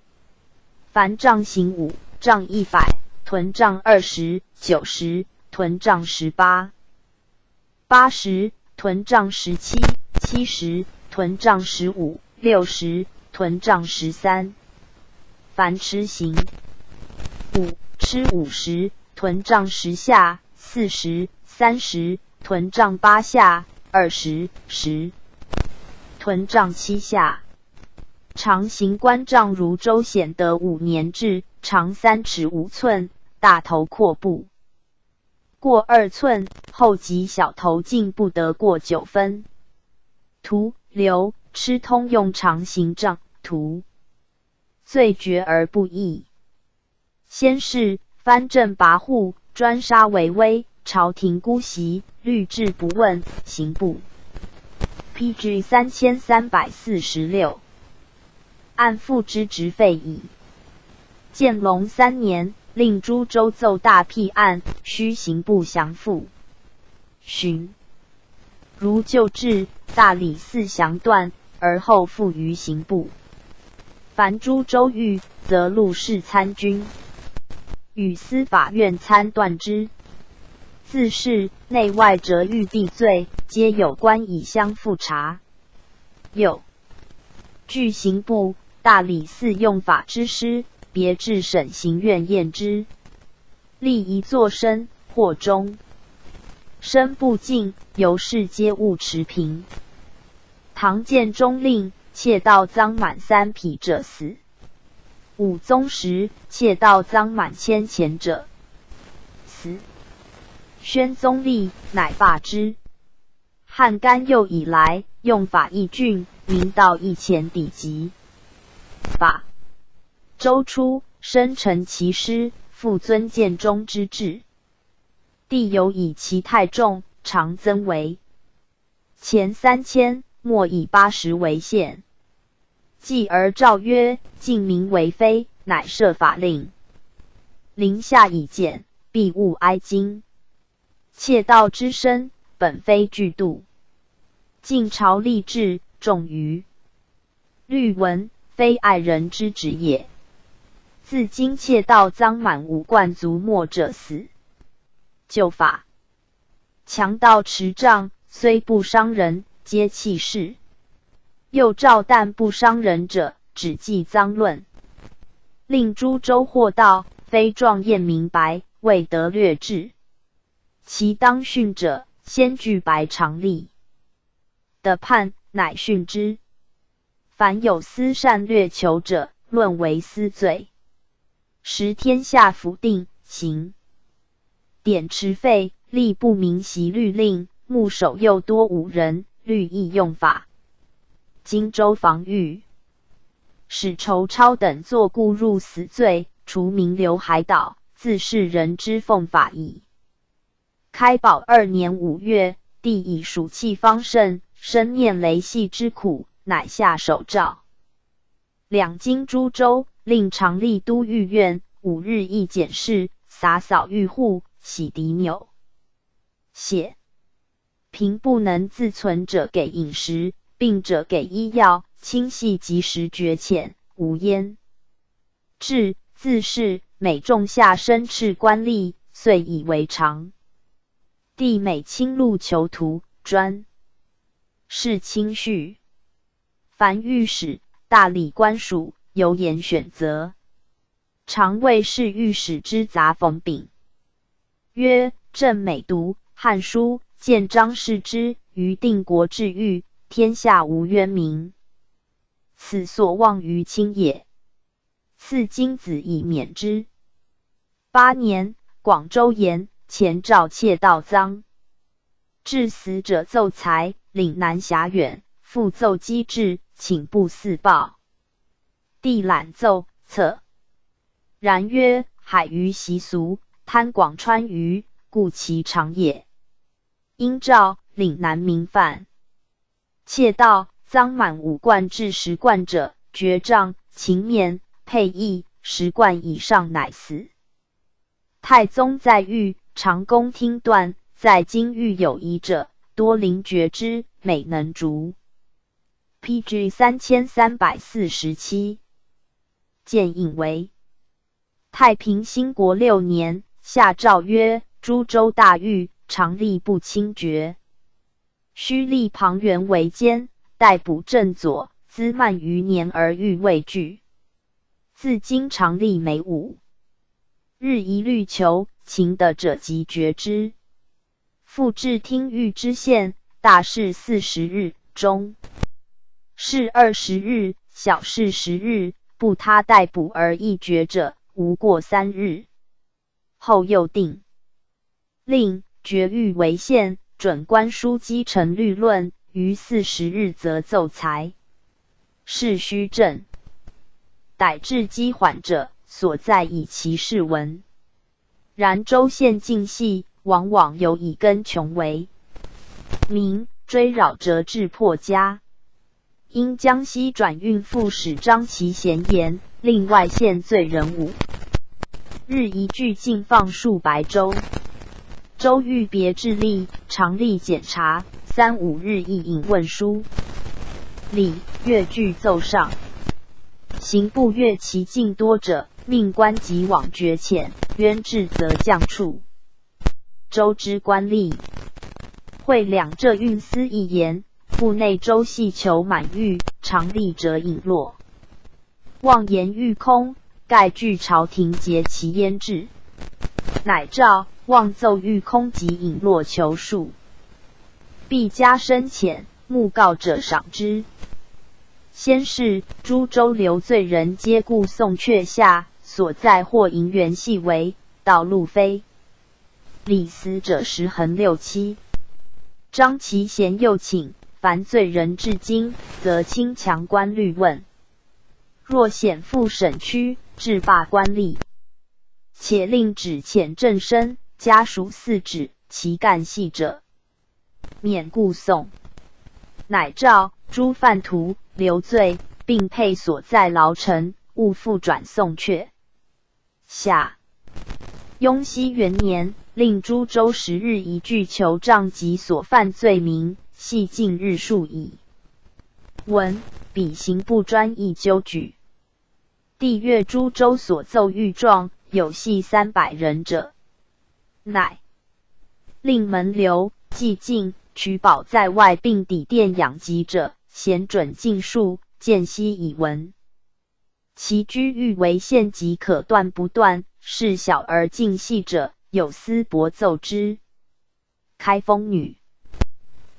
凡丈行五，丈一百，屯丈二十，九十，屯丈十八，八十，屯丈十七，七十，屯胀十五，六十，屯胀十三。凡吃行五，吃五十。屯胀十下，四十、三十；屯胀八下，二十、十；屯胀七下。长形官丈如周显德五年制，长三尺五寸，大头阔步过二寸，后及小头径不得过九分。图流吃通用长形杖，图最绝而不易。先是。藩镇跋扈，专杀为威；朝廷姑息，律治不问。刑部 P.G. 三千三百四十六，按复之职废矣。建隆三年，令诸州奏大辟案，须刑部降复。寻如旧制，大理寺降断，而后复于刑部。凡诸州狱，则录事参军。与司法院参断之，自是内外折欲避罪，皆有官以相复查。有据刑部大理寺用法之师，别至审刑院验之，立一作身或中身不净，由是皆物持平。唐建中令窃盗赃满三匹者死。武宗时，窃盗赃满千钱者死。宣宗立，乃罢之。汉干佑以来，用法义峻，民道一钱抵级。法周初，生成其师，复尊建中之制。帝有以其太重，常增为前三千，莫以八十为限。继而诏曰：“晋民为非，乃设法令。临下以见，必勿哀惊。窃盗之身，本非巨度。晋朝立志重于律文，非爱人之职也。自今窃盗赃满五贯足没者死。旧法强盗持杖，虽不伤人，皆弃市。”又照但不伤人者，只记赃论，令诸州获道，非状验明白，未得略治。其当训者，先具白常例的判，乃训之。凡有私善略求者，论为私罪。时天下府定刑，贬持废，吏不明习律令，目守又多五人，律亦用法。荆州防御，使仇超等作故入死罪，除名流海岛，自是人之奉法矣。开宝二年五月，帝以暑气方盛，深念雷系之苦，乃下手诏，两京诸州令常吏都御院，五日一检视，洒扫御户，洗涤纽写。贫不能自存者给饮食。病者给医药，清细及时绝浅，无烟。至自是每仲夏生斥官吏，遂以为常。帝每亲录囚徒，专是清序。凡御史、大理官属，由言选择。常谓是御史之杂逢丙，曰：朕每读《汉书》，见张氏之于定国治狱。天下无冤民，此所望于亲也。赐金子以免之。八年，广州盐前赵窃盗赃，致死者奏财，岭南遐远，复奏机智，请部四报。帝览奏策，然曰：海鱼习俗，贪广川鱼，故其长也。因诏岭南民犯。窃盗赃满五贯至十贯者，绝杖、秦面、配役十贯以上，乃死。太宗在狱，常公听断，在京狱有疑者，多临绝之，每能逐。P.G. 三千三百四十七。建引为太平兴国六年，下诏曰：诸州大狱，常吏不清绝。须立庞元为监，逮捕正左，资慢余年而欲畏惧。自今常吏每五日一律求，擒得者即绝之。复至听谕知县，大事四十日，中事二十日，小事十日，不他逮捕而一绝者，无过三日。后又定令绝狱为限。准官书积成律论，于四十日则奏裁。是虚正，逮至积缓者，所在以其事闻。然州县境系，往往有以根穷为名，追扰折至破家。因江西转运副使张其贤言，令外县罪人五日一句禁放数百州。周玉别致吏，常例检查，三五日一引问书。礼乐具奏上，刑部越其尽多者，命官即往绝浅，冤至则降处。周之官吏会两浙运司一言，部内周系求满狱，常例者引落。妄言欲空，盖据朝廷结其焉制，乃诏。望奏欲空及引落求数，必加深浅，目告者赏之。先是诸州留罪人皆故送阙下，所在或银元系为道路飞。立死者十横六七。张其贤又请凡罪人至今，则清强官律问；若显赴审区，制罢官吏，且令指遣正身。家属四指，其干系者免故送，乃诏诸犯徒留罪，并配所在牢城，勿复转送阙。下雍熙元年，令诸州十日一具求杖及所犯罪名，系近日数矣。文比刑不专一纠举，帝越诸州所奏御状，有系三百人者。乃令门流既进取保在外，并抵殿养疾者，贤准尽数见悉以闻。其居欲为县即可断不断，是小而尽细者，有司薄奏之。开封女，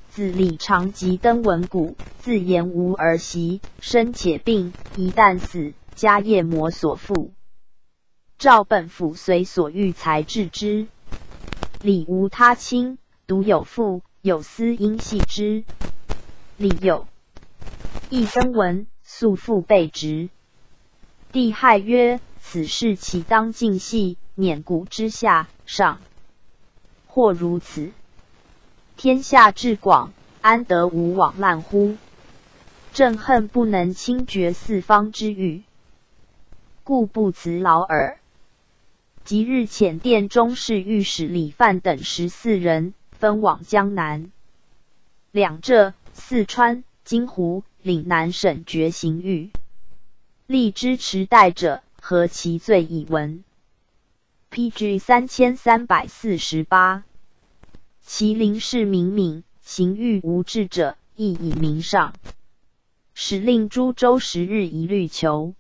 自李长吉登文谷，自言无儿媳，生且病，一旦死，家业魔所负。赵本府随所欲才治之，礼无他亲，独有父，有司应系之。礼有一登文，素父备职。帝害曰：“此事岂当尽系，碾骨之下上？或如此。”天下至广，安得无往滥乎？朕恨不能清绝四方之欲，故不辞劳耳。即日遣殿中侍御史李范等十四人，分往江南、两浙、四川、金湖、岭南省决刑狱，立之持待者，何其罪已闻。P.G. 三千三百四十八。其临事明敏，行狱无志者，亦以明上。使令诸州十日一律求。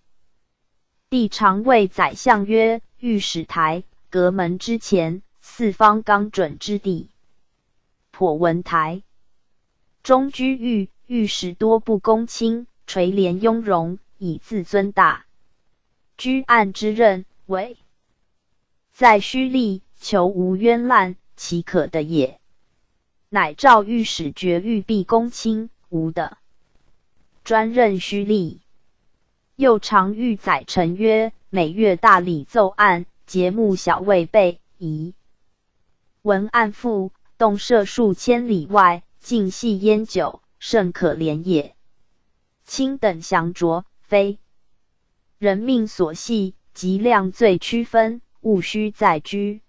帝常谓宰相曰：“御史台、阁门之前，四方刚准之地。颇闻台中居御，御史多不公卿，垂帘雍容，以自尊大。居案之任，为在虚立，求无冤滥，岂可得也？”乃诏御史绝御必公卿，无的专任虚吏。又常谕宰臣曰：“每月大礼奏案，节目小未备宜。文案赋，动涉数千里外，尽系烟酒，甚可怜也。卿等详酌，非人命所系，即量罪区分，务须再居。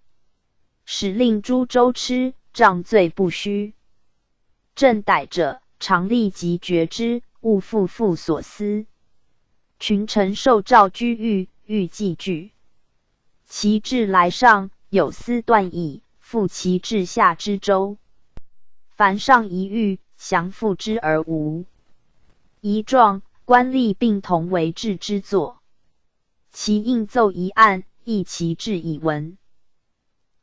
使令诸州吃。”杖罪不虚，正逮者常立即决之，勿复复所思。群臣受诏居狱，欲祭具，其至来上，有司断矣。复其至下之州，凡上一狱，降复之而无一状，官吏并同为治之作。其应奏一案，亦其至以闻。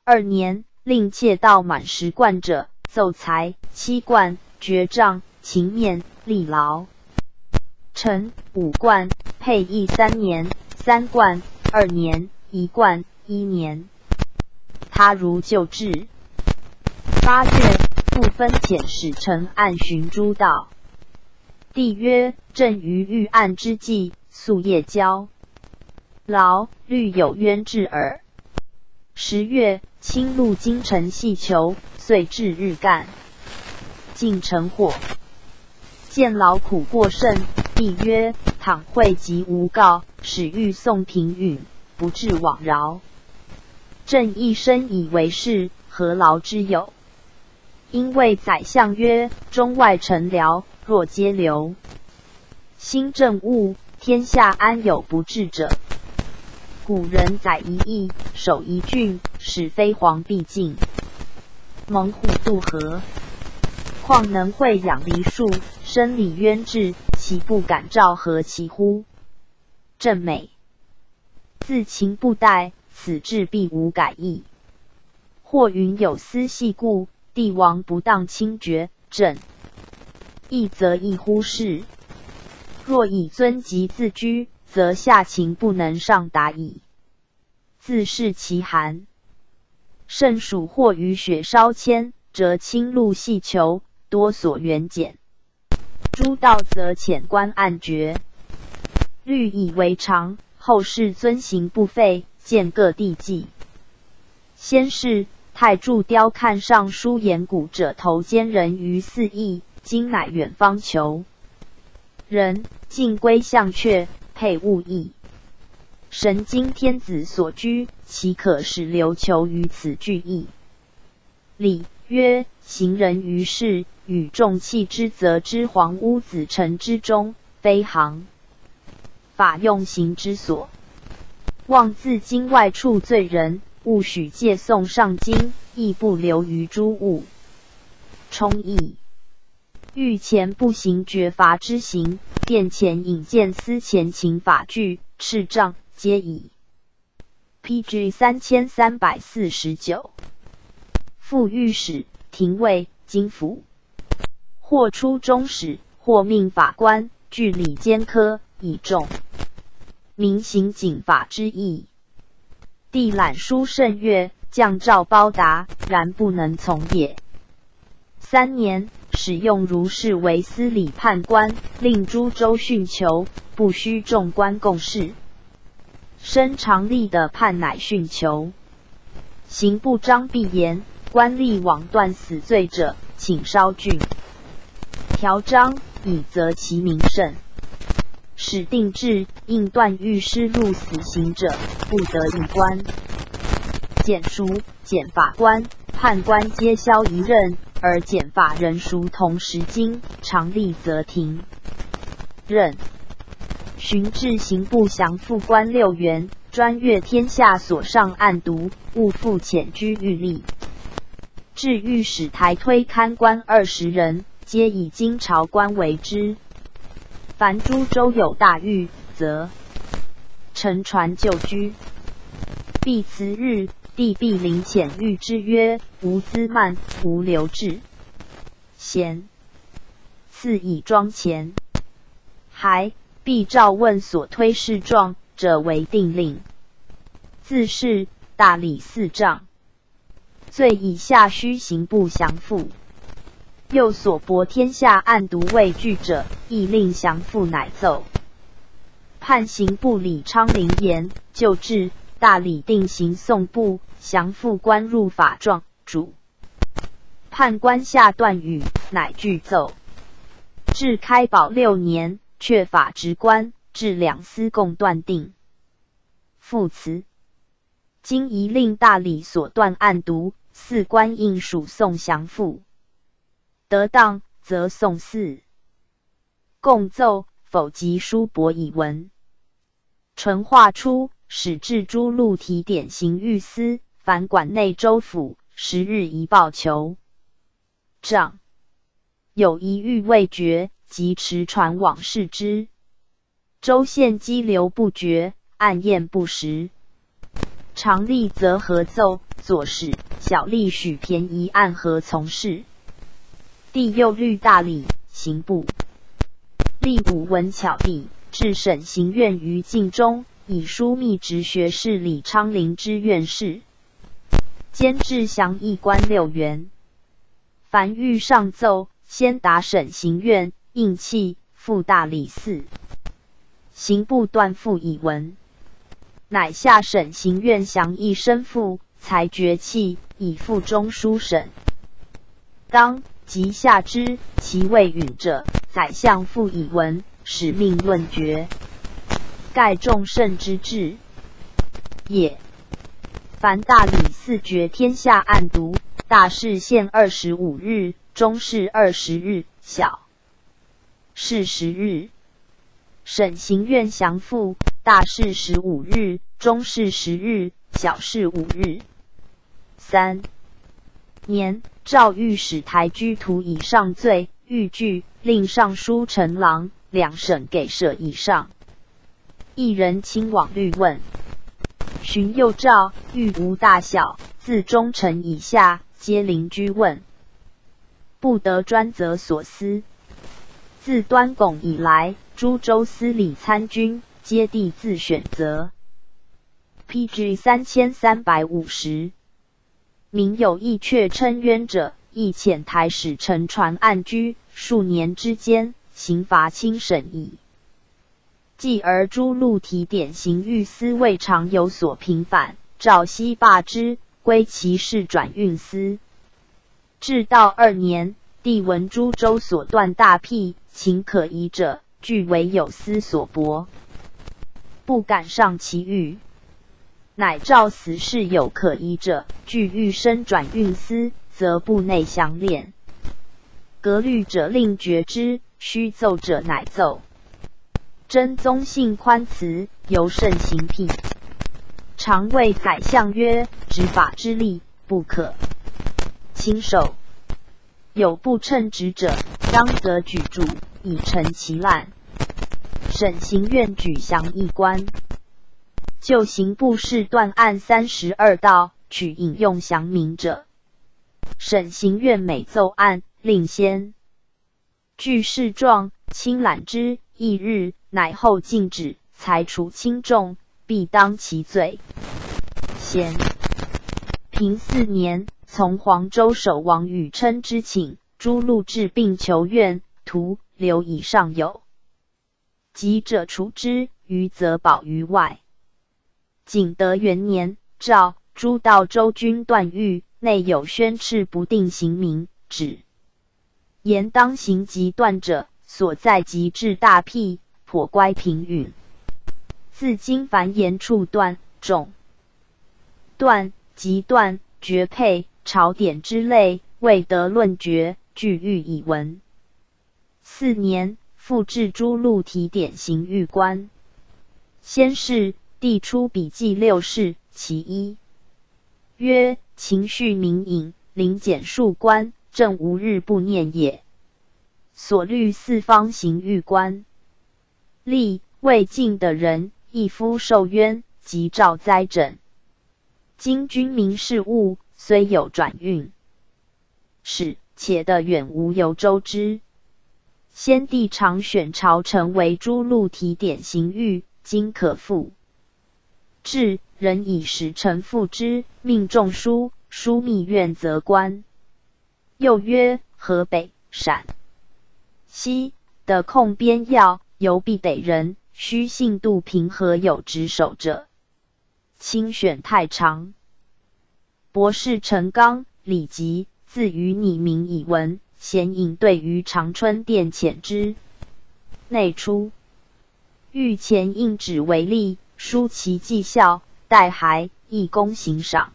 二年。令窃盗满十贯者，奏裁七贯，绝杖情面立牢。臣五贯，配役三年；三贯二年；一贯一年。他如旧制。八月，复分遣使臣按寻诸道。帝曰：“朕于御案之际，夙夜交劳，虑有冤至耳。”十月。清入京城细求，遂至日干，尽成火。见劳苦过甚，帝曰：“倘会及无告，使欲送平允，不至枉饶。朕一生以为是，何劳之有？”因谓宰相曰：“中外臣僚，若皆留新政务，天下安有不治者？”古人载一邑，守一郡，使飞黄必尽。猛虎渡河，况能会养梨树，生理渊至，岂不敢召何其乎？正美，自秦不待，此志必无改意。或云有私系故，帝王不当轻爵，朕亦则亦忽视。若以尊及自居。则下情不能上达矣。自是其寒，甚属或于雪烧迁，则清露细求，多所缘简。诸道则遣官按决，律以为常。后世遵行不废，见各地记。先是太柱雕看上书言古者头奸人于四邑，今乃远方求人，尽归向阙。配物意，神经天子所居，岂可使琉球于此聚义？礼曰：行人于世，与众弃之，则之皇屋子臣之中，非行法用刑之所。望自京外处罪人，勿许借送上京，亦不留于诸物。充义。欲前不行绝罚之刑，便前引见司前秦法具，赤杖皆已。P.G. 三千三百四十九。副御史、廷尉、京府，或出中使，或命法官，据理兼科，以重民行警法之意。帝览书甚阅，降诏包达，然不能从也。三年，使用如是为司礼判官，令诸州训囚，不须众官共事。身长吏的判乃训囚。刑部张必言，官吏枉断死罪者，请稍郡。条章以责其名胜。使定制，应断狱师入死刑者，不得一官。检赎、检法官、判官皆消一任。而减法人属同时经，常立则停任。寻至刑部降复官六员，专阅天下所上案牍，勿复潜居狱吏。至御史台推勘官二十人，皆以京朝官为之。凡诸州有大狱，则乘船就居。必辞日。帝必临遣谕之曰：无资慢，无留置，贤赐以庄前。还必召问所推事状者为定令。自是大理四丈。罪以下须刑部降复。又所博天下案牍未具者，亦令降复，乃奏。判刑部李昌龄言就治。大理定刑送部降复官入法状主判官下断语，乃具奏。至开宝六年，却法职官，至两司共断定。副词：今宜令大理所断案牍，四官应属送降复，得当则送四。共奏否即书驳以文。淳化出。使至诸路提点刑狱司，凡管内州府，十日一报求账。有一狱未决，即持传往视之。州县积流不绝，案验不实。常吏则合奏，左使小吏许便宜按何从事？帝又律大理刑部，立武文巧吏，至审刑院于晋中。以书密直学士李昌龄之院士，兼治降役官六员。凡欲上奏，先达审刑院，应气复大理寺。刑部断复以文，乃下审刑院降役申复，才决弃，以复中书省。当及下之，其未允者，宰相复以文，使命论决。盖众圣之志也。凡大理寺决天下案牍，大事限二十五日，中事二十日，小事十日。审刑院降复，大事十五日，中事十日，小事五日。三年，诏御史台居徒以上罪，御具令尚书陈郎两省给设以上。一人亲往律问，寻又诏欲无大小，自忠臣以下皆邻居问，不得专责所思。自端拱以来，诸州司礼参军皆地自选择。P.G. 三千三百五十。民有意却称冤者，亦遣台使乘船暗居，数年之间，刑罚轻审矣。继而诸路提点刑狱司未尝有所平反，赵熙罢之，归其事转运司。至道二年，帝闻诸州所断大辟，情可疑者，俱为有司所驳，不敢上其狱，乃召死事有可疑者，具欲身转运司，则部内相练。革律者令决之，须奏者乃奏。真宗性宽慈，尤甚行辟。常谓宰相曰：“执法之力，不可轻受。有不称职者，当则举助，以成其滥。”审刑院举降一官，就刑部事断案三十二道，取引用祥明者。审刑院每奏案，令先据事状，轻览之，翌日乃后禁止，裁除轻重，必当其罪。咸平四年，从黄州守王宇琛之请，诸录治并求院，徒留以上有。及者除之，余则保于外。景德元年，诏诸道州军断狱，内有宣敕不定刑名，指言当行即断者，所在即至大辟，颇乖平允。自今凡言处断、种断、即断、绝配、朝典之类，未得论决，具欲以闻。四年。复置诸路提点刑狱官。先是，递出笔记六事，其一曰：情绪明隐，临检数官，正无日不念也。所虑四方刑狱官，立未尽的人，一夫受冤，即召灾诊。今军民事务虽有转运，使且得远无由周之。先帝常选朝臣为诸路提点刑狱，今可复。至，人以使臣复之，命中书，枢密院则官。又曰：河北、陕西的控边要，犹必得人，须信度平和有职守者。清选太常。博士陈刚、李吉，自于拟名以闻。显影对于长春殿遣之，内出御前应旨为例，书其绩效，待还以功行赏。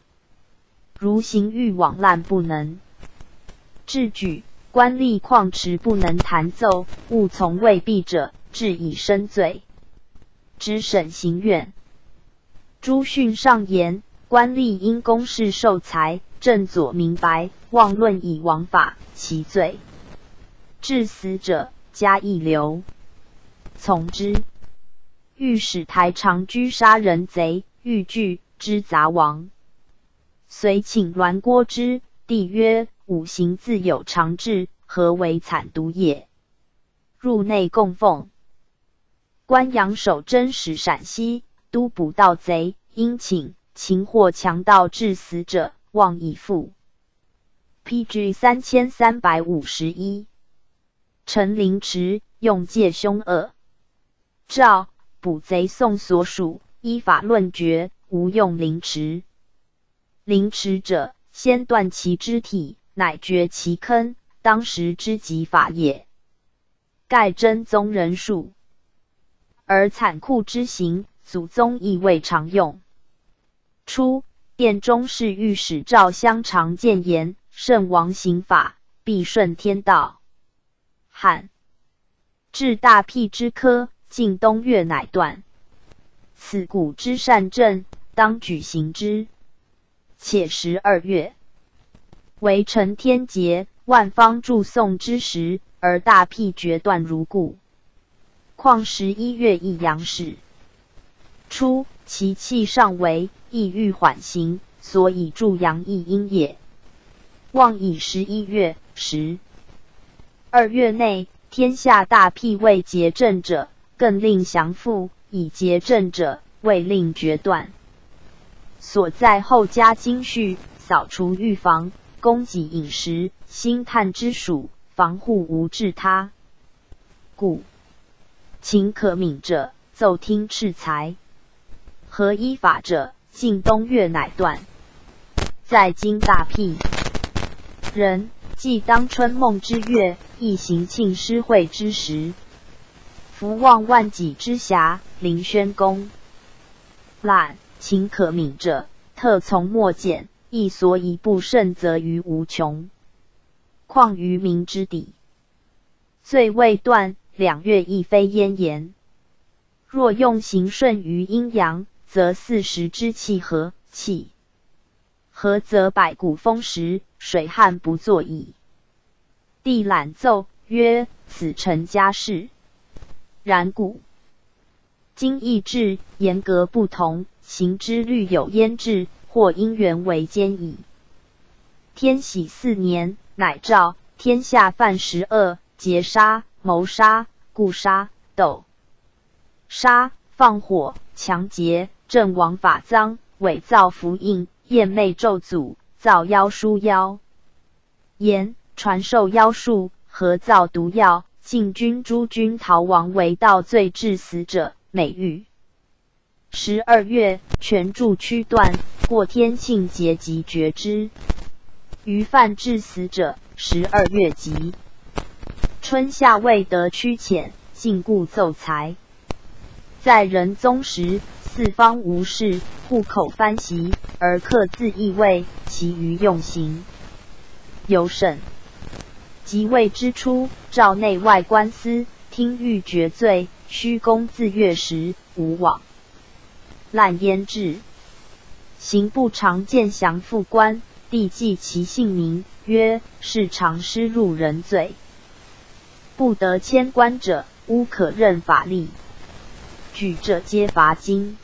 如行欲往滥不能治举，官吏旷持不能弹奏，勿从未必者，治以身罪。知审行院朱训上言，官吏因公事受财。正左明白，妄论以王法，其罪。致死者加一流，从之。御史台长居杀人贼，欲拒之杂王，遂请栾郭之。帝曰：五行自有常制，何为惨毒也？入内供奉。官阳守真使陕西都捕盗贼，因请擒获强盗致死者。望以复。P.G. 三千三百五十一。陈灵池用戒凶恶，诏捕贼送所属，依法论决，无用凌迟。凌迟者，先断其肢体，乃掘其坑，当时之极法也。盖真宗人数，而残酷之刑，祖宗亦未常用。初。殿中侍御史赵襄常谏言：“圣王刑法，必顺天道。”汉至大辟之科，晋东岳乃断。此古之善政，当举行之。且十二月，为承天节，万方祝颂之时，而大辟决断如故。况十一月一阳始，初，其气尚为。意欲缓行，所以助阳亦阴也。望以十一月十二月内，天下大辟未结政者，更令降复；以结政者，未令决断。所在后加精序，扫除预防，供给饮食，兴探之属，防护无治他。故秦可敏者，奏听赤才；合依法者。晋东岳乃断，在今大辟人，既当春梦之月，亦行庆诗会之时，福望万己之暇，临宣公览秦可敏者，特从莫简，亦所以不胜，则于无穷。况于民之底，罪未断，两月亦非焉言。若用行顺于阴阳。则四时之气和气和，则百谷丰实，水旱不作矣。帝览奏曰：“此臣家事。然古今意志严格不同，行之律有焉制，或因缘为奸矣。天禧四年，乃诏天下犯十恶，劫杀、谋杀、故杀、斗。杀、放火、强劫、阵亡法赃、伪造符印、验魅咒诅、造妖书妖。言、传授妖术、合造毒药、禁军诸军逃亡为盗罪致死者，美誉。十二月，全柱区断，过天庆节即绝之。余犯致死者，十二月即春夏未得驱遣，禁故奏裁。在仁宗时，四方无事，户口翻习，而刻字异位，其余用刑有审。即位之初，诏内外官司，听欲决罪，虚公自阅时，无往滥焉制。刑部常见降复官。帝记其姓名，曰：是常失入人罪，不得迁官者，乌可任法力。举者皆罚金。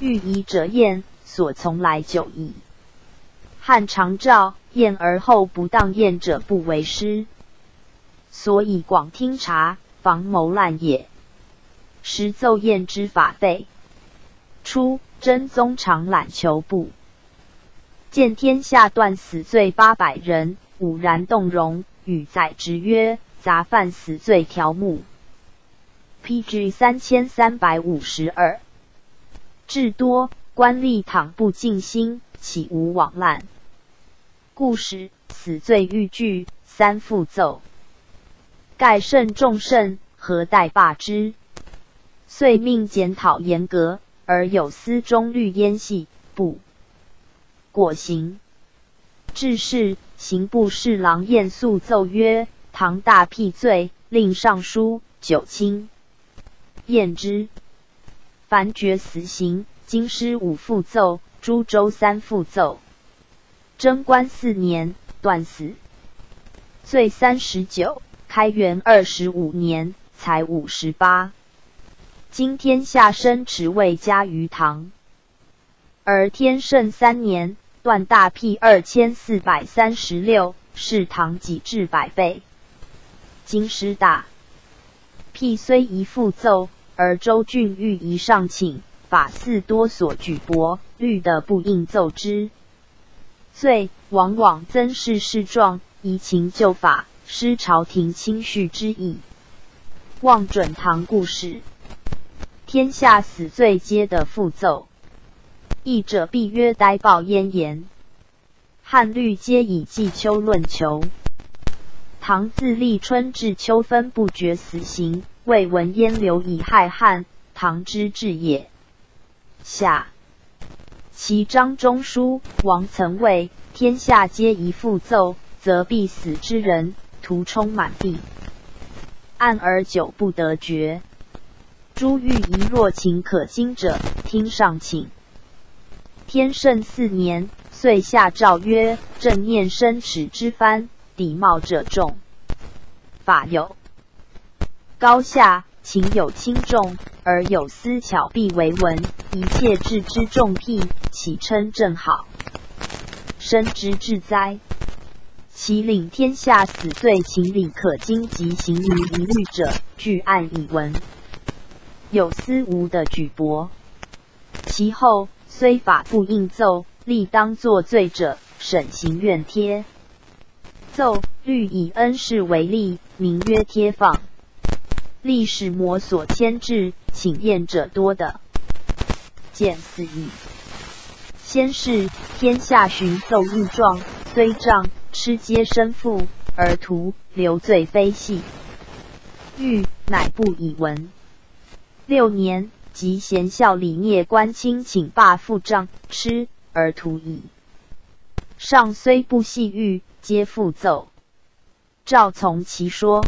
欲疑者验，所从来久矣。汉常诏验而后不当验者，不为师。所以广听察，防谋滥也。时奏验之法废。初，真宗常览求部。见天下断死罪八百人，武然动容，与载之曰：“杂犯死罪条目。” P.G. 三千三百五十二。至多官吏倘不尽心，岂无往滥？故使死罪欲具，三复奏。盖甚重甚，何待罢之？遂命检讨严格，而有司中律焉系不。果行，致仕刑部侍郎晏肃奏曰：“唐大辟罪，令尚书九卿验之，凡决死刑。京师五复奏，株洲三复奏。贞观四年，断死，罪三十九。开元二十五年，才五十八。今天下生持位加于唐，而天圣三年。”断大辟二千四百三十六，是唐己至百倍。京师大辟虽一复奏，而周俊欲一上请，法寺多所举驳，律的不应奏之，罪往往增事事状，移情就法，失朝廷亲恤之意。望准唐故事，天下死罪皆得复奏。义者必曰呆报焉言，汉律皆以季秋论囚。唐自立春至秋分不决死刑，未闻焉流以害汉。唐之治也。下其章中书王曾谓：天下皆一复奏，则必死之人徒充满地，暗而久不得决。诸欲疑若情可经者，听上请。天圣四年，遂下诏曰：“正念生齿之藩，底冒者众。法有高下，情有轻重，而有思巧必为文。一切治之重辟，岂称正好？深知至哉！其领天下死罪情理可经及行于一律者，据案以闻。有司无的举驳，其后。”虽法不应奏，立当作罪者，审刑院贴奏律以恩事为例，名曰贴放。历史模所牵制，请验者多的，见四义。先是天下寻奏御状，虽仗吃皆身负，而徒留罪非戏。欲乃不以闻。六年。及贤孝礼聂官亲请罢复杖吃而徒矣。上虽不细欲，皆复奏。赵从其说，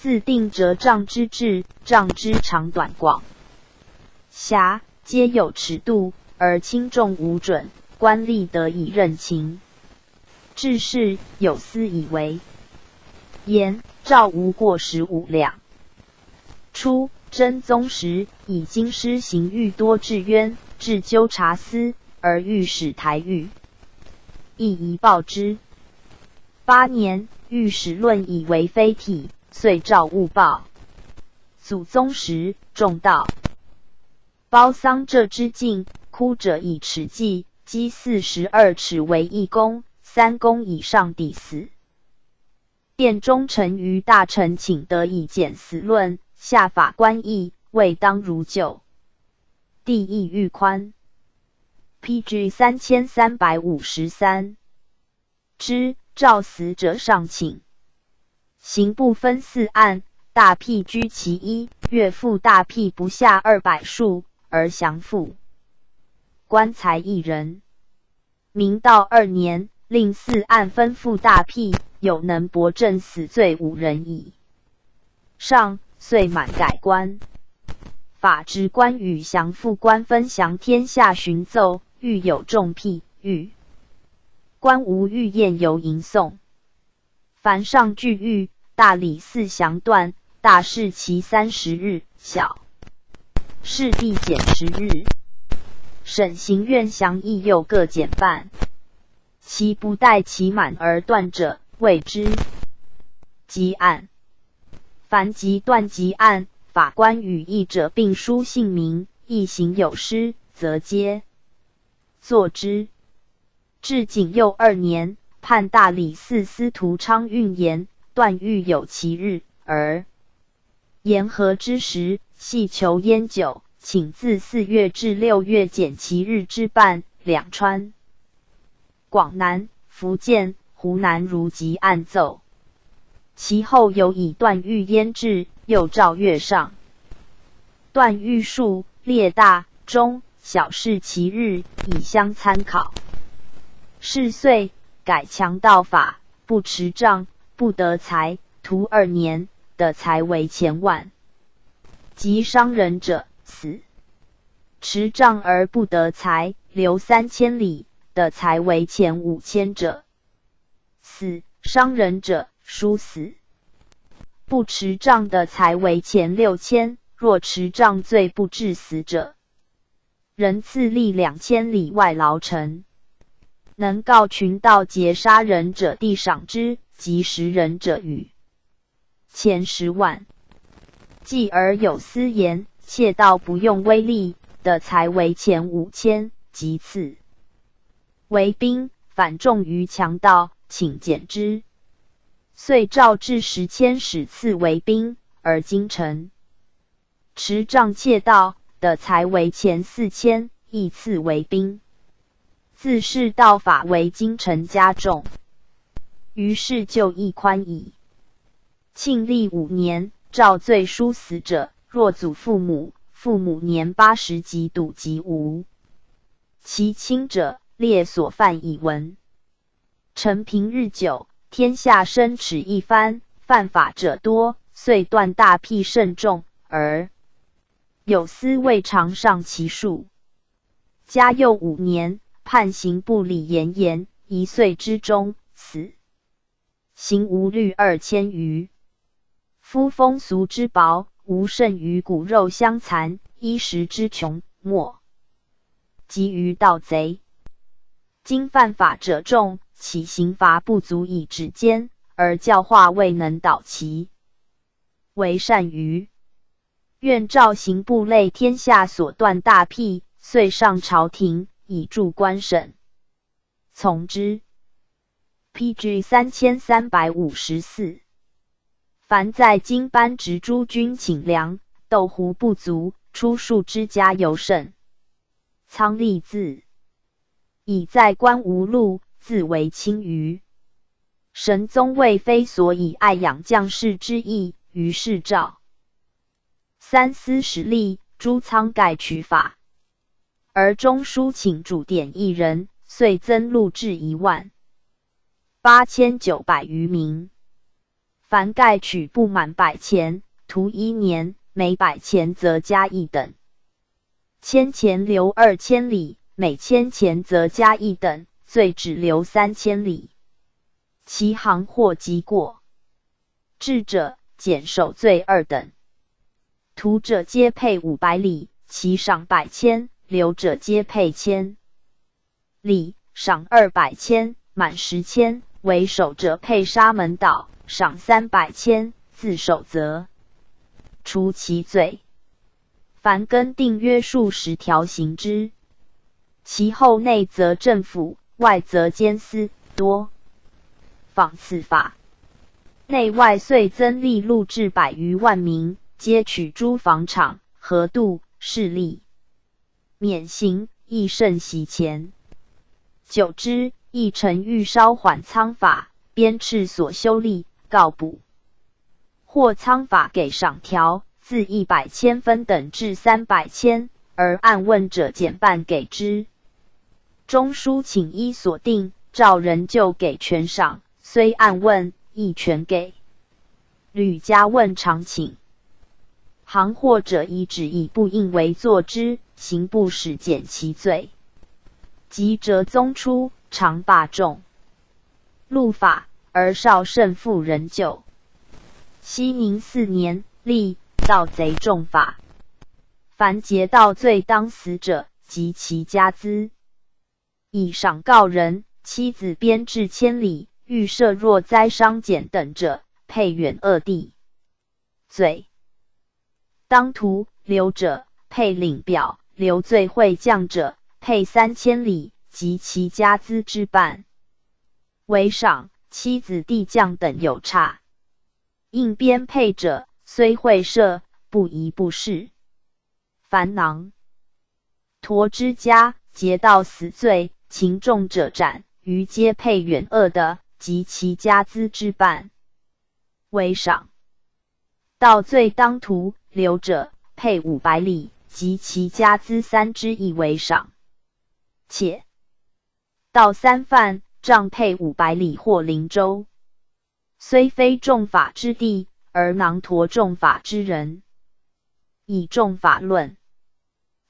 自定折杖之制，杖之长短广狭，皆有尺度，而轻重无准，官吏得以任情。治事有私以为言，赵无过十五两。初。真宗时，以京师刑狱多治冤，至纠察司，而御史台狱，亦宜报之。八年，御史论以为非体，遂诏勿报。祖宗时，重道包桑浙之境，哭者以尺计，积四十二尺为一弓，三公以上抵死。殿中臣于大臣请得以减死论。下法官议，未当如旧。地意愈宽。P.G. 三千三百五十三。之召死者上请。刑部分四案，大辟居其一，月赋大辟不下二百数，而降复。官才一人。明道二年，令四案分付大辟，有能驳正死罪五人矣。上。遂满改官，法之官与降复官分降天下巡奏，欲有重辟欲，官无欲宴游吟诵。凡上具狱，大理寺详断，大事其三十日，小事必减十日。审刑院详亦又各减半。其不待其满而断者，谓之积案。凡即断即案，法官与议者并书姓名，亦行有失，则皆作之。至景佑二年，判大理寺司徒昌运言段誉有其日，而言和之时，系求烟酒，请自四月至六月减其日之半。两川、广南、福建、湖南如即按奏。其后有以段誉焉制，又诏月上。段誉数列大中小事其日，以相参考。是岁改强盗法，不持杖不得财，徒二年的财为千万。及伤人者死。持杖而不得财，留三千里的财为前五千者死。伤人者。殊死，不持杖的财为前六千。若持杖罪不致死者，人自立两千里外牢城。能告群盗劫杀人者，地赏之；及食人者，与千十万。继而有私言窃盗不用威力的，才为前五千。其次为兵反重于强盗，请减之。遂诏至十千使赐为兵，而京城持杖窃盗的才为前四千，亦赐为兵。自是道法为京城加重，于是就义宽矣。庆历五年，诏罪书死者，若祖父母、父母年八十及笃及无其亲者，列所犯以闻。臣平日久。天下生齿一番，犯法者多，遂断大辟甚重，而有司未尝上其数。嘉佑五年，判刑部李延言一岁之中死，刑无虑二千余。夫风俗之薄，无甚于骨肉相残，衣食之穷，莫及于盗贼。今犯法者众。其刑罚不足以止奸，而教化未能导其为善于。愿诏刑部类天下所断大辟，遂上朝廷以助官审，从之。P.G. 三千三百五十四。凡在京班执诸军请粮，豆胡不足，出数之家尤甚。仓吏字以在官无禄。自为轻于神宗未非所以爱养将士之意，于是诏三司使吏诸仓盖取法，而中书请主典一人，遂增禄至一万八千九百余名。凡盖取不满百钱，徒一年，每百钱则加一等。千钱留二千里，每千钱则加一等。罪只留三千里，其行或即过，智者减守罪二等。徒者皆配五百里，其赏百千；留者皆配千里，赏二百千，满十千。为守者配沙门岛，赏三百千，自守则除其罪。凡更定约数十条行之。其后内则政府，外则监司，多仿此法。内外遂增利禄至百余万民，皆取诸房场、河渡、势力，免刑亦甚喜钱。久之。亦臣欲稍缓仓法，鞭笞所修吏告补，或仓法给赏条，自一百千分等至三百千，而按问者减半给之。中书请依所定，照人就给全赏，虽按问亦全给。吕家问常请，行或者以旨意不应为作之，行不使减其罪。即折宗出。常罢众，录法而少胜负仍旧。熙宁四年，立盗贼重法，凡劫盗罪当死者及其家资，以赏告人。妻子编制千里，预设若灾伤减等者，配远恶地罪。当徒留者配领表，留罪会将者配三千里。及其家资之半为赏，妻子弟将等有差，应编配者虽会赦，不宜不是。凡囊陀之家劫盗死罪，情重者斩，余皆配远恶的及其家资之半为赏。盗罪当徒留者配五百里，及其家资三之一为赏。且到三犯，杖配五百里或灵州，虽非重法之地，而囊驮重法之人。以重法论，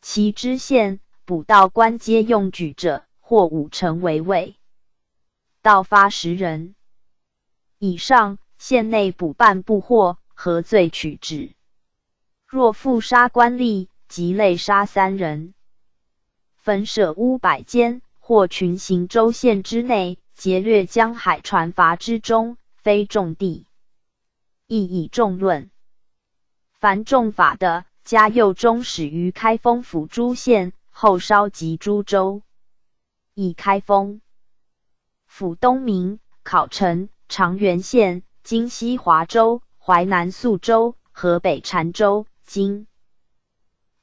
其知县、捕道官皆用举者，或五成为位。道发十人以上，县内补办不获，何罪取之？若复杀官吏，即累杀三人，焚舍屋百间。或群行州县之内，劫掠江海船筏之中，非重地，亦以重论。凡重法的，嘉佑中始于开封府诸县，后稍及诸州，以开封府东明、考城、长垣县、今西华州、淮南宿州、河北澶州，今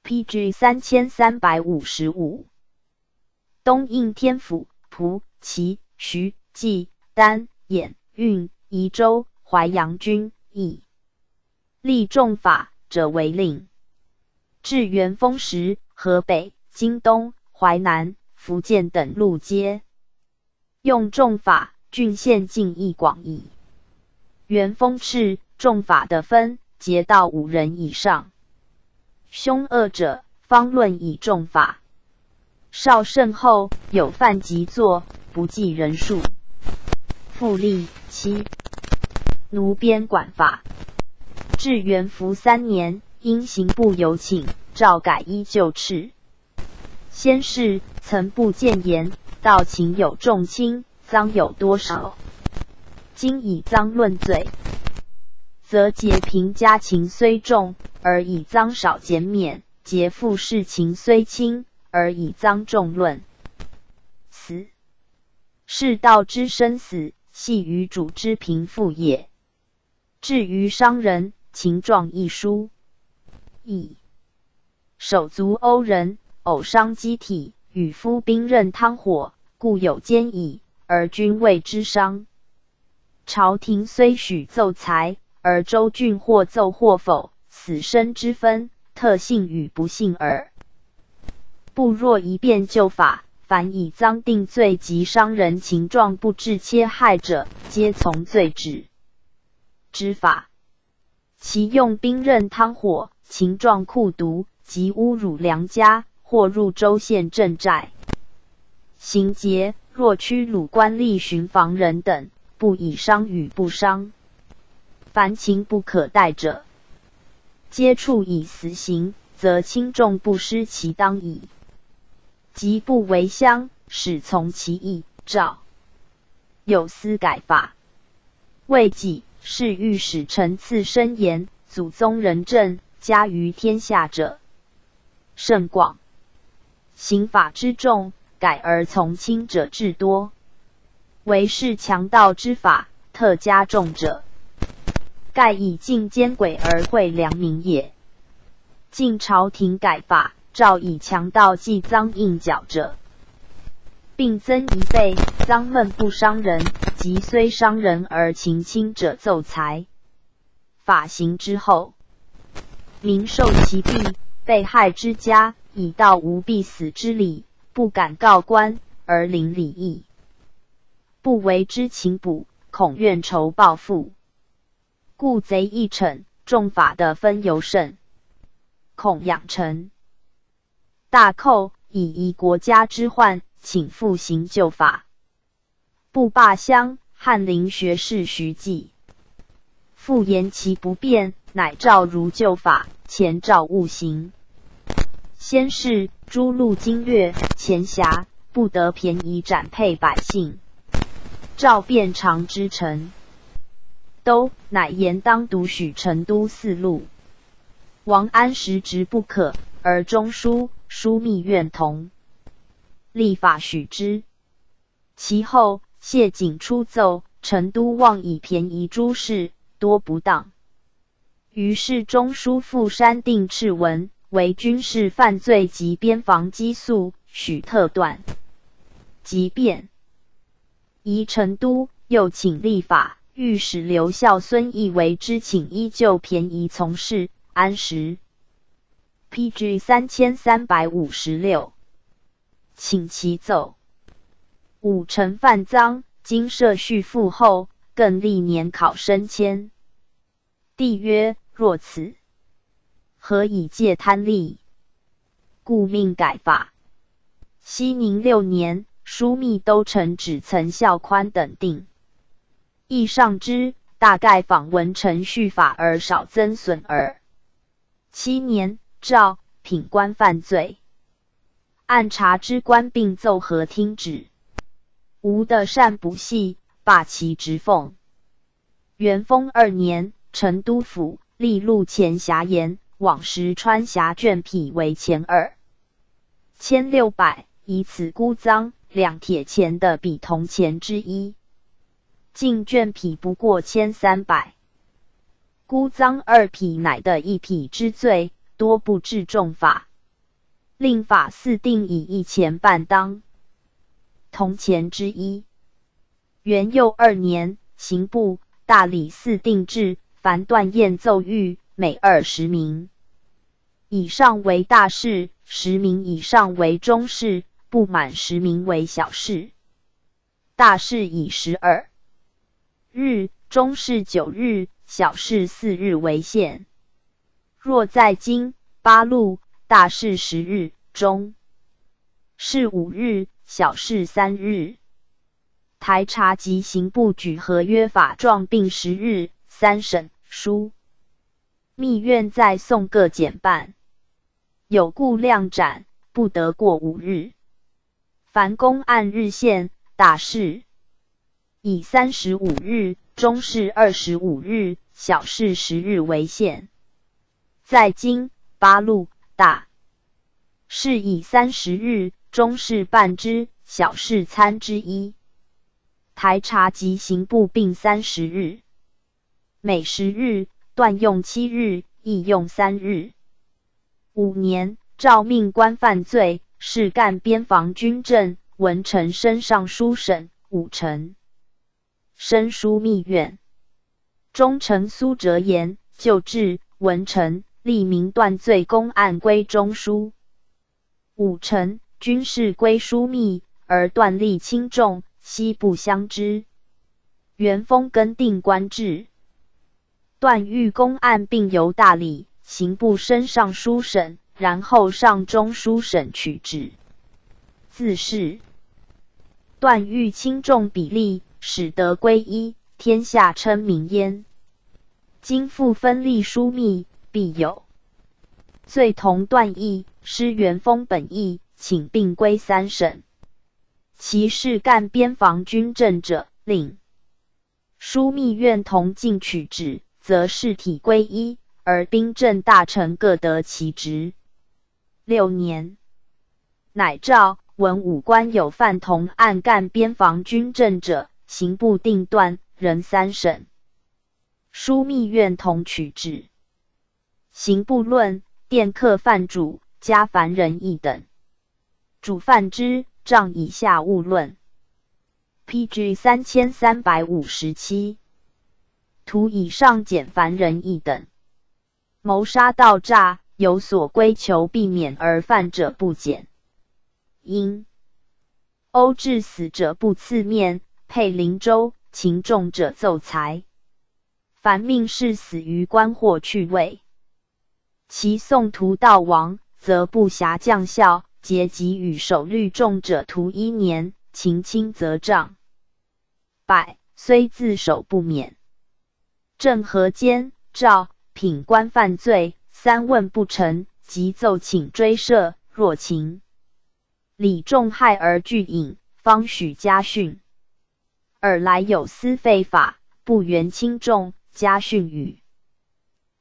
PG 三千三百五十五。东应天府、蒲、祁、徐、济、丹、兖、运、宜州、淮阳军以，立重法者为令。至元丰时，河北、京东、淮南、福建等路皆用重法，郡县尽亦广矣。元丰敕重法的分，节到五人以上，凶恶者方论以重法。少胜后有犯即作，不计人数。复立七奴边管法，至元符三年，因刑部有请，诏改依旧敕。先是曾不谏言，道情有重轻，赃有多少。今以赃论罪，则解平家情虽重，而以赃少减免；节负事情虽轻。而以赃重论，此世道之生死，系于主之贫富也。至于商人，情状亦殊。以手足殴人，偶伤机体，与夫兵刃汤火，故有奸矣。而君谓之伤。朝廷虽许奏裁，而州郡或奏或否，死生之分，特信与不幸耳。不若一变旧法，凡以赃定罪及伤人情状不致切害者，皆从罪止之法。其用兵刃汤火，情状酷毒，及侮辱良家，或入州县镇寨，行劫；若驱虏官吏、巡防人等，不以伤与不伤。凡情不可待者，皆处以死刑，则轻重不失其当矣。即不为乡，始从其意。诏有司改法，未几，是御史臣次申言：祖宗仁政，加于天下者甚广，刑法之重，改而从轻者至多。唯是强盗之法，特加重者。盖以尽奸鬼而惠良民也。晋朝廷改法，诏以强盗计赃应缴者，并增一倍，赃闷不伤人，即虽伤人而情轻者奏裁。法行之后，民受其弊，被害之家以道无必死之理，不敢告官而临礼义，不为之情补，恐怨仇报复。故贼易惩，重法的分尤甚，恐养成大寇，以夷国家之患，请复行旧法。不罢乡，翰林学士徐记复言其不变，乃照如旧法，前诏勿行。先是诸路经略、钱辖不得便宜斩配百姓，诏变长之臣。都乃言当独许成都四路。王安石直不可，而中书、枢密院同立法许之。其后谢景出奏，成都望以便宜诸事，多不当。于是中书复删定敕文，为军事犯罪及边防激素，许特断。即便移成都，又请立法。御史刘孝孙亦为之，请依旧便宜从事。安时，P.G. 三千三百五十六，请其奏。武臣犯赃，今赦续复后，更历年考升迁。帝曰：若此，何以戒贪利？故命改法。熙宁六年，枢密都臣指曾孝宽等定。亦上之，大概访文程序法而少增损耳。七年，诏品官犯罪，按察之官并奏和听旨，吾的善不细，罢其职俸。元丰二年，成都府立陆前辖言，往时川峡卷匹为前耳千六百，以此估赃，两铁钱的比铜钱之一。进卷匹不过千三百，孤赃二匹乃得一匹之罪，多不治重法。令法四定以一钱半当铜钱之一。元佑二年，刑部大理寺定制，凡断验奏狱，每二十名以上为大事，十名以上为中事，不满十名为小事。大事以十二。日中是九日，小事四日为限。若在京八路，大事十日，中是五日，小事三日。台察及刑部举合约法状并十日，三审书密院再送各减半，有故量斩，不得过五日。凡公案日限，大事。以三十五日，中事二十五日，小事十日为限。在京八路大是以三十日，中事半之，小事参之一。台察及刑部并三十日，每十日断用七日，亦用三日。五年，诏命官犯罪，是干边防军政，文臣升上书省，武臣。申书密院，忠臣苏哲言，就治文臣，立名断罪公案归中书。武臣军事归枢密，而断立轻重，悉不相知。元丰更定官制，断狱公案并由大理刑部升上书省，然后上中书省取旨。自是断狱轻重比例。使得归一，天下称名焉。今复分立枢密，必有罪同段义，失元丰本意，请并归三省。其事干边防军政者，令枢密院同进取旨，则事体归一，而兵政大臣各得其职。六年，乃诏文武官有犯同案干边防军政者，刑部定断，人三省。枢密院同取旨。刑部论殿客犯主，加凡人一等。主犯之。杖以下勿论。P.G. 三千三百五十七，图以上减凡人一等。谋杀盗诈有所归求避免而犯者不减。因殴致死者不赐面，配灵州，情重者奏才。凡命士死于官或去位，其送徒道亡，则不暇将校。皆给予守律重者徒一年，情轻则杖百，虽自首不免。正和间，诏品官犯罪，三问不成，即奏请追赦。若情理重害而拒引，方许家训。尔来有司废法，不原轻重，家训语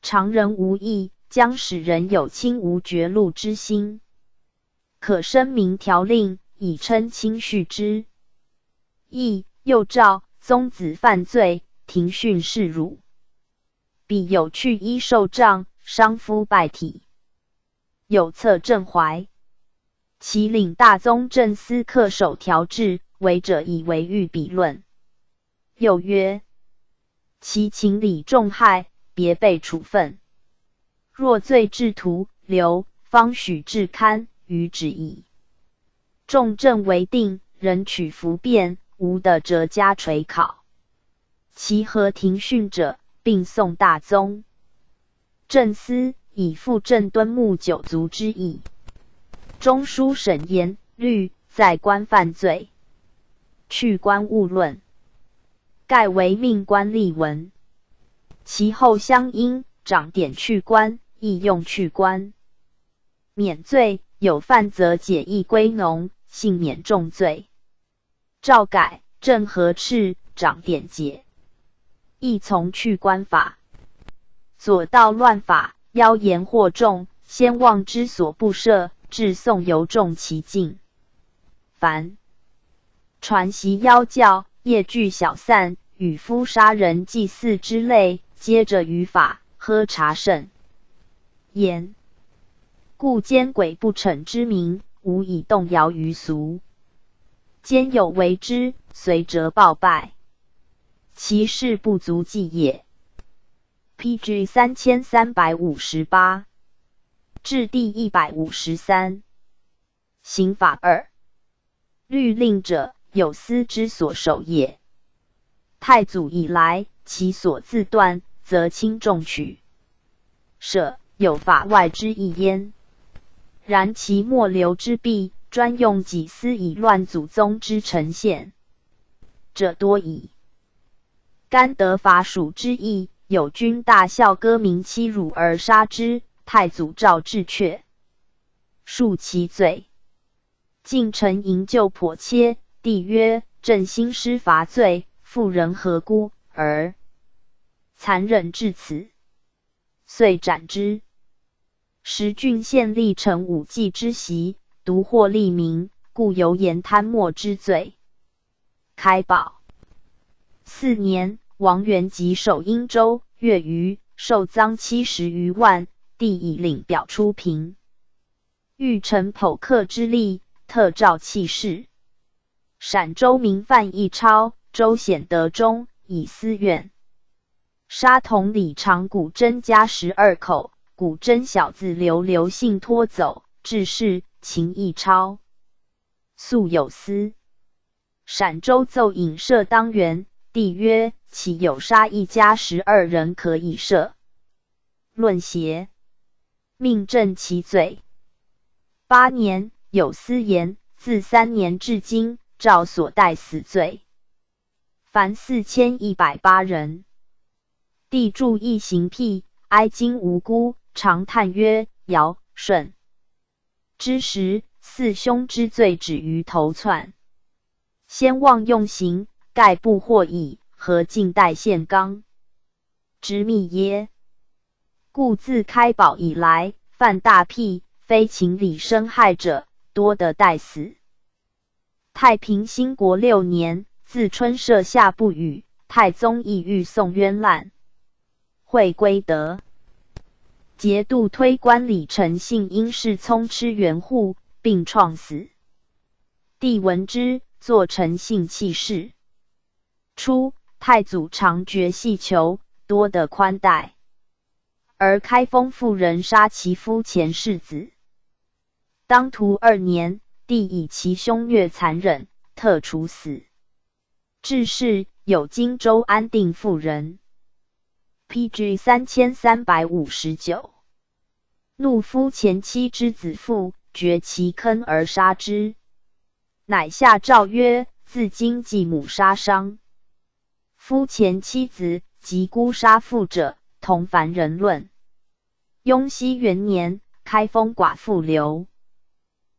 常人无益，将使人有轻无绝路之心。可声明条令，以称轻恤之。亦又诏宗子犯罪，庭训示辱。彼有去衣受杖，伤夫败体。有策正怀，其领大宗正司恪守条制，违者以为欲比论。又曰：其情理重害，别被处分。若罪至徒留，方许至堪。于旨矣。重正为定，人取服变，无的折加垂考。其何庭训者，并送大宗。正司以复正敦睦九族之意。中书审言律在官犯罪，去官勿论。盖为命官立文。其后相因长典去官，亦用去官，免罪。有犯则解义归农，幸免重罪。诏改正和敕，长典解，亦从去官法。左道乱法，妖言惑众，先望之所不赦，至宋犹重其境。凡传习妖教、业具小散、与夫杀人祭祀之类，接着于法，喝茶甚言。故奸鬼不逞之名，无以动摇于俗。奸有为之，随折报败，其事不足计也。P.G. 三千三百五十八，至第一百五十三。刑法二，律令者，有司之所守也。太祖以来，其所自断，则轻重取舍，有法外之意焉。然其末流之弊，专用己私以乱祖宗之臣献者多矣。甘得法属之意，有君大孝歌名欺辱而杀之，太祖诏治却，恕其罪。晋臣营救叵切，帝曰：“朕兴师伐罪，妇人何辜而残忍至此？”遂斩之。时郡县立成武季之袭，独获利民，故有言贪墨之罪。开宝四年，王元吉守殷州，月余，受赃七十余万，帝以领表出平。欲乘剖克之力，特诏弃市。陕州民犯一超，周显德中，以私怨，杀同李长古真家十二口。古真小子刘刘信拖走，致仕秦义超素有司。陕州奏引射当元，帝曰：“岂有杀一家十二人可以射？论邪？命正其罪。”八年，有司言，自三年至今，照所带死罪，凡四千一百八人。帝著一行辟，哀今无辜。常叹曰：“尧、舜之时，四兄之罪止于头窜。先望用刑，盖不获矣。何近代宪纲之密耶？故自开宝以来，犯大辟，非情理生害者，多得待死。太平兴国六年，自春设下不语，太宗意欲送冤滥，会归德。节度推官李承信因事聪吃元户，并创死。帝闻之，作诚信弃事。初，太祖常绝细求，多得宽待。而开封妇人杀其夫前世子，当涂二年，帝以其凶虐残忍，特处死。至是有荆州安定妇人，P.G. 三千三百五十九，怒夫前妻之子妇，掘其坑而杀之，乃下诏曰：自今继母杀伤夫前妻子及孤杀父者。同凡人论。雍熙元年，开封寡妇刘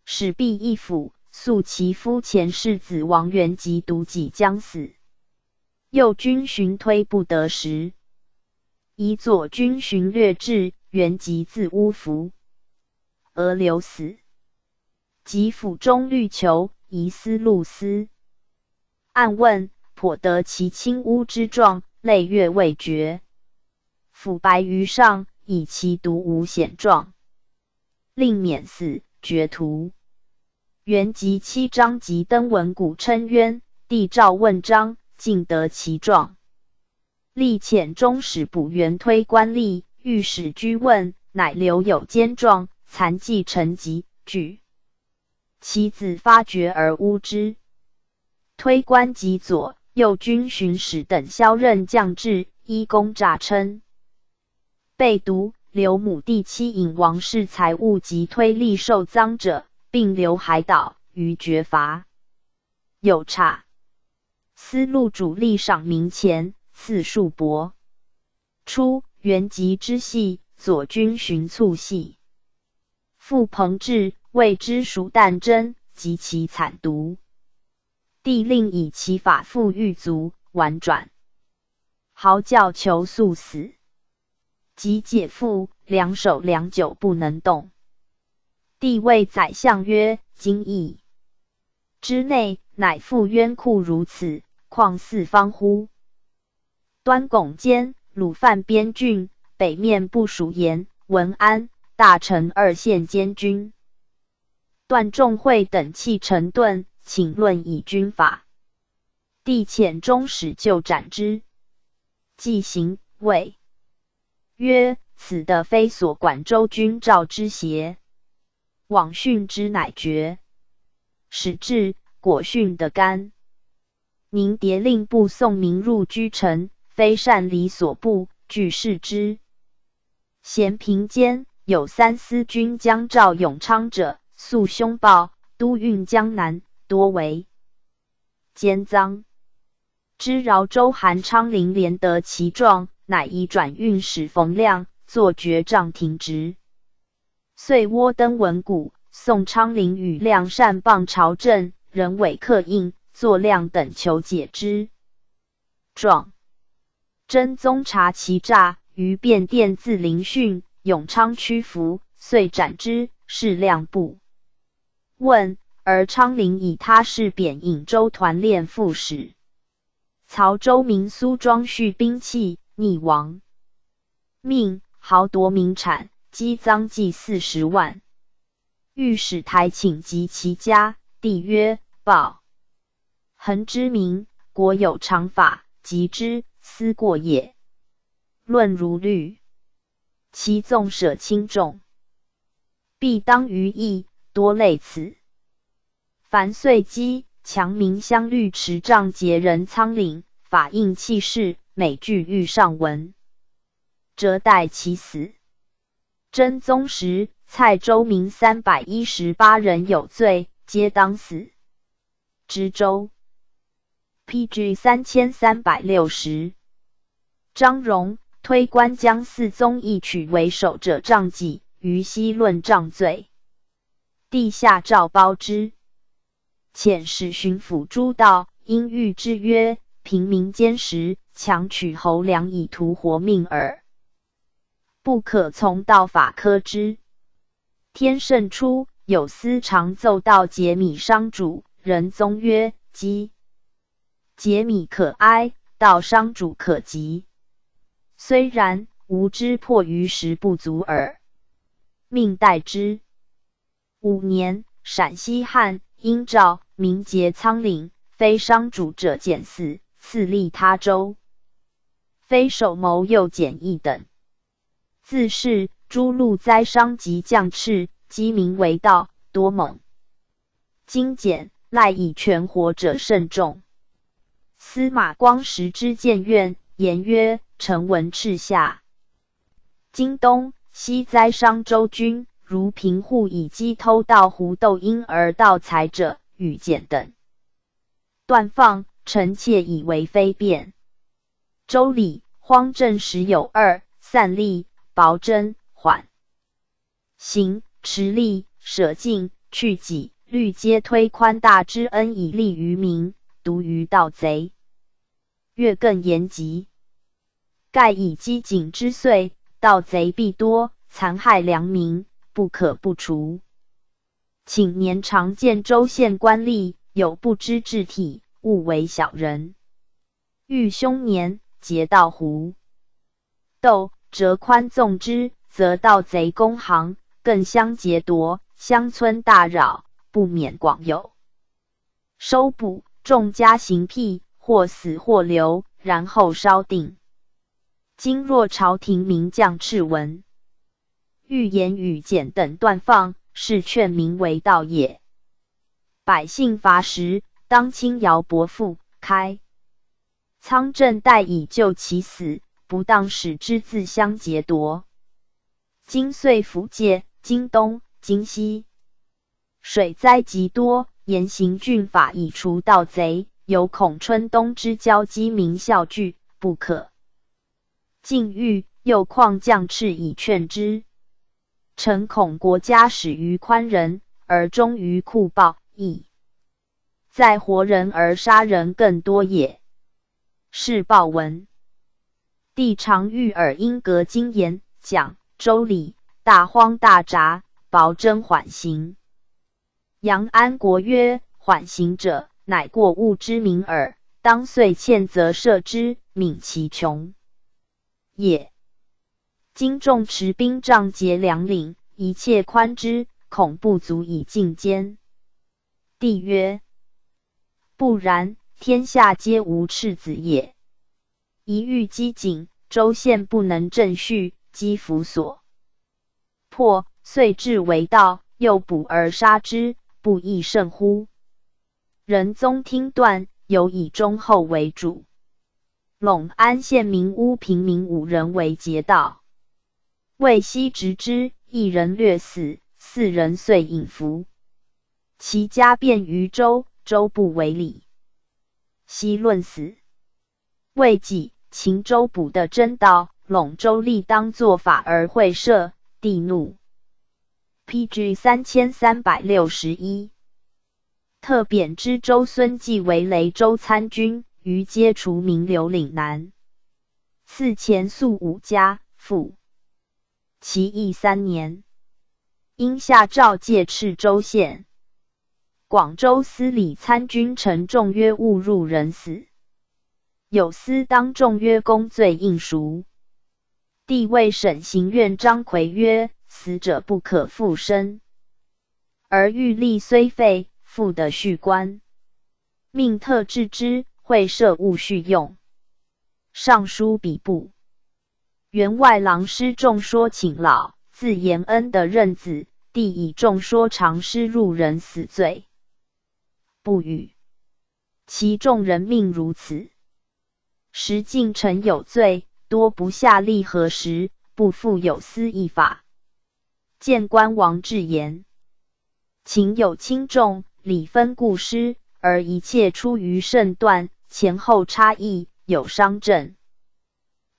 始毕一府，诉其夫前世子王元吉毒己将死，右军巡推不得时，以左军巡略至，元吉自乌服，而刘死。及府中欲求，疑思路思，暗问，颇得其亲乌之状，泪月未绝。腐白于上，以其独无险状，令免死，绝徒。原及七章及登文古称冤，帝诏问章，尽得其状。历遣中使补元推官吏，御史居问，乃留有奸状，残迹成疾，举其子发觉而诬之。推官及左右军巡使等削任将至，依公诈称。被毒，刘母弟妻引王室财物及推力受赃者，并留海岛于绝罚。有差，思路主力赏民钱，赐数帛。初，元吉之系，左军巡促系。傅鹏志谓之属旦真，及其惨毒。帝令以其法复狱卒，婉转，嚎叫求速死。及解缚两手良久不能动，帝谓宰相曰：“今义之内，乃复冤酷如此，况四方乎？”端拱监、鲁犯边郡北面部署言文安大臣二县监军段仲会等弃陈顿，请论以军法。帝遣中使就斩之，既行谓。曰：此的非所管州军赵之邪？往训之乃绝。始至，果训的干。宁迭令部送民入居城，非善礼所部，俱视之。咸平间有三司军将赵永昌者，素凶暴，都运江南，多为奸赃。知饶州韩昌龄连得其状。乃以转运使冯亮作决杖停职，遂窝登文谷。宋昌龄与亮善谤朝政，人伪刻印，作亮等求解之状。真宗察其诈，于便殿自聆讯，永昌屈服，遂斩之。是亮不问，而昌龄以他事贬颍州团练副使。曹州民苏庄蓄兵器。逆王命豪夺民产，积赃计四十万。御史台请及其家，帝曰：“报恒之民，国有常法，及之思过也。论如律，其纵舍轻重，必当于义，多类此。凡岁积强民相律持杖劫人仓廪，法应气势。”每句欲上文，则待其死。真宗时，蔡州民三百一十八人有罪，皆当死。知州，P.G. 三千三百六十。张荣推官将四宗一曲为首者杖戟，于西论杖罪。帝下诏褒之，遣使巡抚诸道，因谕之曰：“平民奸时，强取侯粮以图活命耳，不可从道法苛之。”天圣初，有司常奏道解米商主，仁宗曰：“饥，解米可哀，道商主可急。虽然，吾之迫于时不足耳，命待之。”五年，陕西汉因诏名节仓廪，非商主者减四，赐立他州。非首谋又减一等。自是。诸路灾伤及将士，积民为盗，多猛。精简赖以全活者甚众。司马光时之谏院，言曰：“臣闻赤下、京东、西灾伤州军，如贫户以鸡偷盗胡豆婴而盗财者，与简等断放，臣妾以为非变。周礼荒政时有二：散利、薄真。”缓行持利舍尽去己律皆推宽大之恩以利于民，独于盗贼，越更严极。盖以积谨之岁，盗贼必多，残害良民，不可不除。请年常见州县官吏有不知治体，误为小人。遇凶年劫盗胡斗，折宽纵之。则盗贼公行，更相劫夺，乡村大扰，不免广有收捕，众家行辟，或死或留，然后稍定。今若朝廷名将赤文，欲言与简等断放，是劝民为道也。百姓乏食，当轻徭薄赋，开仓赈待以救其死，不当使之自相劫夺。今岁福界、京东、京西水灾极多，严行峻法以除盗贼，有恐春冬之交饥民效惧，不可禁欲。又况将敕以劝之，臣恐国家始于宽仁，而终于酷暴，亦在活人而杀人更多也。是报文，帝常欲尔因格经言讲。周礼大荒大札，薄真缓行。杨安国曰：“缓行者，乃过物之民耳。当遂欠则赦之，悯其穷也。今众持兵仗结粮领，一切宽之，恐不足以尽坚。”帝曰：“不然，天下皆无赤子也。一遇饥馑，州县不能正序。”积福所破，遂至为盗，又捕而杀之，不亦甚乎？仁宗听断，有以忠厚为主。陇安县民屋平民五人为劫道，魏悉执之，一人略死，四人遂隐伏。其家便于州，州不为礼。悉论死，未几，秦州捕的真道。陇州立当作法而会赦，帝怒。P.G. 三千三百六十一，特贬知州孙继为雷州参军，于皆除名留岭南。赐前粟五家，复其役三年。因下诏戒赤州县。广州司礼参军陈仲曰：“误入人死，有司当众曰：公罪应赎。”帝谓审刑院张奎曰：“死者不可复生，而欲立虽废，复得续官，命特制之，会设勿续用。”尚书比部员外郎师众说请老，自延恩的任子，帝以众说长师入人死罪，不语。其众人命如此，时敬臣有罪。多不下吏何时，不复有司一法。见官王至言，情有轻重，理分故失，而一切出于圣断，前后差异，有伤正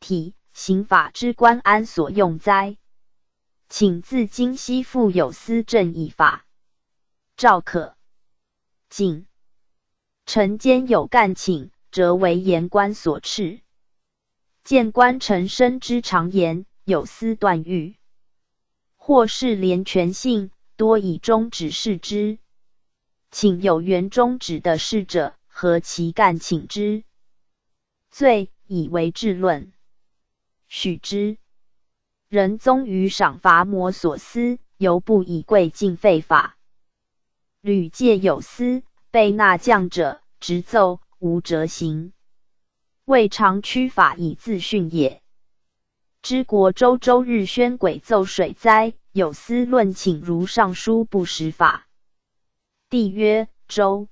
体刑法之官安所用哉？请自今西复有司正以法。赵可景臣间有干请，则为言官所斥。见官臣身之常言，有司断狱，或是连权信，多以中指示之。请有原中指的事者，何其干请之？罪以为治论，许之。仁宗于赏罚摩所思，犹不以贵尽废法。屡戒有司，被纳降者，直奏无折刑，未尝屈法以自训也。知国周周日宣鬼奏水灾，有司论请如上书不实法。帝曰：周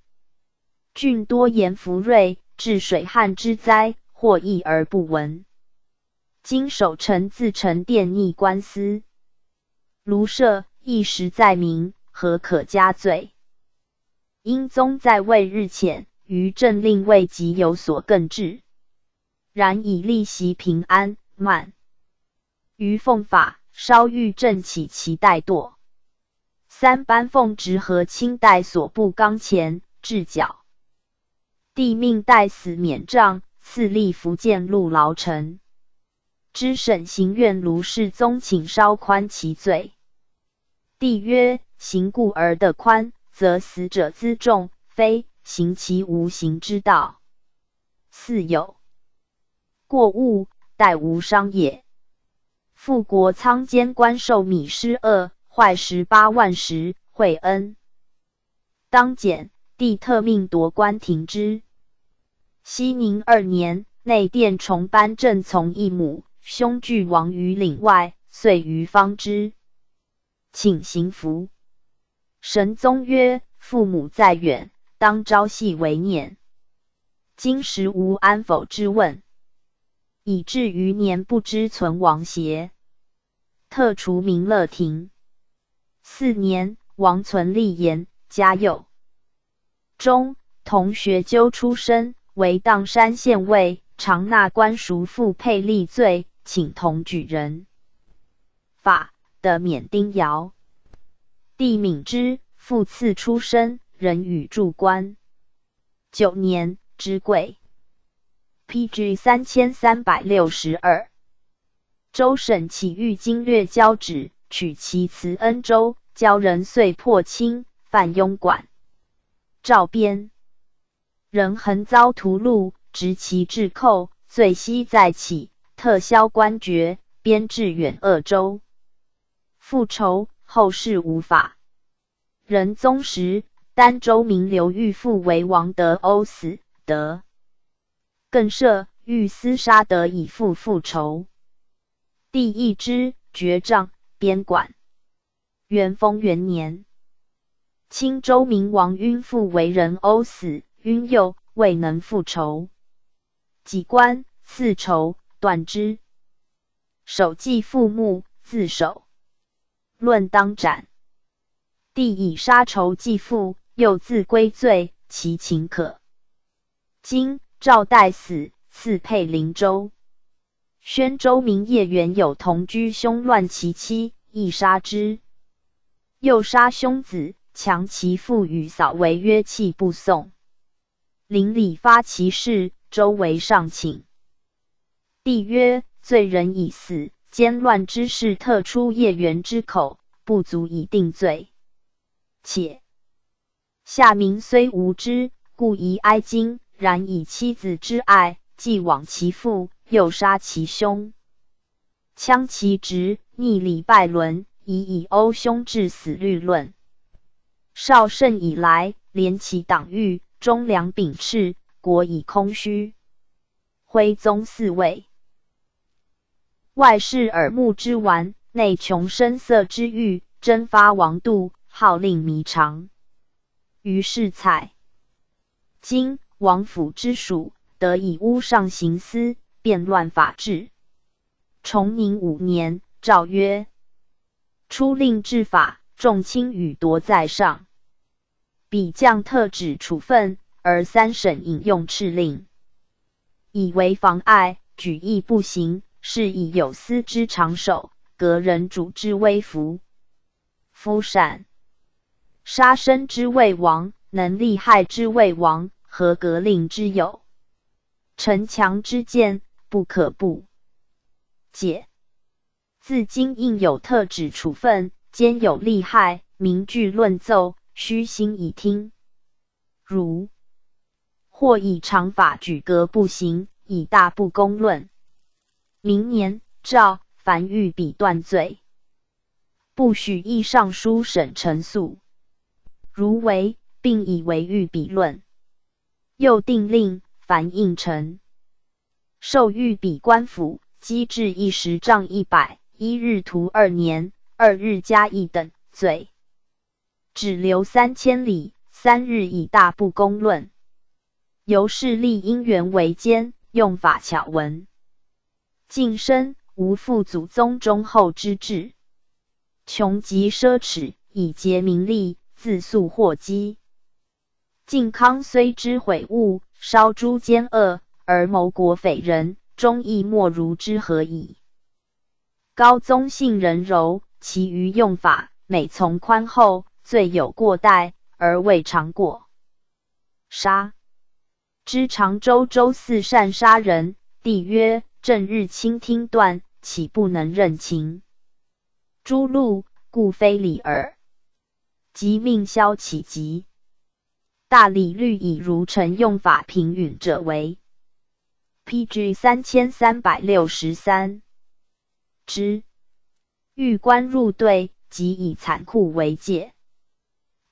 郡多言福瑞，治水旱之灾，或议而不闻。今守臣自陈殿逆官司，卢舍一时在民，何可加罪？英宗在位日浅，于政令未及有所更制，然以利息平安慢。于奉法稍欲正起其怠惰，三班奉职和清代所部纲前治剿，帝命代死免杖，赐立福建路牢城。知审刑院卢世宗请稍宽其罪，帝曰：行故而得宽，则死者资重，非行其无形之道。四有过物，待无伤也。复国仓监官受米失二，坏十八万石，惠恩当减，帝特命夺官停之。熙宁二年，内殿重颁正从一母。兄俱亡于岭外，遂于方之，请行服。神宗曰：“父母在远，当朝夕为念。今时无安否之问，以至于年不知存亡邪？”特除明乐亭。四年，王存立言嘉佑中同学究出身，为砀山县尉，常纳官赎父配立罪。请同举人法的免丁尧，帝敏之复赐出身，人与助官。九年之贵，PG 三千三百六十二。周审起欲经略交旨，取其慈恩州，交人遂破清，犯庸管。赵编人横遭屠戮，执其至寇，罪悉再起。特削官爵，编制远鄂州。复仇后世无法。仁宗时，丹州名刘裕父为王德殴死，德更赦，欲厮杀得以复复仇。帝义之，爵杖，边管。元丰元年，青州名王晕父为人殴死，晕幼未能复仇，己官赐仇。断之，手继父墓，自首。论当斩。帝以杀仇继父，又自归罪，其情可。今赵代死，赐配灵州。宣州名叶原有同居凶乱其妻，亦杀之。又杀兄子，强其父与嫂为约弃不送。邻里发其事，周围上请。帝曰：“罪人已死，奸乱之事特出叶元之口，不足以定罪。且夏民虽无知，故宜哀今。然以妻子之爱，既往其父，又杀其兄，羌其侄，逆礼拜伦，以以殴兄致死律论。少圣以来，连其党域，忠良秉斥，国以空虚。徽宗嗣位。”外视耳目之玩，内穷声色之欲，征发王度，号令弥长。于是采今王府之属，得以屋上行私，变乱法治。崇宁五年，诏曰：出令治法，重轻与夺在上。彼将特指处分，而三审引用敕令，以为妨碍，举义不行。是以有司之长守，革人主之威服。夫善杀生之谓王，能利害之谓王，何革令之有？城墙之见，不可不解。自今应有特指处分，兼有利害，明句论奏，虚心以听。如或以长法举革不行，以大不公论。明年诏凡欲笔断罪，不许议尚书审陈诉。如为，并以为御笔论。又定令凡应臣受御笔官府，积至一十丈一百，一日徒二年，二日加一等罪，只留三千里。三日以大不公论。由是立因缘为奸，用法巧文，晋身无父祖宗忠厚之志，穷极奢侈以结名利，自诉祸机。靖康虽知悔悟，烧诸奸恶而谋国匪人，终亦莫如之何矣。高宗信仁柔，其余用法每从宽厚，罪有过待而未尝过。杀。知常州周四善杀人，帝曰：“正日卿听断，岂不能任情？诸路故非礼耳。”即命萧起疾。大理律以如臣用法平允者为。P.G. 三千三百六十三之。欲官入队，即以残酷为戒。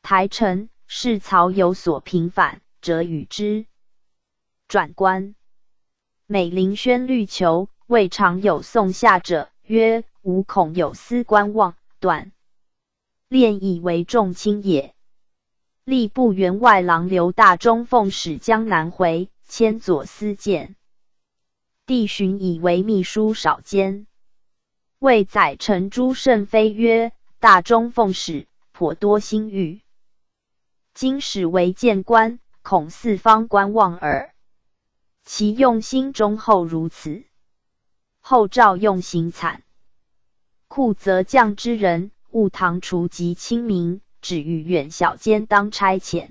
台臣是曹有所平反者，与之。转官，美林轩律求，未尝有送下者，曰：吾恐有司观望，短练以为重轻也。吏部员外郎刘大中奉使江南回，迁左司谏。帝寻以为秘书少监。谓宰臣朱胜非曰：大中奉使颇多心欲，今使为谏官，恐四方观望耳。其用心忠厚如此，后诏用刑惨酷，则降之人勿堂除及清明，只欲远小监当差遣。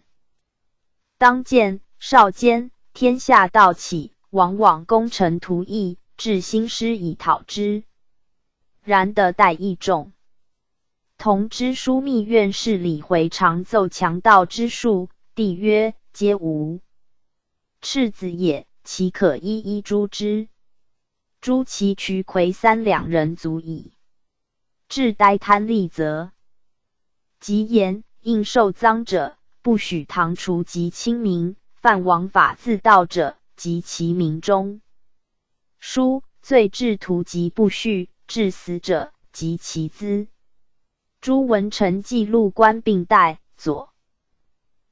当见少监天下道起，往往功成图逸，致兴师以讨之。然得待义重。同知枢密院事李回常奏强盗之术，帝曰：皆无赤子也。岂可一一诛之？诛其渠魁三两人足矣。至呆贪利则，即言应受赃者，不许堂除及亲民；犯王法自盗者，及其民中。书罪至徒及不恤，致死者及其资。诸文臣记录官并代左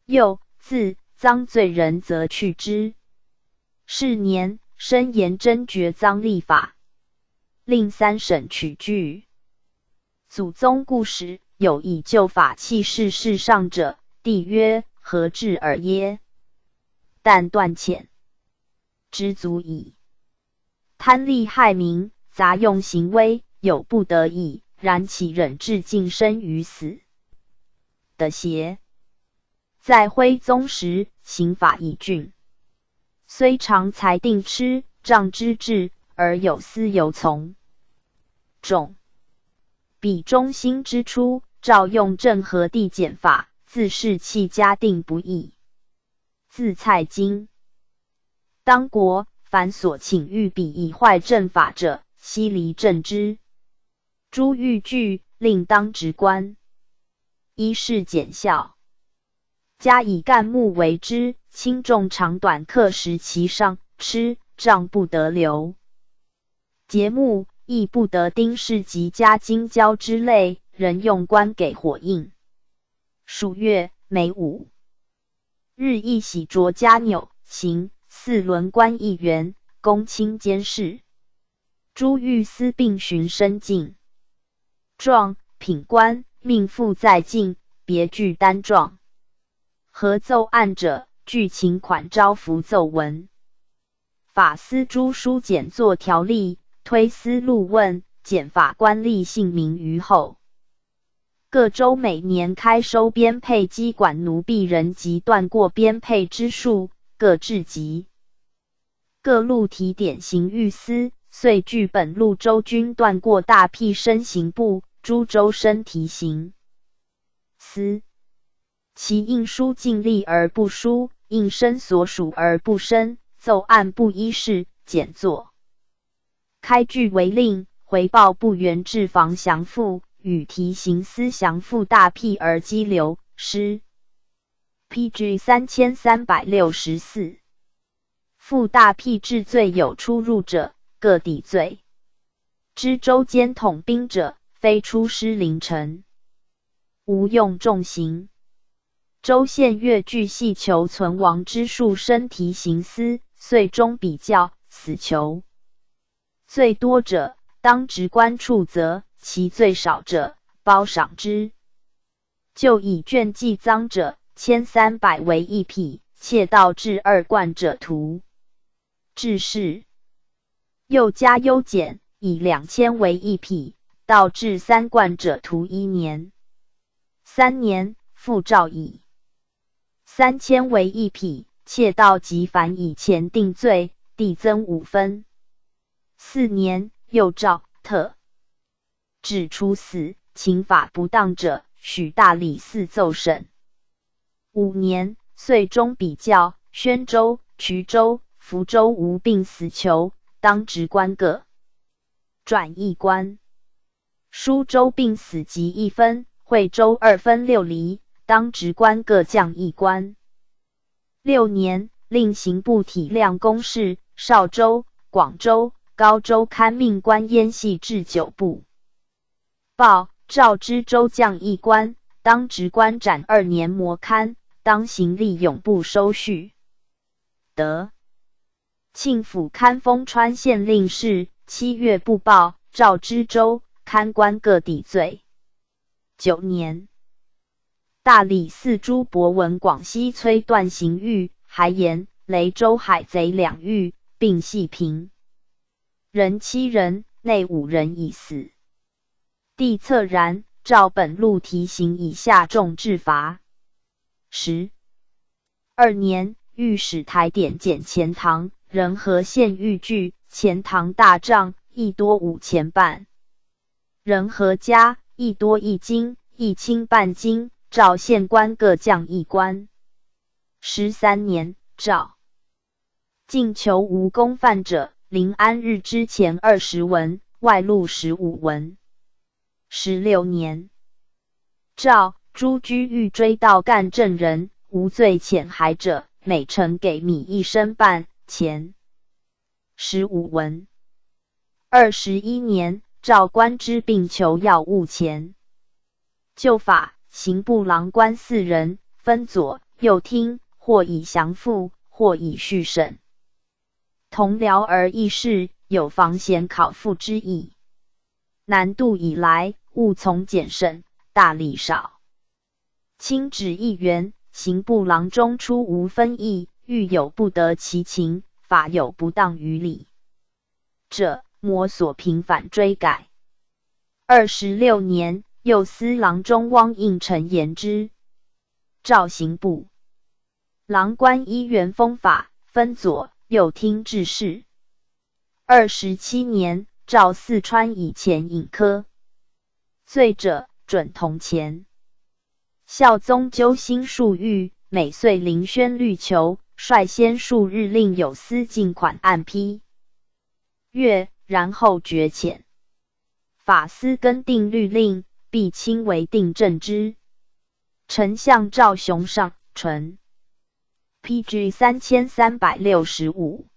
右自赃罪人，则去之。是年，申言真绝赃立法，令三省取据。祖宗故时有以旧法弃世世上者，帝曰：何至尔耶？但断浅，知足矣。贪利害民，杂用行威，有不得已，然其忍至尽生于死的邪？在徽宗时，刑法已峻。虽常裁定吃杖之制，而有司有从。众比中兴之初，照用正和地减法，自是弃家定不易。自蔡京，当国凡所请御笔以坏正法者，悉离正之。诸欲具，令当职官，一是减效。加以干木为之，轻重长短刻实其上。吃杖不得留，节目亦不得丁氏及加金交之类，人用官给火印。数月，每五日一洗濯加纽，行四轮官一员，公卿监事。诸御司并巡升进状品官，命妇在境，别具单状。合奏案者，具请款招符奏文。法司诸书简作条例，推思路问，检法官吏姓名于后。各州每年开收编配机管奴婢人及断过编配之数，各至极。各路提典刑狱司，遂据本路州军断过大辟身刑部，诸州身提刑司，其印书尽力而不书，应身所属而不身，奏案不依事，简作开具为令，回报不原治防降附。与提刑司降附大辟而激流失。P.G. 三千三百六十四。附大辟治罪有出入者，各抵罪。知州兼统兵者，非出师临城，无用重刑。州县越据系求存亡之数，身提刑司，遂终比较死囚。最多者，当职官处责。其最少者，褒赏之。就以卷记赃者，千三百为一匹；窃盗至二贯者，徒。至是。又加优减，以两千为一匹；盗至三贯者，徒一年。三年复照以三千为一匹；窃盗即反以前定罪，递增五分。四年又诏特。至处死，刑法不当者，许大理寺奏审。五年，岁中比较，宣州、衢州、福州无病死囚，当职官各转一官。舒州病死即一分，惠州二分六厘，当职官各降一官。六年，令刑部体谅公事，邵州、广州、高州勘命官淹系至九部。报赵知州将一官，当职官斩二年磨勘，当行吏永不收序。得庆府勘封川县令事，七月不报，赵知州勘官各抵罪。九年，大理寺朱伯文广西崔断刑狱，还言雷州海贼两狱，并系平人七人，内五人已死。帝恻然，照本路提刑以下重治罚。十二年，御史台点检钱塘，仁和县御具钱塘大帐，亦多五钱半。仁和家亦多一斤，一清半斤。赵县官各降一官。十三年，诏进求无功犯者，临安日之前二十文，外录十五文。十六年，诏诸居欲追盗干政人，无罪潜海者，每城给米一升半钱。十五文。二十一年，诏官之病求药物钱。旧法，刑部郎官四人，分左右听，或以降复，或以续审。同僚而议事，有防嫌考复之意。南渡以来。务从俭慎，大力少。轻指一员，刑部郎中出无分议，欲有不得其情，法有不当于理者，摩所平反追改。二十六年，右司郎中汪应承言之，赵刑部郎官依原封法，分左右听治事。二十七年，赵四川以前引科。罪者准同钱。孝宗揪心数狱，每岁临宣律囚，率先数日令有司进款案批阅，然后决遣。法司更定律令，必亲为定正之。丞相赵雄上纯。P.G. 三千三百六十五。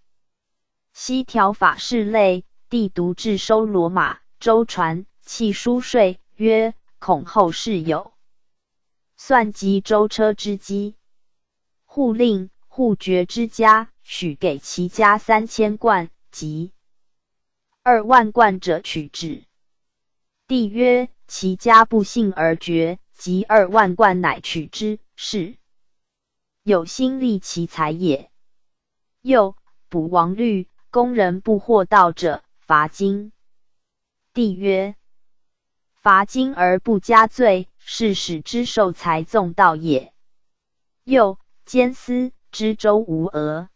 西条法事类，帝独治收罗马舟船契书税。曰：恐后世有算及舟车之机，户令户爵之家许给其家三千贯，及二万贯者取之。帝曰：其家不幸而绝，及二万贯乃取之，是有心利其财也。又补王律，工人不获盗者罚金。帝曰：罚金而不加罪，是使之受财纵道也。又监司知州无额，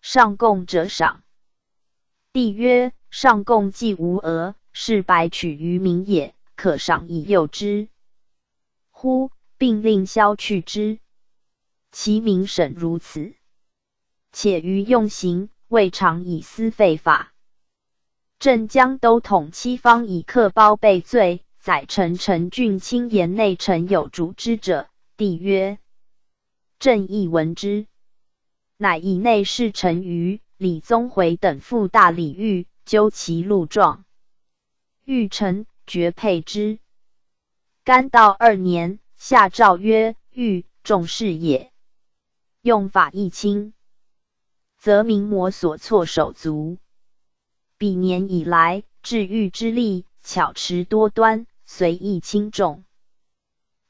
上贡者赏。帝曰：上贡既无额，是白取于民也，可赏以诱之。乎，并令削去之。其民审如此，且于用刑，未尝以私废法。镇江都统七方以客包被罪，宰臣陈俊卿言内臣有逐之者。帝曰：朕亦闻之。乃以内侍陈余、李宗回等赴大理狱，究其路状。欲臣绝配之。干道二年，下诏曰：欲重视也。用法易轻，则民魔所措手足。彼年以来，治愈之力巧持多端，随意轻重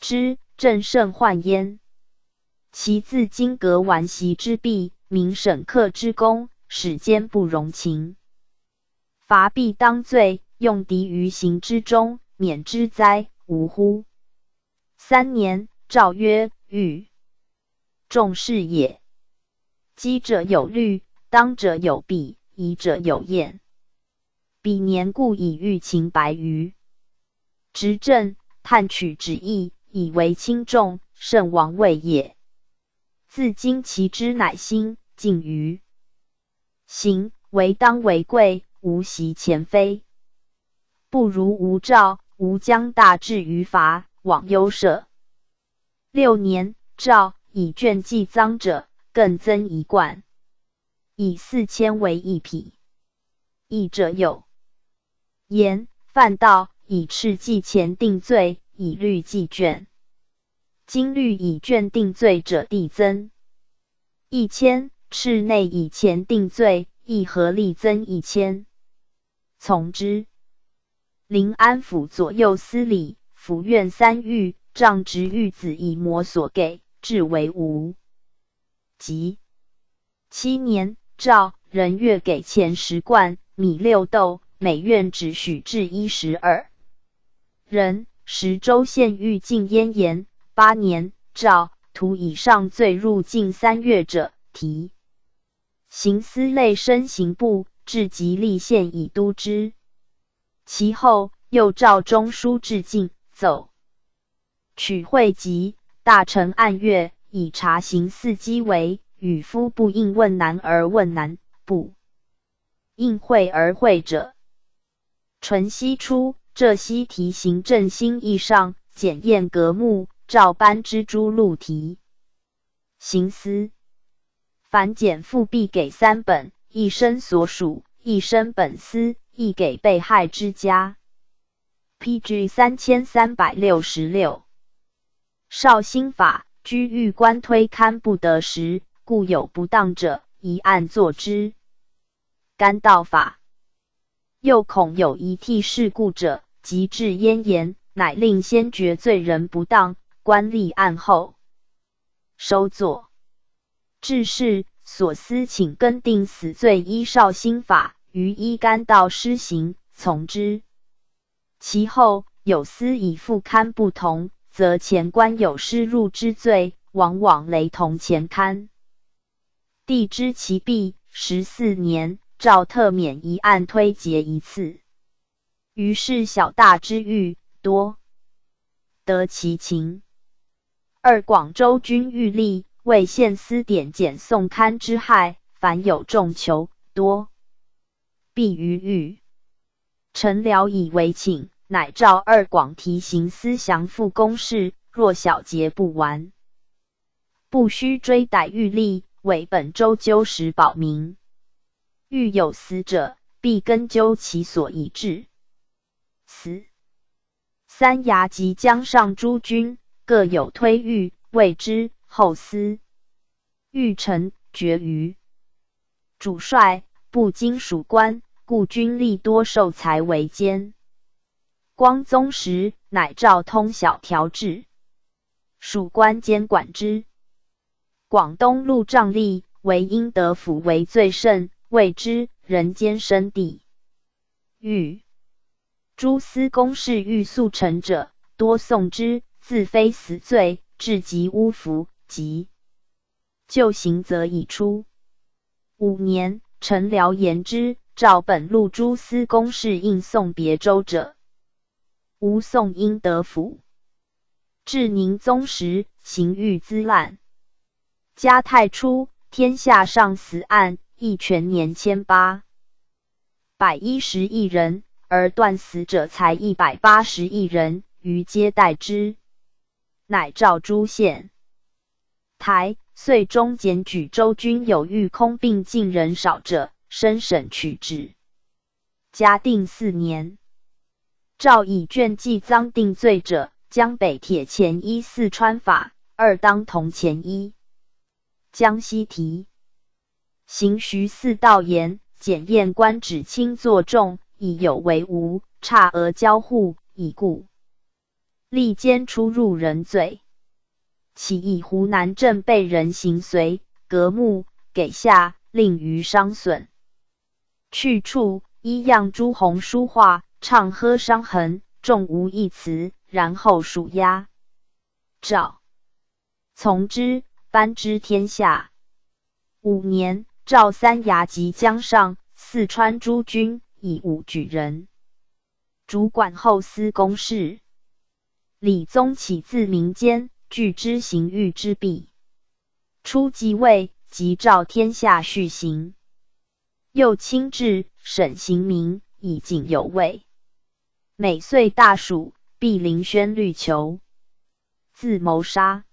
之正甚患焉。其自金阁顽习之弊，民审克之功，使奸不容情。罚必当罪，用敌于刑之中，免之哉？无乎？三年，诏曰：欲。重视也。积者有虑，当者有弊，疑者有验。彼年故以欲秦白于执政，探取旨意，以为轻重，甚王位也。自今其之乃心，尽于行，为当为贵，无袭前非。不如无诏，吾将大治于法，往忧舍。六年，诏。以卷计赃者，更增一贯，以四千为一匹。义者有言犯道，以赤计钱定罪，以律计卷。今律以卷定罪者递增一千，赤内以钱定罪，亦合力增一千。从之。临安府左右司礼、府院三狱仗直狱子以魔所给。至为无。即七年，诏人月给钱十贯，米六斗，每院只许至一十二人。十州县欲禁烟言。八年，诏徒以上罪入境三月者，提刑司类申刑部，至吉利县以督之。其后又诏中书至境，奏取会集。大臣按月以查行伺机为与夫不应问难而问难，不应会而会者。淳熙初，浙西提刑正新义上检验格目，照班之诸录题。行司凡检复必给三本，一生所属，一生本司，亦给被害之家。P.G. 三千三百六十六。绍兴法居狱官推勘不得时，故有不当者，一案作之。干道法又恐有一替事故者，即至咽言，乃令先决罪人不当，官立案后收作。至是所思，请更定死罪，依绍兴法于依干道施行，从之。其后有司以复勘不同。则前官有失入之罪，往往雷同前刊。帝知其弊，十四年诏特免一案推结一次。于是小大之狱多得其情。二广州军欲立为县司点检送刊之害，凡有重囚多必于狱。臣僚以为请。乃召二广提刑司降复公事，若小节不完，不须追逮狱吏，为本州纠实保民。欲有死者，必根究其所以至。此三衙及江上诸军各有推御，谓之后司。欲臣决于主帅，不经属官，故军吏多受财为奸。光宗时，乃诏通晓条制，属官监管之。广东陆仗吏为英德府为最甚，谓之人间生地欲。诸司公事欲速成者，多送之，自非死罪，至极污服，及旧刑则已出。五年，臣僚言之，照本路诸司公事应送别州者，吾宋英德府。至宁宗时，刑狱滋滥。嘉泰初，天下上死案一全年千八百一十亿人，而断死者才一百八十亿人，余皆待之。乃诏诸县台岁中检举州军有遇空病尽人少者，申审取之。嘉定四年，诏以卷记赃定罪者。江北铁前一四川法二当同前一，江西提行徐四道言检验官指轻作重，以有为无，差额交互，以故立监出入人罪。其以湖南镇被人行随，革木给下，令于伤损。去处一样朱红书画，唱喝伤痕，重无一词。然后属押诏，从之，颁之天下。五年，赵三牙及江上、四川诸军以武举人，主管后司公事。李宗起自民间，据之刑狱之弊。初即位，即诏天下续行。又亲至审刑名，以警有位。每岁大暑。必临轩绿囚，自谋杀，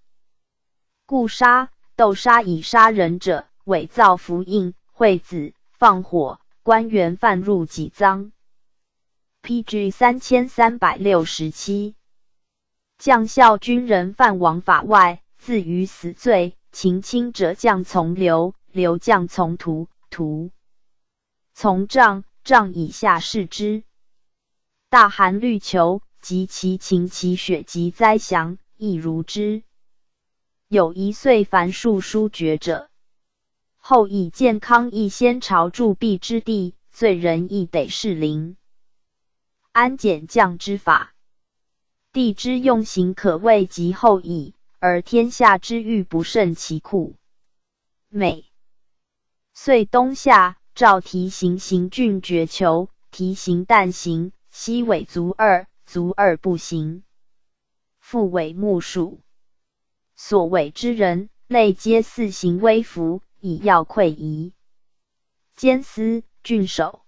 故杀、斗杀以杀人者，伪造符印、会子、放火、官员犯入己赃。P.G. 三千三百六十七，将校军人犯王法外，自于死罪。秦轻者将从流，流将从徒，徒从杖，杖以下视之。大寒律囚。及其情其血及灾祥，亦如之。有一岁凡数书绝者，后以健康亦先朝铸币之地，罪人亦得是灵。安简降之法，地之用刑可谓极厚矣，而天下之欲不胜其库。每岁冬夏，诏提刑行郡绝囚，提刑旦行，西尾足二。足二不行，复为木属。所谓之人，类皆四行微服，以要溃夷。兼司郡守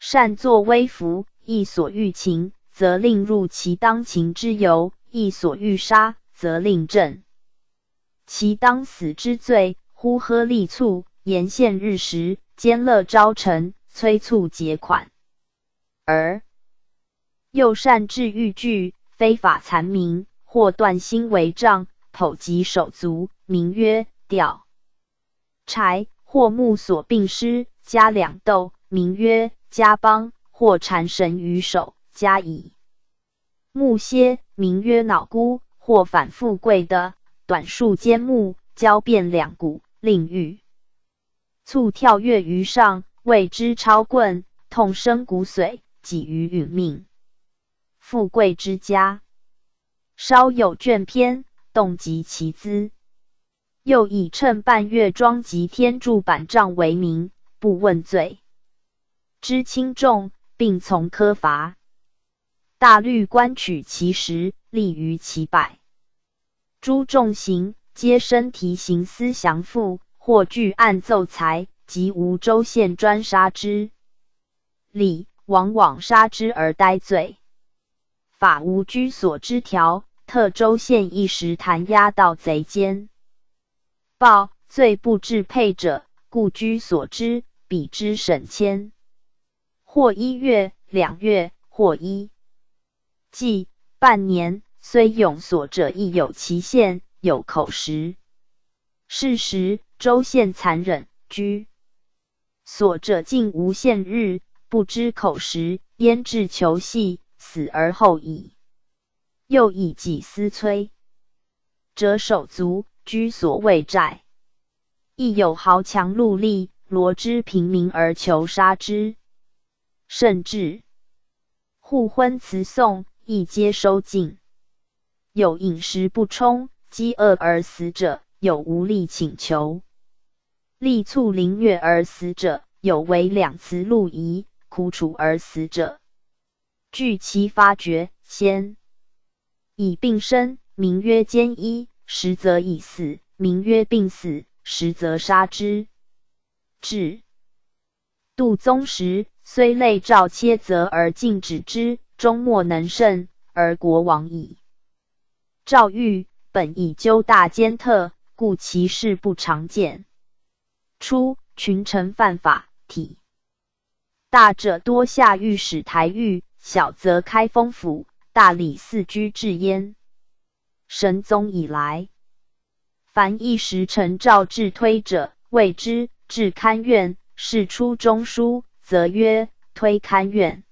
善作微服，亦所欲擒，则令入其当擒之由；亦所欲杀，则令正其当死之罪。呼喝力促，言限日时，兼乐朝臣，催促结款，而。又善治欲具，非法残民，或断心为杖，剖及手足，名曰吊柴；或木所并施，加两斗，名曰加邦；或缠绳于手，加以木楔，名曰脑箍；或反复贵的短树尖木，交变两股，令欲促跳跃于上，谓之超棍，痛生骨髓，几于殒命。富贵之家，稍有卷篇，动及其资。又以称半月庄及天柱板杖为名，不问罪。知轻重，并从科罚。大律官取其实，立于其百。诸重刑，皆身提刑司降附，或据案奏裁，及无州县专杀之。礼往往杀之而待罪。法无居所之条，特州县一时弹压盗贼奸报罪不至配者，故居所之，比之审迁。或一月、两月，或一季、半年，虽永所者亦有其限，有口实。是时州县残忍，居所者竟无限日，不知口实，焉至求系。死而后已，又以己私摧折手足，居所未债，亦有豪强戮力，罗之平民而求杀之，甚至互婚辞送，亦皆收尽。有饮食不充，饥饿而死者，有无力请求，力促凌虐而死者，有为两辞路夷，苦楚而死者。据其发觉，先以病身，名曰奸医；实则已死，名曰病死；实则杀之。至杜宗时，虽累诏切责而禁止之，终莫能胜，而国亡矣。赵玉本以纠大奸特，故其事不常见。初，群臣犯法，体大者多下御史台狱，小则开封府，大理寺居至焉。神宗以来，凡一时臣诏至推者，谓之至勘院。事出中书，则曰推勘院。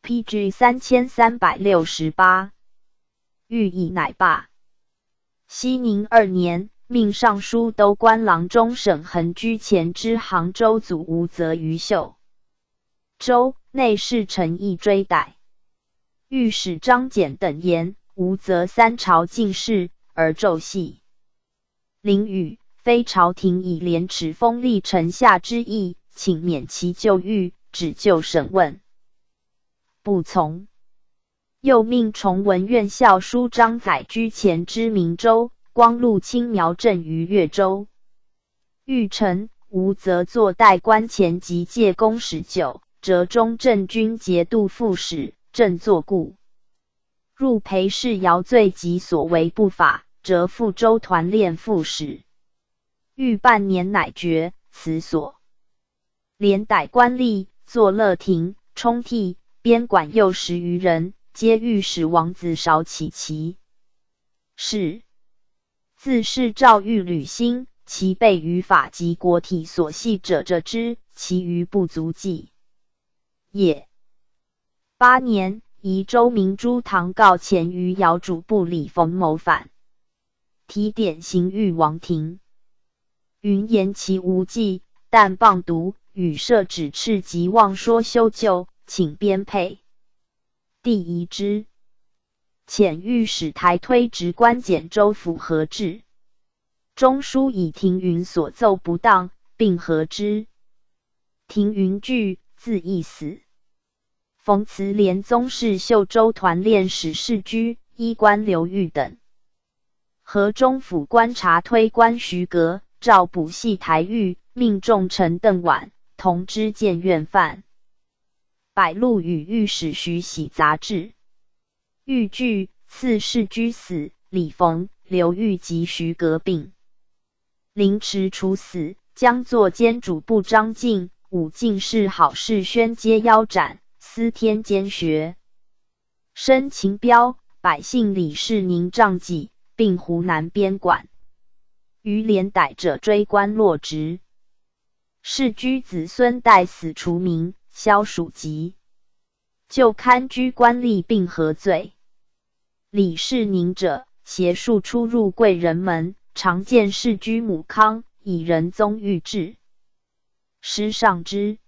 P.G. 三千三百六十八。欲以乃罢。熙宁二年，命尚书都官郎中沈恒居前之杭州祖吴泽于秀州内侍陈毅追逮。御史张简等言，吴泽三朝进士，而骤系。林宇非朝廷以廉耻封立臣下之意，请免其就狱，只就审问，不从。又命崇文院校书张载居前之明州，光禄卿苗镇于越州。御臣吴则坐代官前及借公使酒，折中正军节度副使，正坐故。入裴氏姚罪及所为不法，折复州团练副使。欲半年乃决，此所。连逮官吏，作乐亭，充替，边管右十余人。皆御史王子少起其是自是诏谕履新，其被于法及国体所系者者之，其余不足计也。八年，宜州明珠堂告前于姚主簿李逢谋反，提点刑狱王庭，云言其无忌，但谤读与设指斥及妄说修旧，请编配。第一之，遣御史台推直官简州府何之，中书以庭云所奏不当，并合之。庭云惧，自缢死。冯慈连宗室秀州团练使世居衣冠刘裕等，河中府观察推官徐格，召补系台狱，命重臣邓婉同知见院犯。百禄与御史徐喜杂志，豫剧赐世居死，李逢、刘裕及徐革病，凌迟处死。将作监主簿张敬、武进士郝世轩皆腰斩。司天监学生秦彪、百姓李世宁仗己，并湖南边管。余连逮者追官落职。世居子孙代死除名。萧属籍，就堪居官吏并何罪？李世宁者，邪术出入贵人门，常见世居母康，以仁宗御制。师上之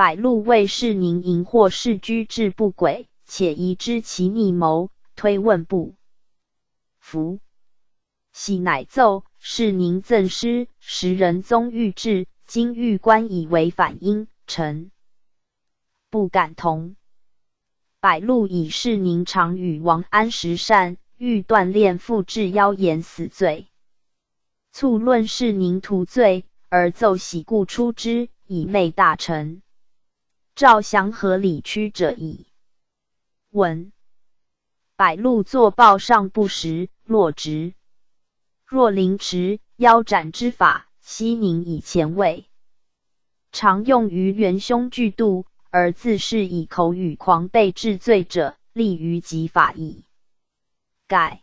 百禄为世宁淫惑世居志不轨，且疑知其逆谋，推问不服。喜乃奏世宁赠诗，时仁宗御制，今御官以为反应，臣。不敢同。百禄以世宁常与王安石善，欲锻炼复至妖言死罪。促论世宁图罪，而奏喜故出之，以媚大臣。赵祥和理屈者矣。文百禄作报上不实，落职。若凌迟腰斩之法，西宁以前位，常用于元凶巨度。而自是以口语狂悖治罪者，立于己法矣。盖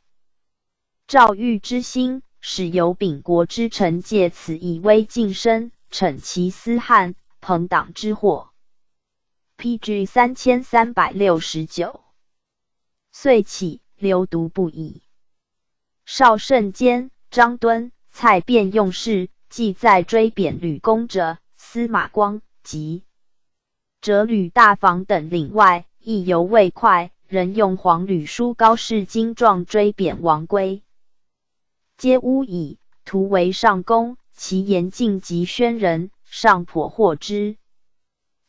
赵玉之心，使有秉国之臣借此以威晋身，逞其私汉朋党之祸。P.G. 三千三百六十九，遂起流毒不已。少圣坚、张敦、蔡卞用事，即在追贬吕公者，司马光及。折吕大房等领外，意犹未快，仍用黄吕书高士精状追贬王归，皆诬以图为上公，其言尽及宣人，上颇获之。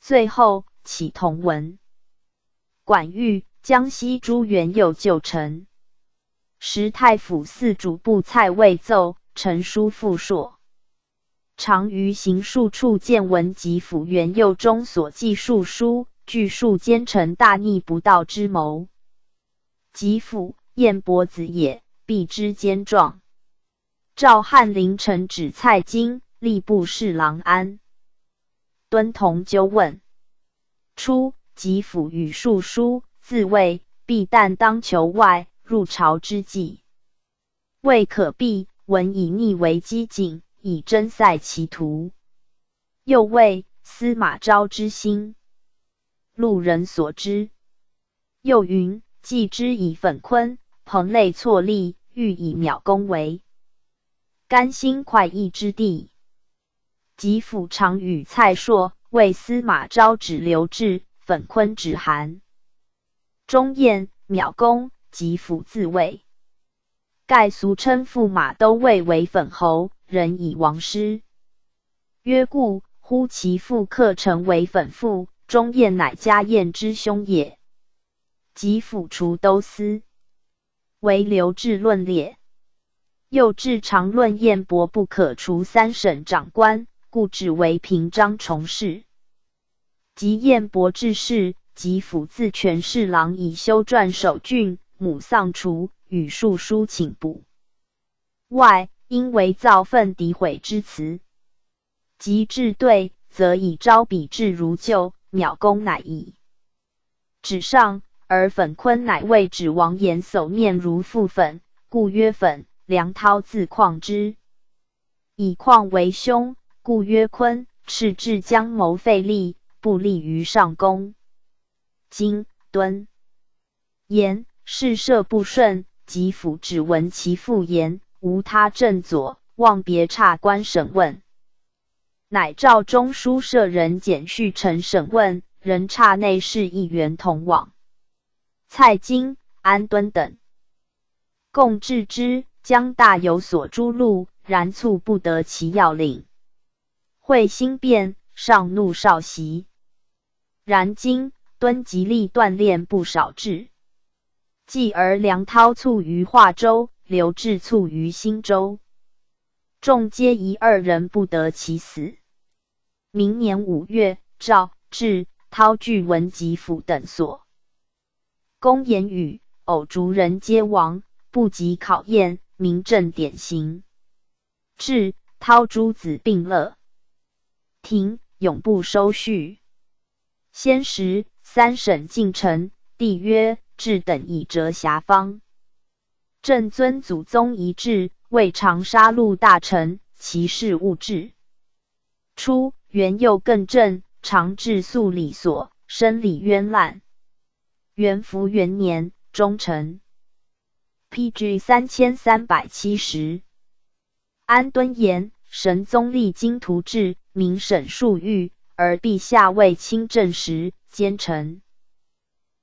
最后起同文，管玉江西朱元佑旧臣，时太府寺主簿蔡未奏，陈书复说。常于行数处见闻及府元佑中所记述书，据述奸臣大逆不道之谋。及府燕伯子也，必知奸状。赵翰林臣指蔡京，吏部侍郎安敦同纠问。初，及府与述书，自谓必但当求外入朝之计，未可避，闻以逆为机警。以真塞其徒，又谓司马昭之心，路人所知。又云：既之以粉坤、彭类错立，欲以秒攻为甘心快意之地。及府常与蔡硕为司马昭指刘志，粉坤指韩中彦，秒攻及府自谓。盖俗称驸马都尉为粉侯。人以王师，曰故呼其父克成为粉父，钟彦乃家彦之兄也。及府除都司，为刘志论列，又至常论彦伯不可除三省长官，故指为平章从事。及燕伯致仕，及府自权侍郎以修撰守郡，母丧除，与述书请补外。因为造愤诋毁之词，及至对，则以招笔至如旧，秒功乃已。纸上而粉坤乃为指王言叟面如覆粉，故曰粉。梁涛自况之，以况为兄，故曰坤。赤至将谋费力，不利于上公。今敦言事涉不顺，及府只闻其父言。无他正左，望别差官审问，乃召中书舍人简续臣审问，人差内侍议员同往。蔡京、安敦等共治之，将大有所诛戮，然促不得其要领。会心变，上怒少袭。然今敦极力锻炼不少智，继而梁涛卒于华州。刘志卒于新州，众皆疑二人不得其死。明年五月，赵志涛据文吉府等所，公言语偶族人皆亡，不及考验，明正典刑。志涛诸子并乐，庭永不收续。先时三省进臣，帝曰：“志等以折遐方。”朕尊祖宗遗志，未尝杀戮大臣，其事勿治。初，元佑更正，常治肃礼所，生礼渊滥。元符元年，忠臣。P.G. 三千三百七十。安敦言：神宗历经图治，明审数狱，而陛下为亲政时，奸臣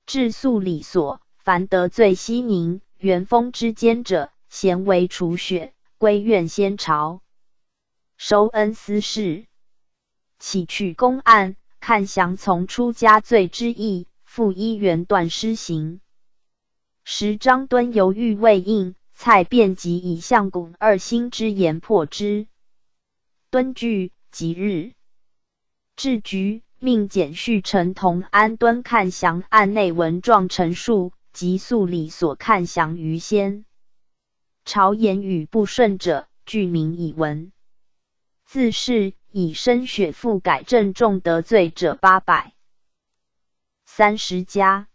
治肃礼所，凡得罪西宁。元丰之间者，咸为除雪，归怨先朝，收恩私事，起取公案，看降从出家罪之意，复依原断施行。时张敦犹豫未应，蔡卞即以相公二心之言破之。敦惧，即日至局，命简续臣同安敦看降案内文状陈述。及素里所看降于先，朝言语不顺者，具名以闻。自是以身血复改正，重得罪者八百三十家。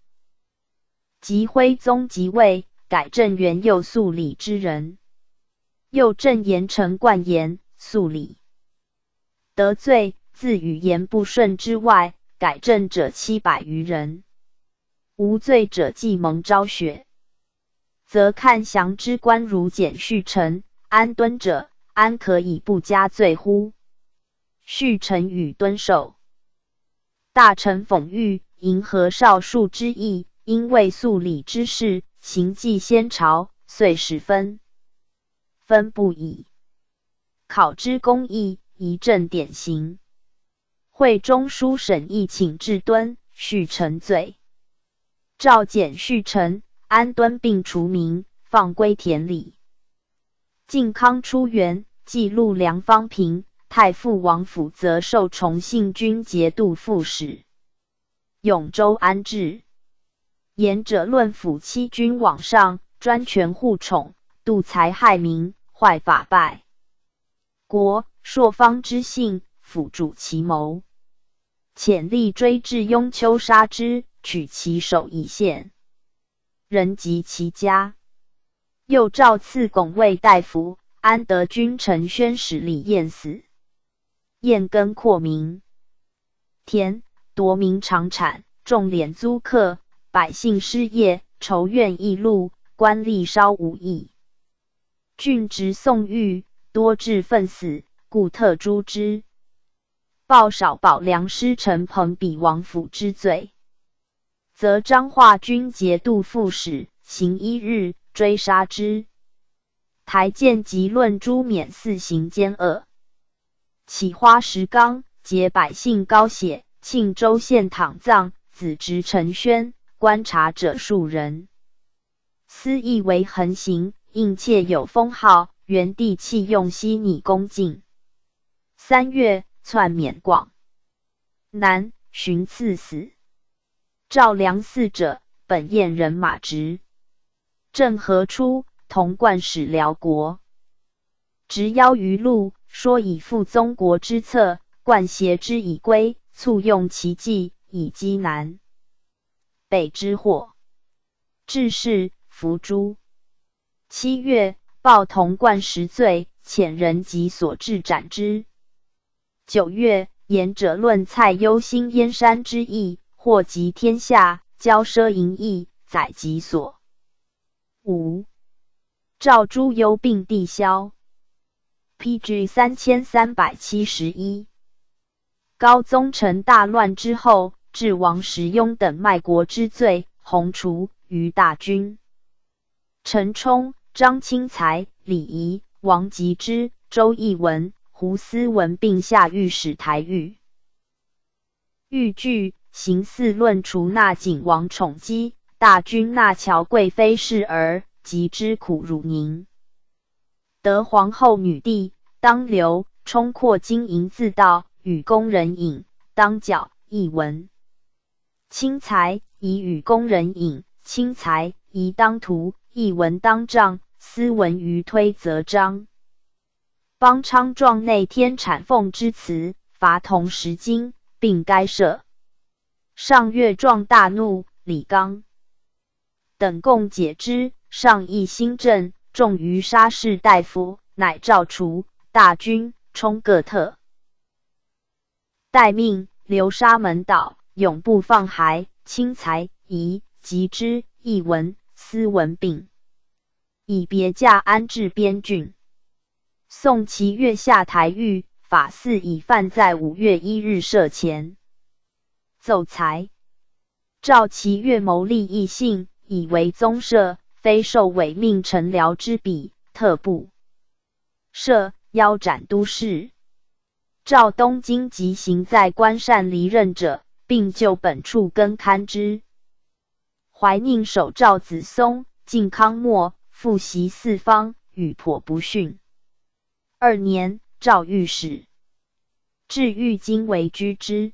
及徽宗即位，改正元佑素礼之人，又正言臣冠言素礼得罪，自语言不顺之外，改正者七百余人。无罪者既蒙昭雪，则看降之官如简续臣、安敦者，安可以不加罪乎？续臣与敦守，大臣讽喻，迎合少数之意，因为素礼之事，行迹先朝，遂十分分不已。考之公义，一正典型。会中书审议请至敦，续臣罪。诏减续臣，安敦并除名，放归田里。靖康初元，记录梁方平太傅王府，则受崇信军节度副使。永州安置。言者论府欺君罔上，专权护宠，妒财害民，坏法败国，朔方之幸，辅助其谋。遣吏追至雍丘，杀之，取其首以献。人及其家。又诏赐拱卫大夫，安德君臣宣使李彦死。彦根扩民，田夺民长产，重敛租客，百姓失业，仇怨易露，官吏稍无益。郡职宋玉多致愤死，故特诛之。报少保梁师陈彭比王府之罪，则彰化军节度副使行一日追杀之。台谏及论诛免四行奸恶，起花石纲，劫百姓高血。庆州县躺葬，子侄陈宣，观察者数人。私意为横行，应妾有封号，原地弃用悉拟恭敬。三月。篡免广南寻赐死，赵良嗣者本燕人马直，郑和初同贯使辽国，直邀于路，说以复宗国之策，冠挟之以归，促用其计以击南北之祸。致仕伏诛。七月，报同冠十罪，遣人及所至斩之。九月，言者论蔡攸兴燕山之役，祸及天下，骄奢淫逸，载己所。五，赵朱幽并帝萧。P.G. 三千三百七十一。高宗成大乱之后，治王时雍等卖国之罪，洪除于大军。陈冲、张清才、李仪、王吉之、周逸文。胡思文并下御史台狱，御据行四论除纳景王宠姬，大军纳乔贵妃侍儿，及之苦汝宁。得皇后女帝，当留冲阔金银自盗，与宫人饮，当缴一文。轻财以与宫人饮，轻财宜当图，一文当帐，斯文于推则章。方昌状内天产凤之词，罚铜十斤，并该赦。上月状大怒，李纲等共解之。上议新政，重于杀士大夫，乃诏除大军，冲各特。待命流沙门岛，永不放孩。轻财夷及之，一文斯文并，以别驾安置边郡。宋齐月下台狱，法寺已犯在五月一日赦前奏裁。赵齐月谋利异姓，以为宗社，非受伪命臣僚之比，特不赦，腰斩都市。赵东京即行在官善离任者，并就本处更刊之。怀宁守赵子松，靖康末复袭四方，与颇不逊。二年，赵御史至豫津为居之。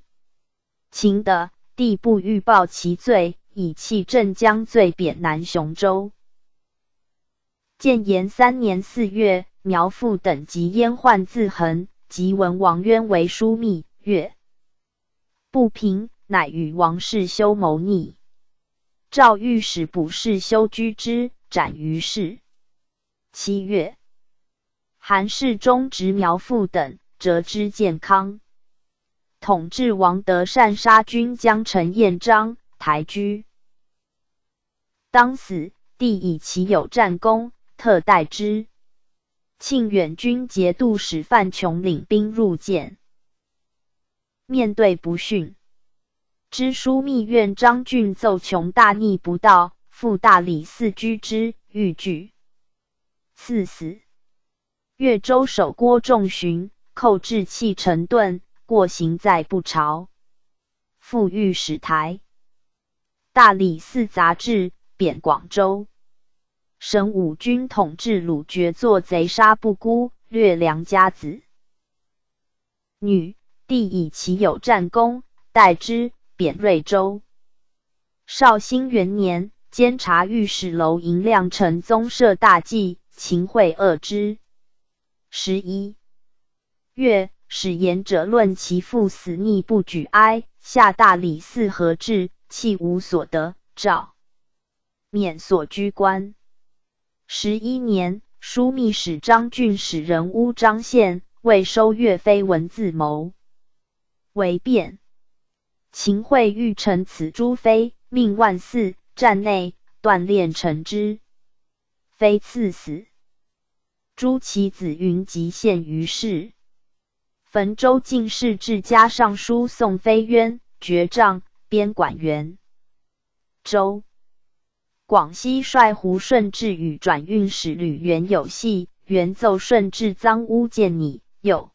秦的帝不欲报其罪，以弃镇江罪，贬南雄州。建炎三年四月，苗阜等及阉宦自横，即闻王渊为枢密，曰不平，乃与王世修谋逆。赵御史卜世修居之，斩于市。七月。韩世忠直苗阜等，折之健康。统治王德善杀军将陈彦章，台居。当死，帝以其有战功，特待之。庆远军节度使范琼领兵入见，面对不逊。知枢密院张俊奏穷大逆不道，复大理寺居之，欲拒。赐死。越州守郭仲荀寇至弃城遁，过行在不朝。赴御史台。大理寺杂志，贬广州。神武军统治鲁爵，作贼杀不孤，掠良家子女。帝以其有战功，代之，贬瑞州。绍兴元年，监察御史楼迎亮成宗社大计，秦桧恶之。十一月，使言者论其父死逆不举哀，下大理寺何志弃无所得，诏免所居官。十一年，枢密使张俊使人乌张宪未收岳飞文字谋为变。秦桧欲乘此诛飞，命万嗣战内锻炼成之，非赐死。诸其子云集献于世。汾州进士至家尚书宋飞渊，爵帐边管员。州广西帅胡顺治与转运使吕元有隙，元奏顺治赃污见拟，有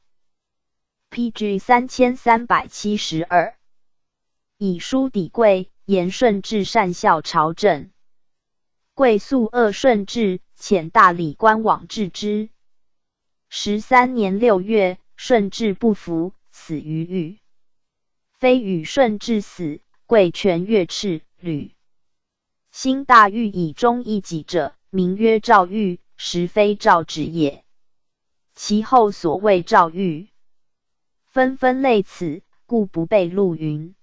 P.G. 三千三百七十二，以书抵贵，言顺治善效朝政。贵素恶顺治。遣大理官往治之。十三年六月，顺治不服，死于狱。非与顺治死，贵权越斥吕。新大狱以忠义己者，名曰赵狱，实非赵之也。其后所谓赵狱，纷纷类此，故不被录云。